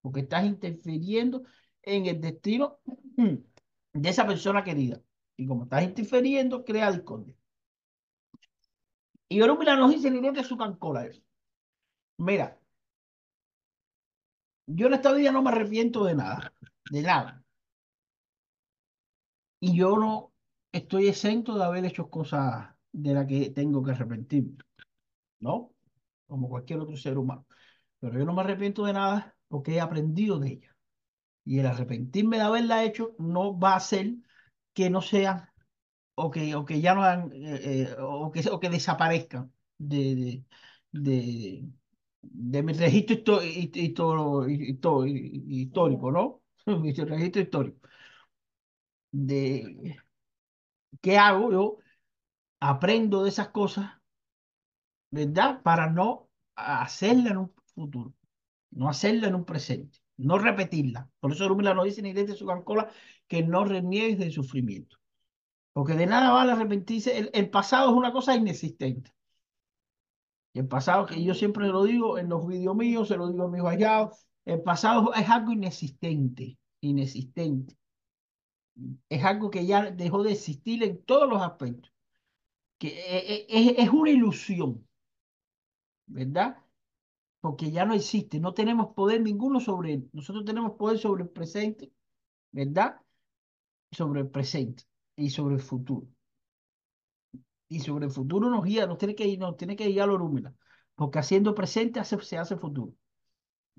porque estás interfiriendo en el destino de esa persona querida. Y como estás interfiriendo, crea discordia. Y Orúmila nos dice ni de su cancola eso. Mira, yo en esta vida no me arrepiento de nada, de nada. Y yo no estoy exento de haber hecho cosas de las que tengo que arrepentirme, ¿no? Como cualquier otro ser humano. Pero yo no me arrepiento de nada porque he aprendido de ella. Y el arrepentirme de haberla hecho no va a hacer que no sean o que, o que ya no hagan, eh, eh, o, que, o que desaparezcan de, de, de, mi registro histórico, ¿no? mi registro histórico. De qué hago yo, aprendo de esas cosas, ¿verdad? Para no hacerla en un futuro, no hacerla en un presente, no repetirla. Por eso Rumila nos dice en Iglesia de su cancola que no reniegues del sufrimiento. Porque de nada vale arrepentirse. El, el pasado es una cosa inexistente. El pasado, que yo siempre lo digo en los vídeos míos, se lo digo a mis vallados, el pasado es algo inexistente, inexistente. Es algo que ya dejó de existir en todos los aspectos. Que es, es, es una ilusión, ¿verdad? Porque ya no existe, no tenemos poder ninguno sobre él. Nosotros tenemos poder sobre el presente, ¿verdad? Sobre el presente y sobre el futuro. Y sobre el futuro nos guía, nos tiene que, nos tiene que guiar Orúmila, porque haciendo presente hace, se hace futuro.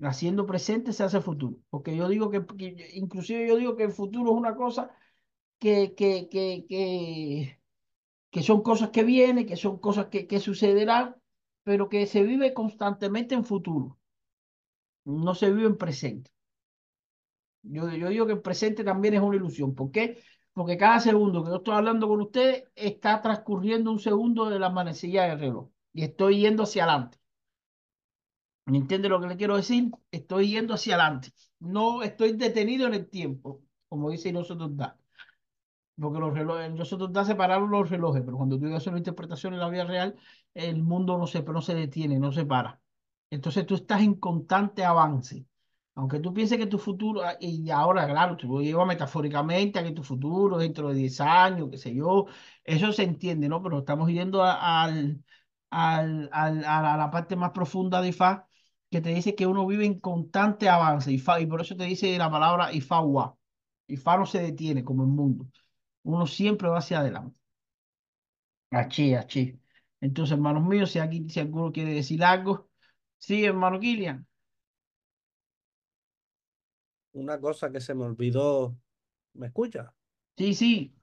Haciendo presente se hace futuro. Porque yo digo que, que, inclusive yo digo que el futuro es una cosa que, que, que, que, que son cosas que vienen, que son cosas que, que sucederán, pero que se vive constantemente en futuro. No se vive en presente. Yo, yo digo que el presente también es una ilusión. ¿Por qué? Porque cada segundo que yo estoy hablando con ustedes está transcurriendo un segundo de la manecilla del reloj y estoy yendo hacia adelante. ¿Me entiende lo que le quiero decir? Estoy yendo hacia adelante. No estoy detenido en el tiempo, como dice nosotros da. Porque los relojes, nosotros da separaron los relojes, pero cuando tú haces una interpretación en la vida real, el mundo no se, no se detiene, no se para. Entonces tú estás en constante avance. Aunque tú pienses que tu futuro, ah, y ahora, claro, tú lo llevas metafóricamente a que tu futuro dentro de 10 años, qué sé yo, eso se entiende, ¿no? Pero estamos yendo a, al, al, a la parte más profunda de IFA, que te dice que uno vive en constante avance, IFA, y por eso te dice la palabra IFA-WA. IFA no se detiene como el mundo. Uno siempre va hacia adelante. Achí, achí. Entonces, hermanos míos, si aquí si alguno quiere decir algo, sí, hermano Kilian. Una cosa que se me olvidó, ¿me escucha? Sí, sí.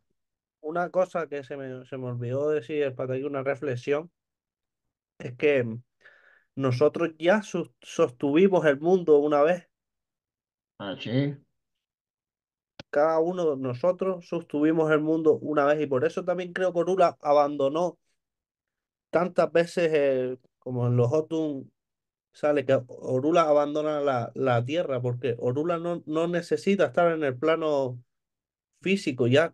Una cosa que se me, se me olvidó decir para que una reflexión es que nosotros ya sostuvimos el mundo una vez. Achí. Cada uno de nosotros sostuvimos el mundo una vez y por eso también creo que Orula abandonó tantas veces como en los Otun sale que Orula abandona la, la Tierra porque Orula no, no necesita estar en el plano físico, ya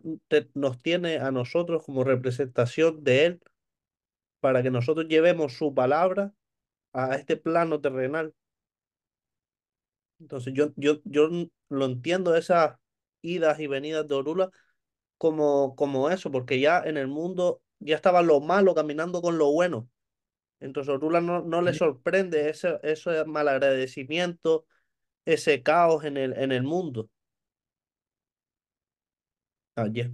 nos tiene a nosotros como representación de Él para que nosotros llevemos su palabra a este plano terrenal. Entonces yo, yo, yo lo entiendo esas idas y venidas de Orula como, como eso, porque ya en el mundo ya estaba lo malo caminando con lo bueno. Entonces Orula no, no le sorprende ese, ese malagradecimiento, ese caos en el, en el mundo. Ayer.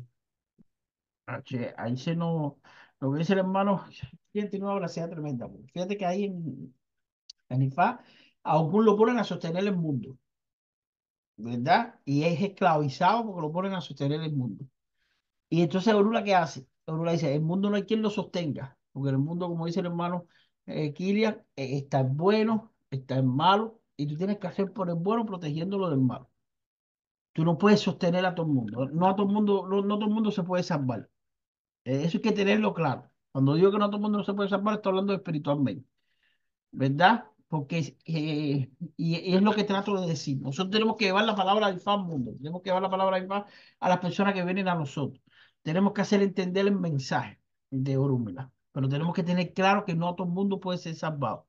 Ahí se nos, lo que dice el hermano, tiene una gracia tremenda. Fíjate que ahí en, en Ifá, a Okun lo ponen a sostener el mundo, ¿verdad? Y es esclavizado porque lo ponen a sostener el mundo. Y entonces Orula, ¿qué hace? Orula dice, el mundo no hay quien lo sostenga, porque el mundo, como dice el hermano eh, Kilian, eh, está en bueno, está en malo, y tú tienes que hacer por el bueno protegiéndolo del malo. Tú no puedes sostener a todo el mundo, no a todo el mundo, no todo el mundo se puede salvar. Eh, eso hay que tenerlo claro. Cuando digo que no todo el mundo no se puede salvar, estoy hablando espiritualmente, ¿verdad? Porque eh, y, es lo que trato de decir. Nosotros tenemos que llevar la palabra del fan mundo, tenemos que llevar la palabra del fan a las personas que vienen a nosotros. Tenemos que hacer entender el mensaje de Orúmela. pero tenemos que tener claro que no todo el mundo puede ser salvado.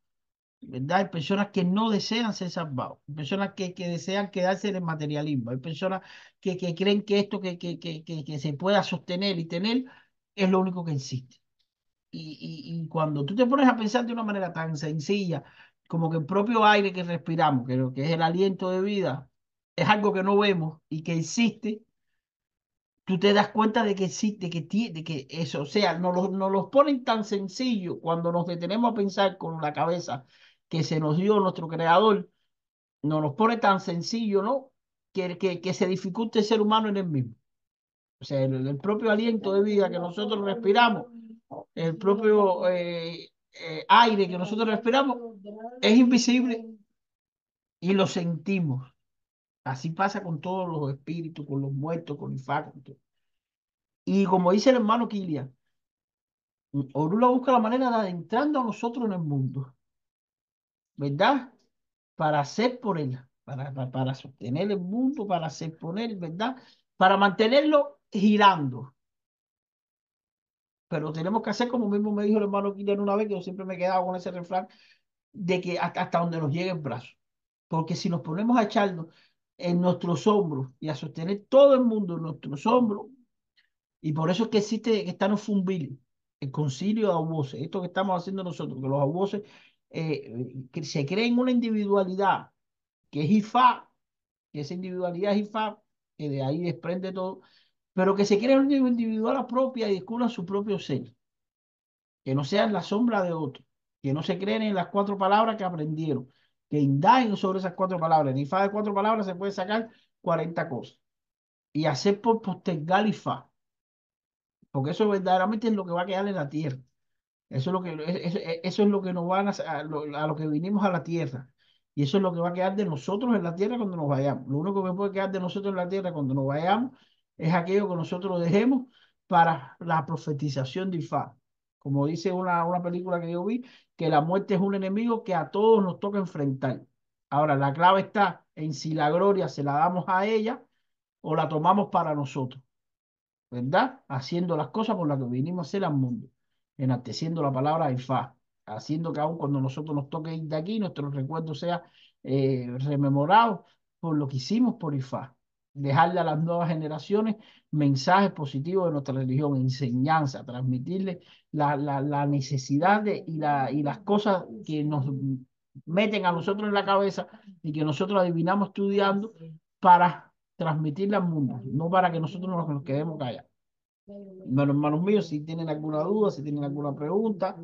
¿verdad? Hay personas que no desean ser salvados, hay personas que, que desean quedarse en el materialismo, hay personas que, que creen que esto que, que se pueda sostener y tener es lo único que existe. Y, y, y cuando tú te pones a pensar de una manera tan sencilla como que el propio aire que respiramos, que, lo que es el aliento de vida, es algo que no vemos y que existe, tú te das cuenta de que existe, que, tiene, que eso, o sea, nos lo, nos los ponen tan sencillo cuando nos detenemos a pensar con la cabeza que se nos dio nuestro creador, nos los pone tan sencillo, ¿no? Que, que, que se dificulte el ser humano en el mismo. O sea, el, el propio aliento de vida que nosotros respiramos, el propio eh, eh, aire que nosotros respiramos, es invisible y lo sentimos. Así pasa con todos los espíritus, con los muertos, con el facto. Y como dice el hermano Kilian, Orula busca la manera de adentrando a nosotros en el mundo, ¿verdad? Para hacer por él, para, para, para sostener el mundo, para hacer por él, ¿verdad? Para mantenerlo girando. Pero tenemos que hacer como mismo me dijo el hermano Kilian una vez, que yo siempre me he quedado con ese refrán, de que hasta, hasta donde nos llegue el brazo. Porque si nos ponemos a echarnos en nuestros hombros y a sostener todo el mundo en nuestros hombros, y por eso es que existe, que están los fumbiles, el concilio de abusos, esto que estamos haciendo nosotros, que los abusos eh, que se creen una individualidad, que es IFA, que esa individualidad es IFA, que de ahí desprende todo, pero que se creen una individual propia y descubran su propio ser, que no sean la sombra de otro, que no se creen en las cuatro palabras que aprendieron, que indaguen sobre esas cuatro palabras. En IFA de cuatro palabras se puede sacar 40 cosas. Y hacer por postergar IFA. Porque eso verdaderamente es lo que va a quedar en la tierra. Eso es lo que, eso es lo que nos van a, a, lo, a lo que vinimos a la tierra. Y eso es lo que va a quedar de nosotros en la tierra cuando nos vayamos. Lo único que puede quedar de nosotros en la tierra cuando nos vayamos es aquello que nosotros dejemos para la profetización de Ifá. Como dice una, una película que yo vi, que la muerte es un enemigo que a todos nos toca enfrentar. Ahora, la clave está en si la gloria se la damos a ella o la tomamos para nosotros. ¿Verdad? Haciendo las cosas por las que vinimos a hacer al mundo. Enalteciendo la palabra Ifá. Haciendo que aún cuando nosotros nos toque ir de aquí, nuestro recuerdo sea eh, rememorado por lo que hicimos por Ifá dejarle a las nuevas generaciones mensajes positivos de nuestra religión, enseñanza, transmitirle la, la, la necesidad de, y, la, y las cosas que nos meten a nosotros en la cabeza y que nosotros adivinamos estudiando para transmitirla al mundo, no para que nosotros nos, nos quedemos callados. Bueno, hermanos míos, si tienen alguna duda, si tienen alguna pregunta,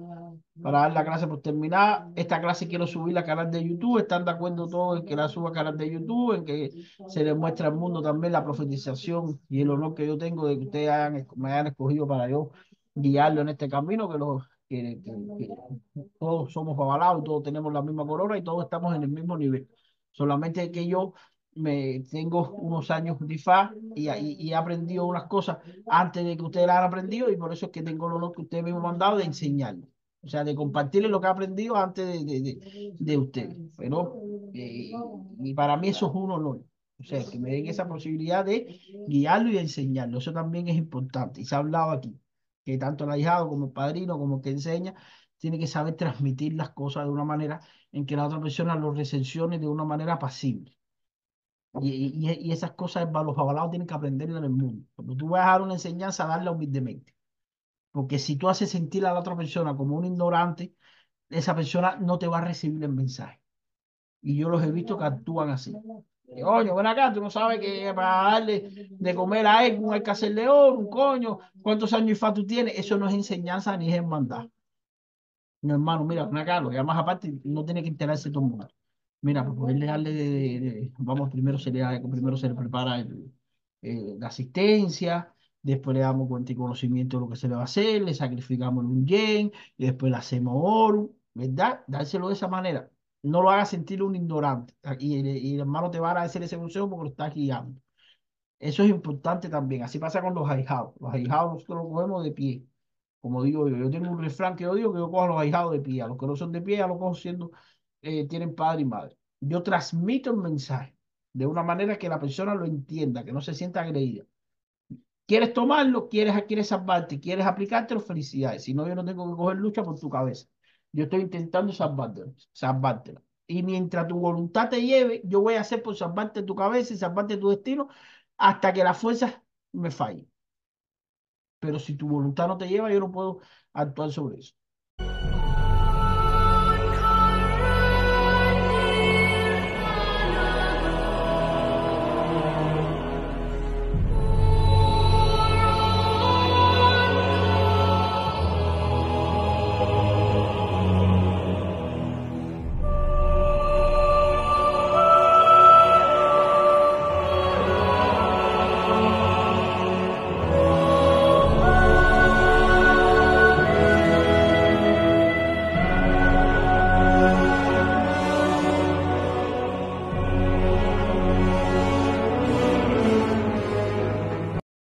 para dar la clase por terminada. Esta clase quiero subirla al canal de YouTube. ¿Están de acuerdo todos en que la suba al canal de YouTube? En que se les muestre al mundo también la profetización y el honor que yo tengo de que ustedes hayan, me hayan escogido para yo guiarlo en este camino, que, los, que, que, que todos somos avalados, todos tenemos la misma corona y todos estamos en el mismo nivel. Solamente que yo me tengo unos años de IFA y, y, y, he aprendido unas cosas antes de que ustedes las han aprendido y por eso es que tengo el honor que ustedes me han mandado de enseñarles. O sea, de compartirles lo que he aprendido antes de, de, de, de ustedes. Pero, eh, y para mí eso es un honor. O sea, que me den esa posibilidad de guiarlo y enseñarlo. Eso también es importante. Y se ha hablado aquí, que tanto el ahijado como el padrino, como el que enseña, tiene que saber transmitir las cosas de una manera en que la otra persona lo recepcione de una manera apacible. Y, y, y, esas cosas los avalados tienen que aprenderlo en el mundo. Cuando tú vas a dar una enseñanza, darla humildemente. Porque si tú haces sentir a la otra persona como un ignorante, esa persona no te va a recibir el mensaje. Y yo los he visto que actúan así. Coño, ven acá, tú no sabes que para darle de comer a él hay que hacerle oro, un coño, cuántos años y fa tú tienes, eso no es enseñanza ni es hermandad. Mi hermano, mira, ven acá, lo más aparte no tiene que enterarse todo el mundo. Mira, para poderle darle de, vamos, primero se le, primero se le prepara el, la asistencia, después le damos cuenta y conocimiento de lo que se le va a hacer, le sacrificamos un yen, y después le hacemos oro, ¿verdad? Dárselo de esa manera. No lo haga sentir un ignorante. Y, y el hermano te va a agradecer ese consejo porque lo está guiando. Eso es importante también. Así pasa con los ahijados. Los ahijados nosotros los cogemos de pie. Como digo yo, yo tengo un refrán que yo digo que yo cojo a los ahijados de pie. A los que no son de pie, a los cojo siendo, eh, tienen padre y madre. Yo transmito el mensaje de una manera que la persona lo entienda, que no se sienta agredida ¿Quieres tomarlo? ¿Quieres, quieres salvarte? ¿Quieres aplicártelo? Felicidades. Si no, yo no tengo que coger lucha por tu cabeza. Yo estoy intentando salvártela. salvártela. Y mientras tu voluntad te lleve, yo voy a hacer por salvarte tu cabeza y salvarte tu destino hasta que las fuerzas me fallen. Pero si tu voluntad no te lleva, yo no puedo actuar sobre eso.